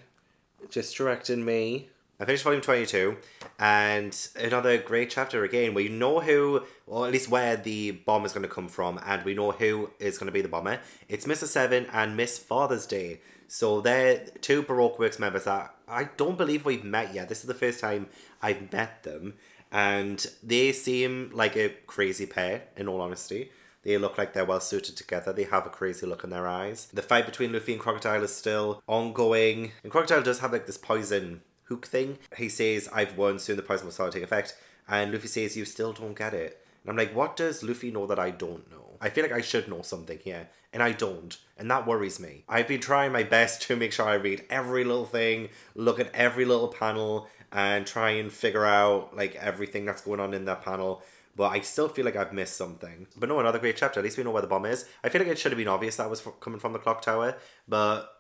distracting me. I finished volume 22, and another great chapter again where you know who, or at least where the bomb is going to come from, and we know who is going to be the bomber. It's Mr. Seven and Miss Father's Day. So they're two Baroque Works members that I don't believe we've met yet. This is the first time I've met them, and they seem like a crazy pair, in all honesty. They look like they're well suited together. They have a crazy look in their eyes. The fight between Luffy and Crocodile is still ongoing. And Crocodile does have like this poison hook thing. He says, I've won, soon the poison will start to take effect. And Luffy says, You still don't get it. And I'm like, What does Luffy know that I don't know? I feel like I should know something here, and I don't, and that worries me. I've been trying my best to make sure I read every little thing, look at every little panel, and try and figure out like everything that's going on in that panel but I still feel like I've missed something. But no, another great chapter. At least we know where the bomb is. I feel like it should have been obvious that was coming from the clock tower, but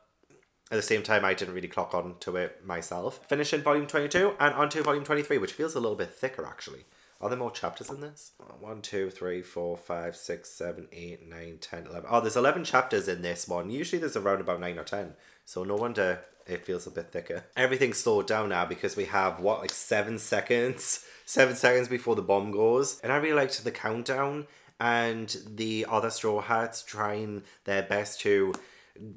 at the same time, I didn't really clock on to it myself. Finishing volume 22 and onto volume 23, which feels a little bit thicker actually. Are there more chapters in this? One, two, three, four, five, six, seven, eight, nine, ten, eleven. Oh, there's 11 chapters in this one. Usually there's around about 9 or 10. So no wonder it feels a bit thicker. Everything's slowed down now because we have, what, like 7 seconds seven seconds before the bomb goes. And I really liked the countdown and the other Straw Hats trying their best to,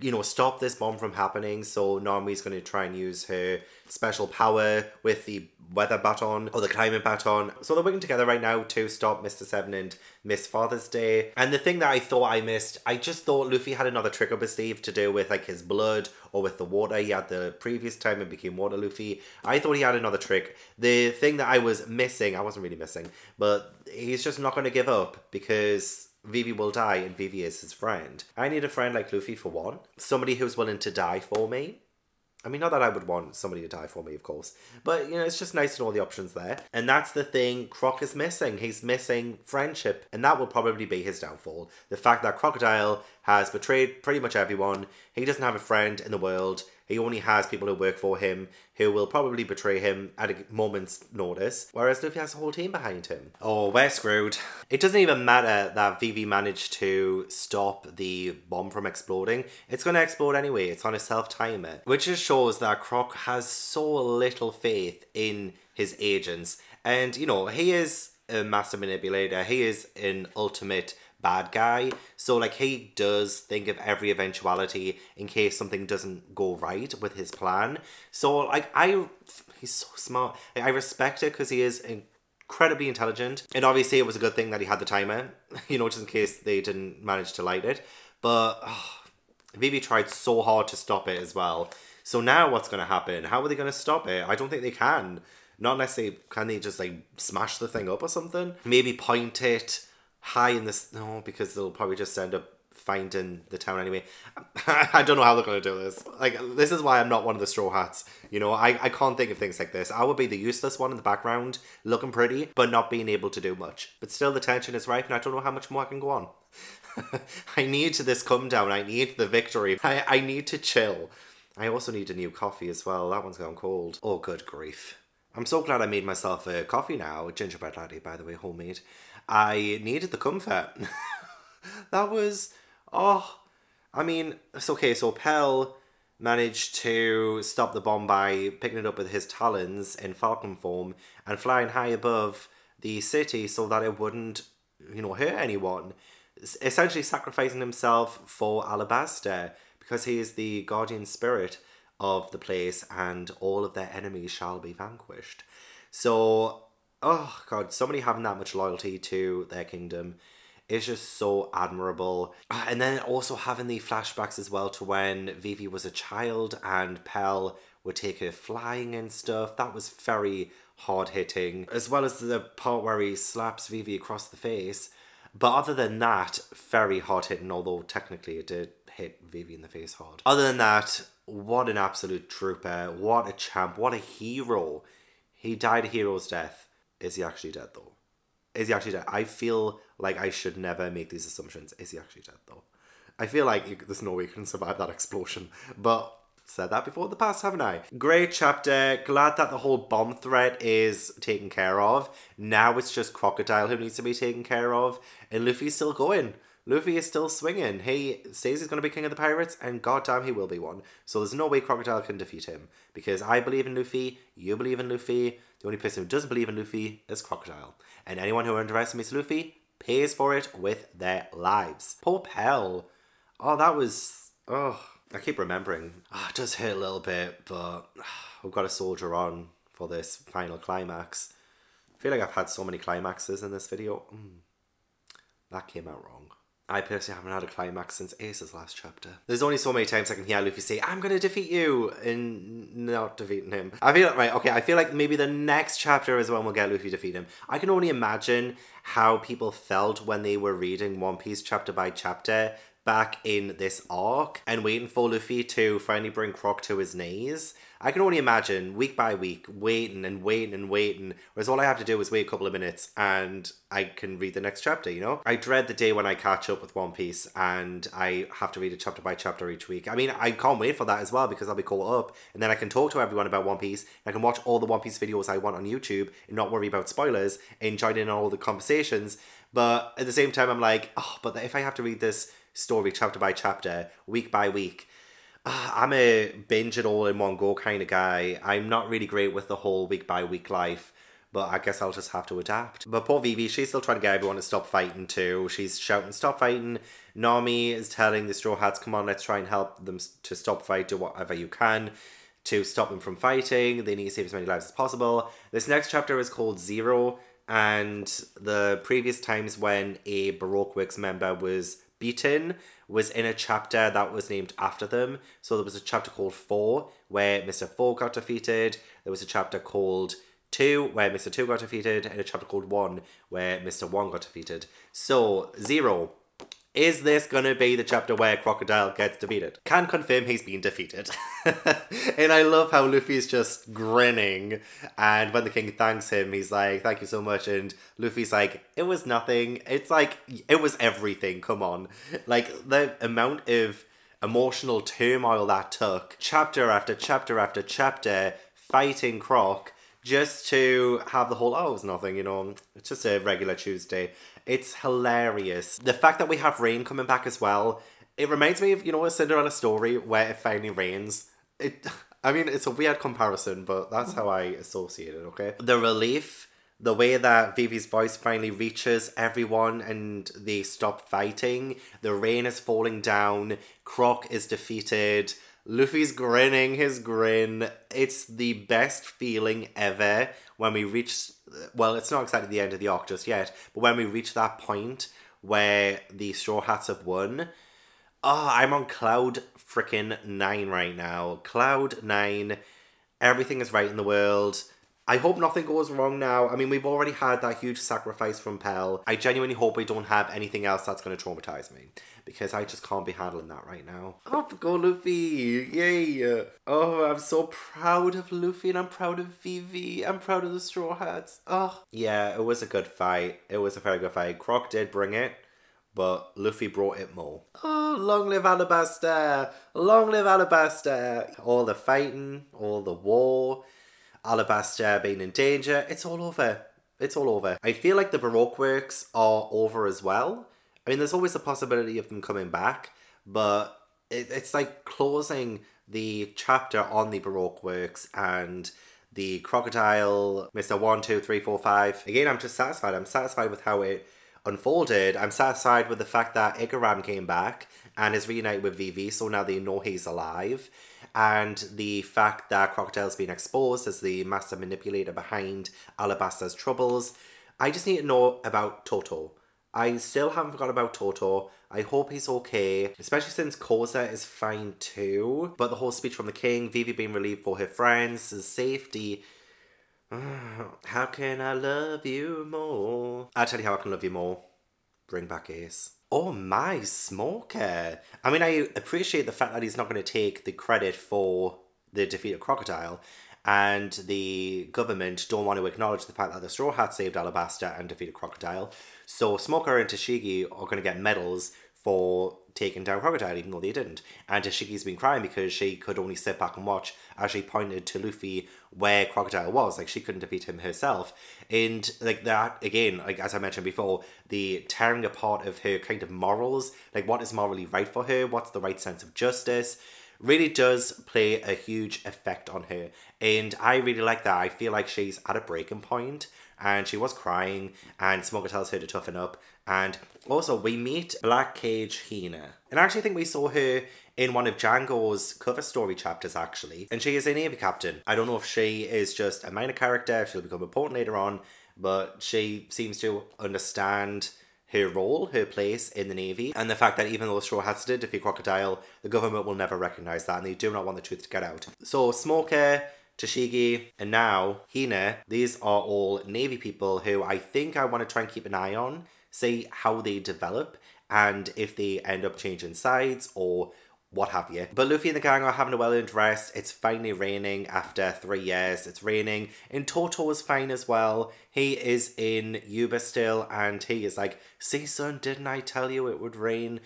you know, stop this bomb from happening. So Nami's going to try and use her special power with the weather baton or the climate baton. So they're working together right now to stop Mr. Seven and Miss Father's Day. And the thing that I thought I missed, I just thought Luffy had another trick up his sleeve to do with like his blood or with the water. He had the previous time it became Water Luffy. I thought he had another trick. The thing that I was missing, I wasn't really missing, but he's just not going to give up because Vivi will die and Vivi is his friend. I need a friend like Luffy for one. Somebody who's willing to die for me. I mean, not that I would want somebody to die for me, of course, but you know, it's just nice to know the options there. And that's the thing Croc is missing. He's missing friendship, and that will probably be his downfall. The fact that Crocodile has betrayed pretty much everyone, he doesn't have a friend in the world, he only has people who work for him who will probably betray him at a moment's notice, whereas Luffy has a whole team behind him. Oh, we're screwed. It doesn't even matter that Vivi managed to stop the bomb from exploding. It's going to explode anyway. It's on a self-timer, which just shows that Croc has so little faith in his agents. And, you know, he is a master manipulator. He is an ultimate bad guy. So like he does think of every eventuality in case something doesn't go right with his plan. So like I, he's so smart. Like, I respect it because he is incredibly intelligent. And obviously it was a good thing that he had the timer, you know, just in case they didn't manage to light it. But oh, Vivi tried so hard to stop it as well. So now what's going to happen? How are they going to stop it? I don't think they can. Not unless they can they just like smash the thing up or something. Maybe point it high in this no because they'll probably just end up finding the town anyway. I don't know how they're going to do this. Like, this is why I'm not one of the Straw Hats. You know, I, I can't think of things like this. I would be the useless one in the background, looking pretty, but not being able to do much. But still, the tension is ripe, and I don't know how much more I can go on. I need to this come down. I need the victory. I, I need to chill. I also need a new coffee as well. That one's gone cold. Oh, good grief. I'm so glad I made myself a coffee now. Gingerbread latte, by the way, homemade. I needed the comfort. that was, oh, I mean, it's okay. So Pell managed to stop the bomb by picking it up with his talons in falcon form and flying high above the city so that it wouldn't, you know, hurt anyone. Essentially sacrificing himself for Alabasta because he is the guardian spirit of the place and all of their enemies shall be vanquished. So, oh god, somebody having that much loyalty to their kingdom is just so admirable. Ah, And then also having the flashbacks as well to when Vivi was a child and Pell would take her flying and stuff. That was very hard hitting. As well as the part where he slaps Vivi across the face. But other than that, very hard hitting, although technically it did hit Vivi in the face hard. Other than that, what an absolute trooper. What a champ. What a hero. He died a hero's death. Is he actually dead though? Is he actually dead? I feel like I should never make these assumptions. Is he actually dead though? I feel like there's no way he can survive that explosion. But said that before in the past, haven't I? Great chapter. Glad that the whole bomb threat is taken care of. Now it's just Crocodile who needs to be taken care of. And Luffy's still going. Luffy is still swinging. He says he's going to be king of the pirates, and goddamn, he will be one. So there's no way Crocodile can defeat him. Because I believe in Luffy, you believe in Luffy. The only person who doesn't believe in Luffy is Crocodile. And anyone who underestimates Luffy pays for it with their lives. Poor Pell. Oh, that was. Oh, I keep remembering. Ah, it does hurt a little bit, but we've got to soldier on for this final climax. I feel like I've had so many climaxes in this video. Mm, that came out wrong. I personally haven't had a climax since Ace's last chapter. There's only so many times I can hear Luffy say, I'm gonna defeat you, and not defeating him. I feel like, right, okay, I feel like maybe the next chapter is when we'll get Luffy defeat him. I can only imagine how people felt when they were reading One Piece chapter by chapter back in this arc and waiting for Luffy to finally bring Croc to his knees. I can only imagine week by week waiting and waiting and waiting, whereas all I have to do is wait a couple of minutes and I can read the next chapter, you know? I dread the day when I catch up with One Piece and I have to read it chapter by chapter each week. I mean, I can't wait for that as well because I'll be caught up and then I can talk to everyone about One Piece. I can watch all the One Piece videos I want on YouTube and not worry about spoilers and join in on all the conversations. But at the same time, I'm like, oh, but if I have to read this story chapter by chapter, week by week, ah, I'm a binge it all in one go kind of guy. I'm not really great with the whole week by week life, but I guess I'll just have to adapt. But poor Vivi, she's still trying to get everyone to stop fighting too. She's shouting, stop fighting. Nami is telling the Straw Hats, come on, let's try and help them to stop fight, do whatever you can to stop them from fighting. They need to save as many lives as possible. This next chapter is called Zero, and the previous times when a Baroque Works member was beaten was in a chapter that was named after them. So there was a chapter called Four where Mr. Four got defeated. There was a chapter called Two where Mr. Two got defeated, and a chapter called One where Mr. One got defeated. So Zero. Is this gonna be the chapter where Crocodile gets defeated? Can confirm he's been defeated. and I love how Luffy's just grinning, and when the king thanks him, he's like, Thank you so much. And Luffy's like, It was nothing. It's like, it was everything. Come on. Like, the amount of emotional turmoil that took, chapter after chapter after chapter, fighting Croc just to have the whole oh it was nothing you know it's just a regular tuesday it's hilarious. The fact that we have rain coming back as well it reminds me of you know a cinderella story where it finally rains? It i mean it's a weird comparison but that's how i associate it okay? The relief the way that Vivi's voice finally reaches everyone and they stop fighting, the rain is falling down, Croc is defeated, Luffy's grinning his grin. It's the best feeling ever when we reach. Well, it's not exactly the end of the arc just yet, but when we reach that point where the Straw Hats have won. Oh, I'm on cloud freaking nine right now. Cloud nine. Everything is right in the world. I hope nothing goes wrong now. I mean, we've already had that huge sacrifice from Pell. I genuinely hope we don't have anything else that's going to traumatize me because I just can't be handling that right now. Oh, go Luffy! Yay! Oh, I'm so proud of Luffy and I'm proud of Vivi. I'm proud of the Straw Hats. Oh, yeah, it was a good fight. It was a very good fight. Croc did bring it, but Luffy brought it more. Oh, long live Alabasta! Long live Alabasta! All the fighting, all the war. Alabasta being in danger. It's all over. It's all over. I feel like the Baroque works are over as well. I mean, there's always the possibility of them coming back, but it, it's like closing the chapter on the Baroque works and the crocodile, Mr. One, Two, Three, Four, Five. Again, I'm just satisfied. I'm satisfied with how it unfolded. I'm satisfied with the fact that Igaram came back and is reunited with Vivi, so now they know he's alive. And the fact that Crocodile's been exposed as the master manipulator behind Alabasta's troubles. I just need to know about Toto. I still haven't forgot about Toto. I hope he's okay, especially since Koza is fine too. But the whole speech from the king, Vivi being relieved for her friends' safety. How can I love you more? I'll tell you how I can love you more. Bring back Ace. Oh my, Smoker. I mean, I appreciate the fact that he's not going to take the credit for the defeat of Crocodile, and the government don't want to acknowledge the fact that the Straw Hat saved Alabasta and defeated Crocodile. So Smoker and Tashigi are going to get medals for taking down Crocodile, even though they didn't. And Tashigi's been crying because she could only sit back and watch as she pointed to Luffy where Crocodile was. Like she couldn't defeat him herself. And like that again, like as I mentioned before, the tearing apart of her kind of morals, like what is morally right for her, what's the right sense of justice really does play a huge effect on her. And I really like that. I feel like she's at a breaking point and she was crying and Smoker tells her to toughen up. And also we meet Black Cage Hina. And I actually think we saw her in one of Jango's cover story chapters actually. And she is a Navy captain. I don't know if she is just a minor character, she'll become important later on, but she seems to understand her role, her place in the Navy, and the fact that even though Straw Hats did defeat Crocodile, the government will never recognise that and they do not want the truth to get out. So Smoker, Tashigi, and now Hina, these are all Navy people who I think I want to try and keep an eye on, see how they develop, and if they end up changing sides or what have you. But Luffy and the gang are having a well-earned rest. It's finally raining after three years. It's raining. And Toto is fine as well. He is in Yuba still and he is like, see son, didn't I tell you it would rain?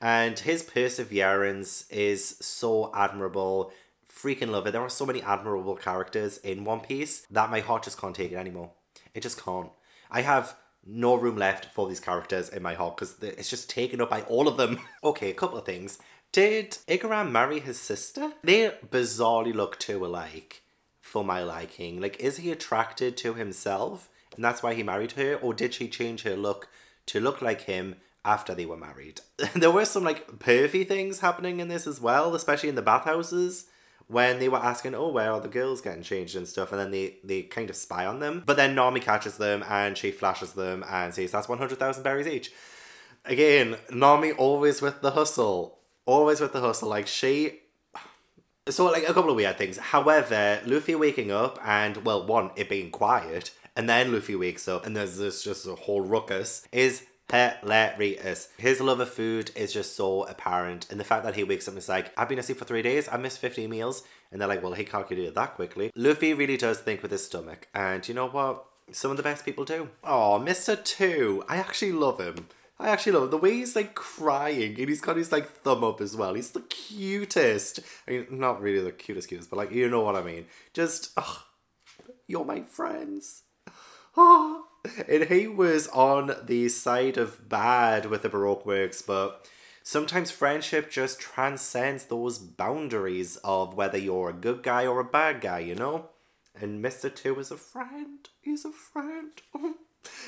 And his perseverance is so admirable. Freaking love it. There are so many admirable characters in One Piece that my heart just can't take it anymore. It just can't. I have no room left for these characters in my heart because it's just taken up by all of them. okay, a couple of things. Did Igaram marry his sister? They bizarrely look too alike for my liking. Like, is he attracted to himself and that's why he married her? Or did she change her look to look like him after they were married? there were some like pervy things happening in this as well, especially in the bathhouses when they were asking, oh, where are the girls getting changed and stuff, and then they, they kind of spy on them. But then Nami catches them and she flashes them and says, that's 100,000 berries each. Again, Nami always with the hustle. Always with the hustle. Like, she. So, like, a couple of weird things. However, Luffy waking up and, well, one, it being quiet, and then Luffy wakes up and there's this just a whole ruckus, is hilarious. His love of food is just so apparent. And the fact that he wakes up and is like, I've been asleep for three days, I missed 15 meals. And they're like, well, he it that quickly. Luffy really does think with his stomach. And you know what? Some of the best people do. Oh, Mr. Two. I actually love him. I actually love. The way he's like crying and he's got his like thumb up as well. He's the cutest. I mean, not really the cutest, cutest, but like, you know what I mean. Just, oh, you're my friends. Oh, and he was on the side of bad with the Baroque works, but sometimes friendship just transcends those boundaries of whether you're a good guy or a bad guy, you know? And Mr. Two is a friend. He's a friend.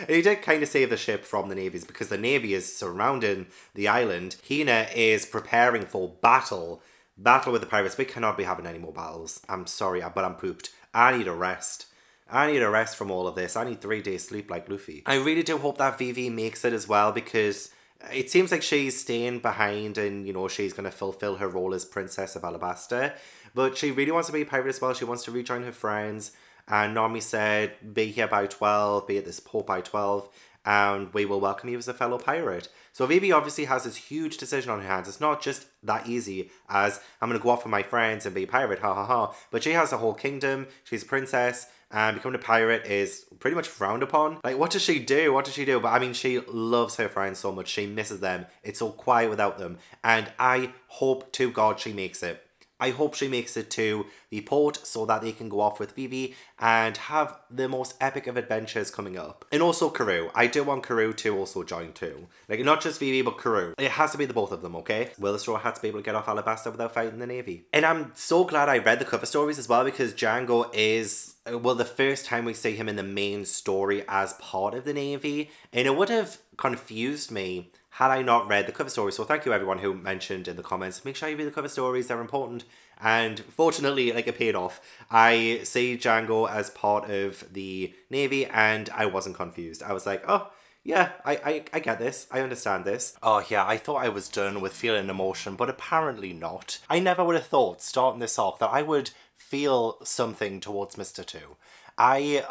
and he did kind of save the ship from the navies because the navy is surrounding the island. Hina is preparing for battle. Battle with the pirates. We cannot be having any more battles. I'm sorry, but I'm pooped. I need a rest. I need a rest from all of this. I need three days sleep like Luffy. I really do hope that Vivi makes it as well because it seems like she's staying behind and, you know, she's going to fulfill her role as Princess of Alabasta. But she really wants to be a pirate as well. She wants to rejoin her friends. And Nami said, be here by 12, be at this port by 12, and we will welcome you as a fellow pirate. So Vivi obviously has this huge decision on her hands. It's not just that easy as I'm going to go off with my friends and be a pirate, ha ha ha. But she has a whole kingdom. She's a princess and becoming a pirate is pretty much frowned upon. Like, what does she do? What does she do? But I mean, she loves her friends so much. She misses them. It's so quiet without them. And I hope to God she makes it. I hope she makes it to the port so that they can go off with Vivi and have the most epic of adventures coming up. And also Carue. I do want Carue to also join too. Like, not just Vivi, but Carue. It has to be the both of them, okay? Will the Straw Hats be able to get off Alabasta without fighting the Navy? And I'm so glad I read the cover stories as well because Jango is uh, well, the first time we see him in the main story as part of the Navy, and it would have confused me had I not read the cover story. So thank you everyone who mentioned in the comments. Make sure you read the cover stories, they're important. And fortunately, like it paid off. I see Jango as part of the Navy and I wasn't confused. I was like, oh, yeah, I, I, I get this. I understand this. Oh, yeah, I thought I was done with feeling emotion, but apparently not. I never would have thought, starting this arc, that I would feel something towards Mr. Two. I,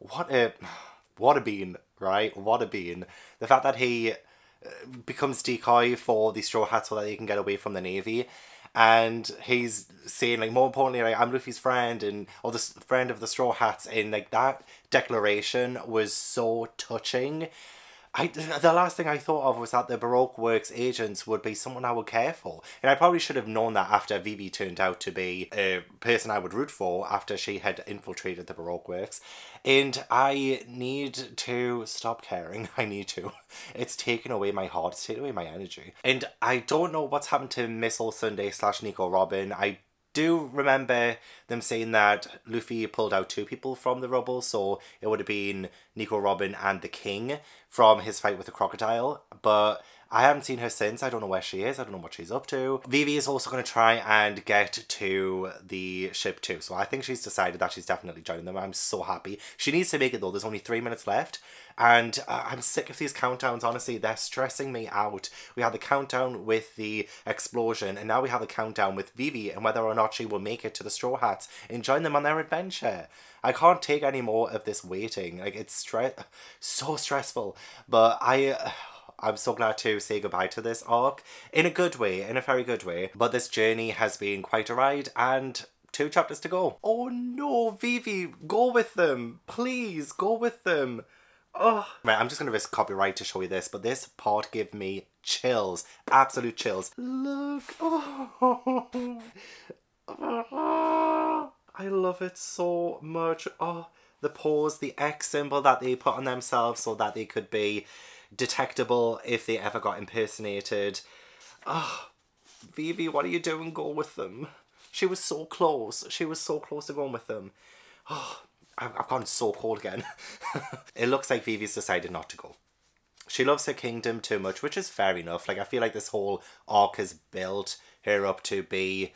what a, what a bean, right? What a bean. The fact that he becomes decoy for the Straw Hats so that he can get away from the Navy and he's saying like more importantly like I'm Luffy's friend and or the friend of the Straw Hats and like that declaration was so touching. I, the last thing I thought of was that the Baroque Works agents would be someone I would care for. And I probably should have known that after Vivi turned out to be a person I would root for after she had infiltrated the Baroque Works. And I need to stop caring. I need to. It's taken away my heart, it's taken away my energy. And I don't know what's happened to Miss All Sunday slash Nico Robin. I do remember them saying that Luffy pulled out two people from the rubble, so it would have been Nico Robin and the King from his fight with the crocodile. But I haven't seen her since. I don't know where she is. I don't know what she's up to. Vivi is also going to try and get to the ship too. So I think she's decided that she's definitely joining them. I'm so happy. She needs to make it though. There's only three minutes left. And uh, I'm sick of these countdowns, honestly. They're stressing me out. We had the countdown with the explosion, and now we have the countdown with Vivi and whether or not she will make it to the Straw Hats and join them on their adventure. I can't take any more of this waiting. Like, it's stress, so stressful. But I... Uh, I'm so glad to say goodbye to this arc in a good way, in a very good way. But this journey has been quite a ride and two chapters to go. Oh no, Vivi, go with them. Please, go with them. Oh. Right, I'm just going to risk copyright to show you this, but this part gave me chills. Absolute chills. Look. Oh. I love it so much. Oh, the pose, the X symbol that they put on themselves so that they could be detectable if they ever got impersonated. Ah, oh, Vivi, what are you doing? Go with them. She was so close. She was so close to going with them. Oh, I've gone so cold again. it looks like Vivi's decided not to go. She loves her kingdom too much, which is fair enough. Like, I feel like this whole arc has built her up to be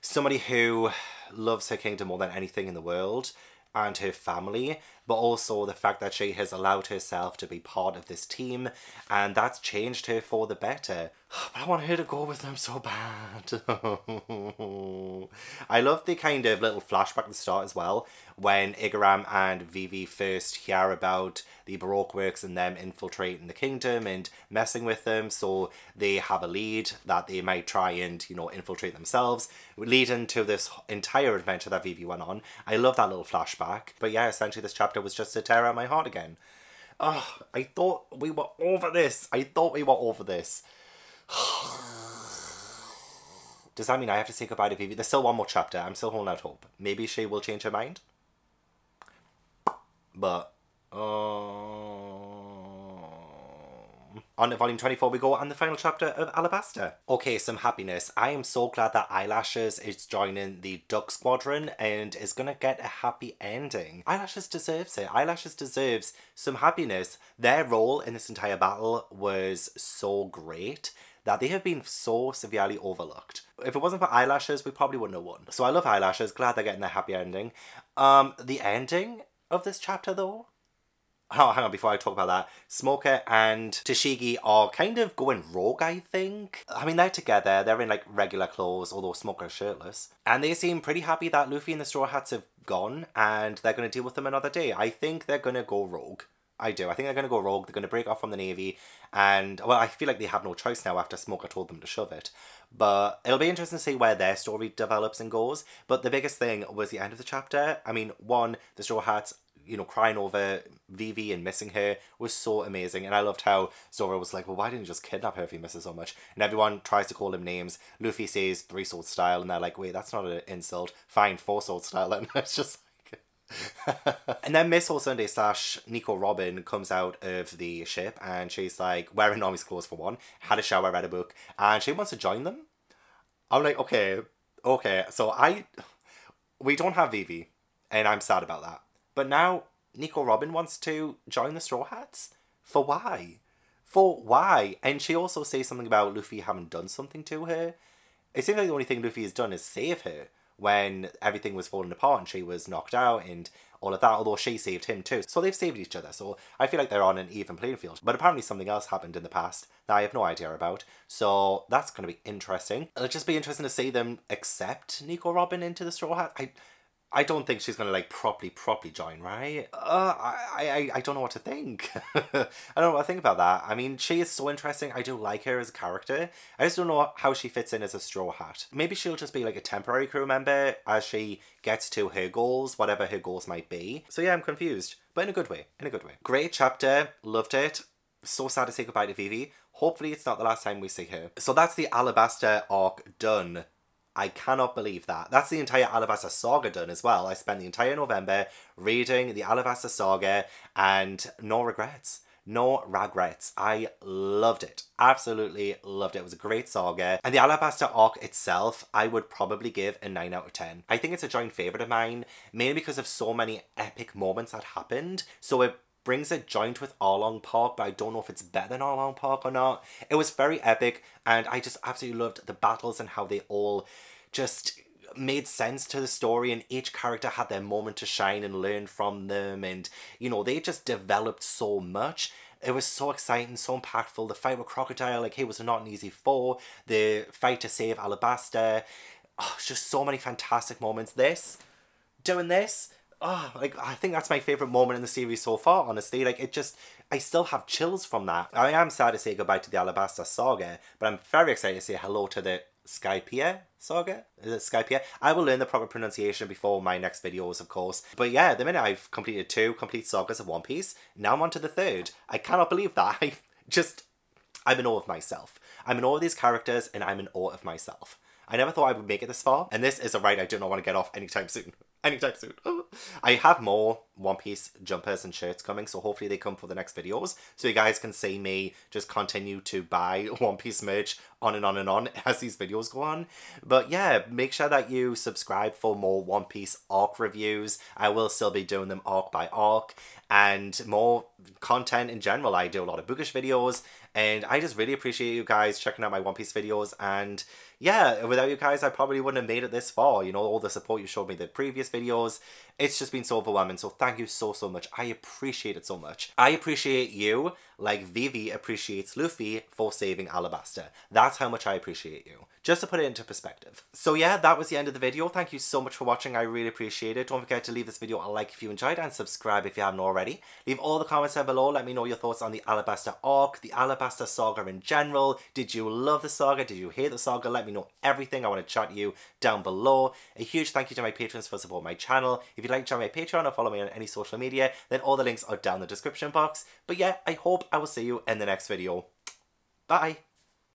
somebody who loves her kingdom more than anything in the world and her family, but also the fact that she has allowed herself to be part of this team, and that's changed her for the better. But I want her to go with them so bad. I love the kind of little flashback at the start as well, when Igaram and Vivi first hear about the Baroque works and them infiltrating the kingdom and messing with them, so they have a lead that they might try and, you know, infiltrate themselves, leading to this entire adventure that Vivi went on. I love that little flashback. But yeah, essentially this chapter was just to tear out my heart again. Oh, I thought we were over this. I thought we were over this. Does that mean I have to say goodbye to Vivi? There's still one more chapter. I'm still holding out hope. Maybe she will change her mind. But, um, on to volume 24 we go and the final chapter of Alabasta. Okay, some happiness. I am so glad that Eyelashes is joining the Duck Squadron and is gonna get a happy ending. Eyelashes deserves it. Eyelashes deserves some happiness. Their role in this entire battle was so great that they have been so severely overlooked. If it wasn't for eyelashes, we probably wouldn't have won. So I love eyelashes, glad they're getting their happy ending. Um, the ending of this chapter though, oh, hang on, before I talk about that, Smoker and Tashigi are kind of going rogue, I think. I mean, they're together, they're in like regular clothes, although Smoker's shirtless. And they seem pretty happy that Luffy and the Straw Hats have gone and they're going to deal with them another day. I think they're going to go rogue. I do. I think they're going to go rogue. They're going to break off from the Navy. And, well, I feel like they have no choice now after Smoker told them to shove it. But it'll be interesting to see where their story develops and goes. But the biggest thing was the end of the chapter. I mean, one, the Straw Hats, you know, crying over Vivi and missing her was so amazing. And I loved how Zoro was like, well, why didn't you just kidnap her if you miss her so much? And everyone tries to call him names. Luffy says three sword style. And they're like, wait, that's not an insult. Fine, four sword style. And it's just and then Miss All Sunday slash Nico Robin comes out of the ship and she's like wearing Nami's clothes for one, had a shower, read a book, and she wants to join them. I'm like, okay, okay. So I, we don't have Vivi, and I'm sad about that. But now Nico Robin wants to join the Straw Hats. For why? For why? And she also says something about Luffy having done something to her. It seems like the only thing Luffy has done is save her when everything was falling apart and she was knocked out and all of that, although she saved him too. So they've saved each other. So I feel like they're on an even playing field. But apparently something else happened in the past that I have no idea about. So that's going to be interesting. It'll just be interesting to see them accept Nico Robin into the Straw Hat. I I don't think she's gonna like properly, properly join, right? Uh, I, I, I don't know what to think. I don't know what to think about that. I mean, she is so interesting. I do like her as a character. I just don't know how she fits in as a straw hat. Maybe she'll just be like a temporary crew member as she gets to her goals, whatever her goals might be. So yeah, I'm confused, but in a good way. In a good way. Great chapter. Loved it. So sad to say goodbye to Vivi. Hopefully, it's not the last time we see her. So that's the Alabasta arc done. I cannot believe that. That's the entire Alabasta saga done as well. I spent the entire November reading the Alabasta saga and no regrets. No regrets. I loved it. Absolutely loved it. It was a great saga. And the Alabasta arc itself, I would probably give a 9 out of 10. I think it's a joint favourite of mine, mainly because of so many epic moments that happened. So it brings a joint with Arlong Park, but I don't know if it's better than Arlong Park or not. It was very epic, and I just absolutely loved the battles and how they all just made sense to the story and each character had their moment to shine and learn from them and you know they just developed so much. It was so exciting so impactful. The fight with crocodile like he was not an easy foe the fight to save alabasta oh, just so many fantastic moments. This doing this oh, like I think that's my favorite moment in the series so far. Honestly, like it just, I still have chills from that. I am sad to say goodbye to the Alabasta saga, but I'm very excited to say hello to the Skypiea saga? Is it Skypiea? I will learn the proper pronunciation before my next videos, of course. But yeah, the minute I've completed two complete sagas of One Piece, now I'm on to the third. I cannot believe that. I just, I'm in awe of myself. I'm in awe of these characters, and I'm in awe of myself. I never thought I would make it this far, and this is a ride I do not want to get off anytime soon anytime soon. I have more One Piece jumpers and shirts coming, so hopefully they come for the next videos, so you guys can see me just continue to buy One Piece merch on and on and on as these videos go on. But yeah, make sure that you subscribe for more One Piece arc reviews. I will still be doing them arc by arc, and more content in general. I do a lot of bookish videos, and I just really appreciate you guys checking out my One Piece videos, and yeah, without you guys, I probably wouldn't have made it this far. You know, all the support you showed me the previous videos. It's just been so overwhelming. So thank you so, so much. I appreciate it so much. I appreciate you like Vivi appreciates Luffy for saving Alabasta. That's how much I appreciate you. Just to put it into perspective. So yeah, that was the end of the video. Thank you so much for watching. I really appreciate it. Don't forget to leave this video a like if you enjoyed and subscribe if you haven't already. Leave all the comments down below. Let me know your thoughts on the Alabasta arc, the Alabasta saga in general. Did you love the saga? Did you hate the saga? Let me know everything. I want to chat to you down below. A huge thank you to my patrons for supporting my channel. If you'd like to join my Patreon or follow me on any social media, then all the links are down in the description box. But yeah, I hope I will see you in the next video. Bye!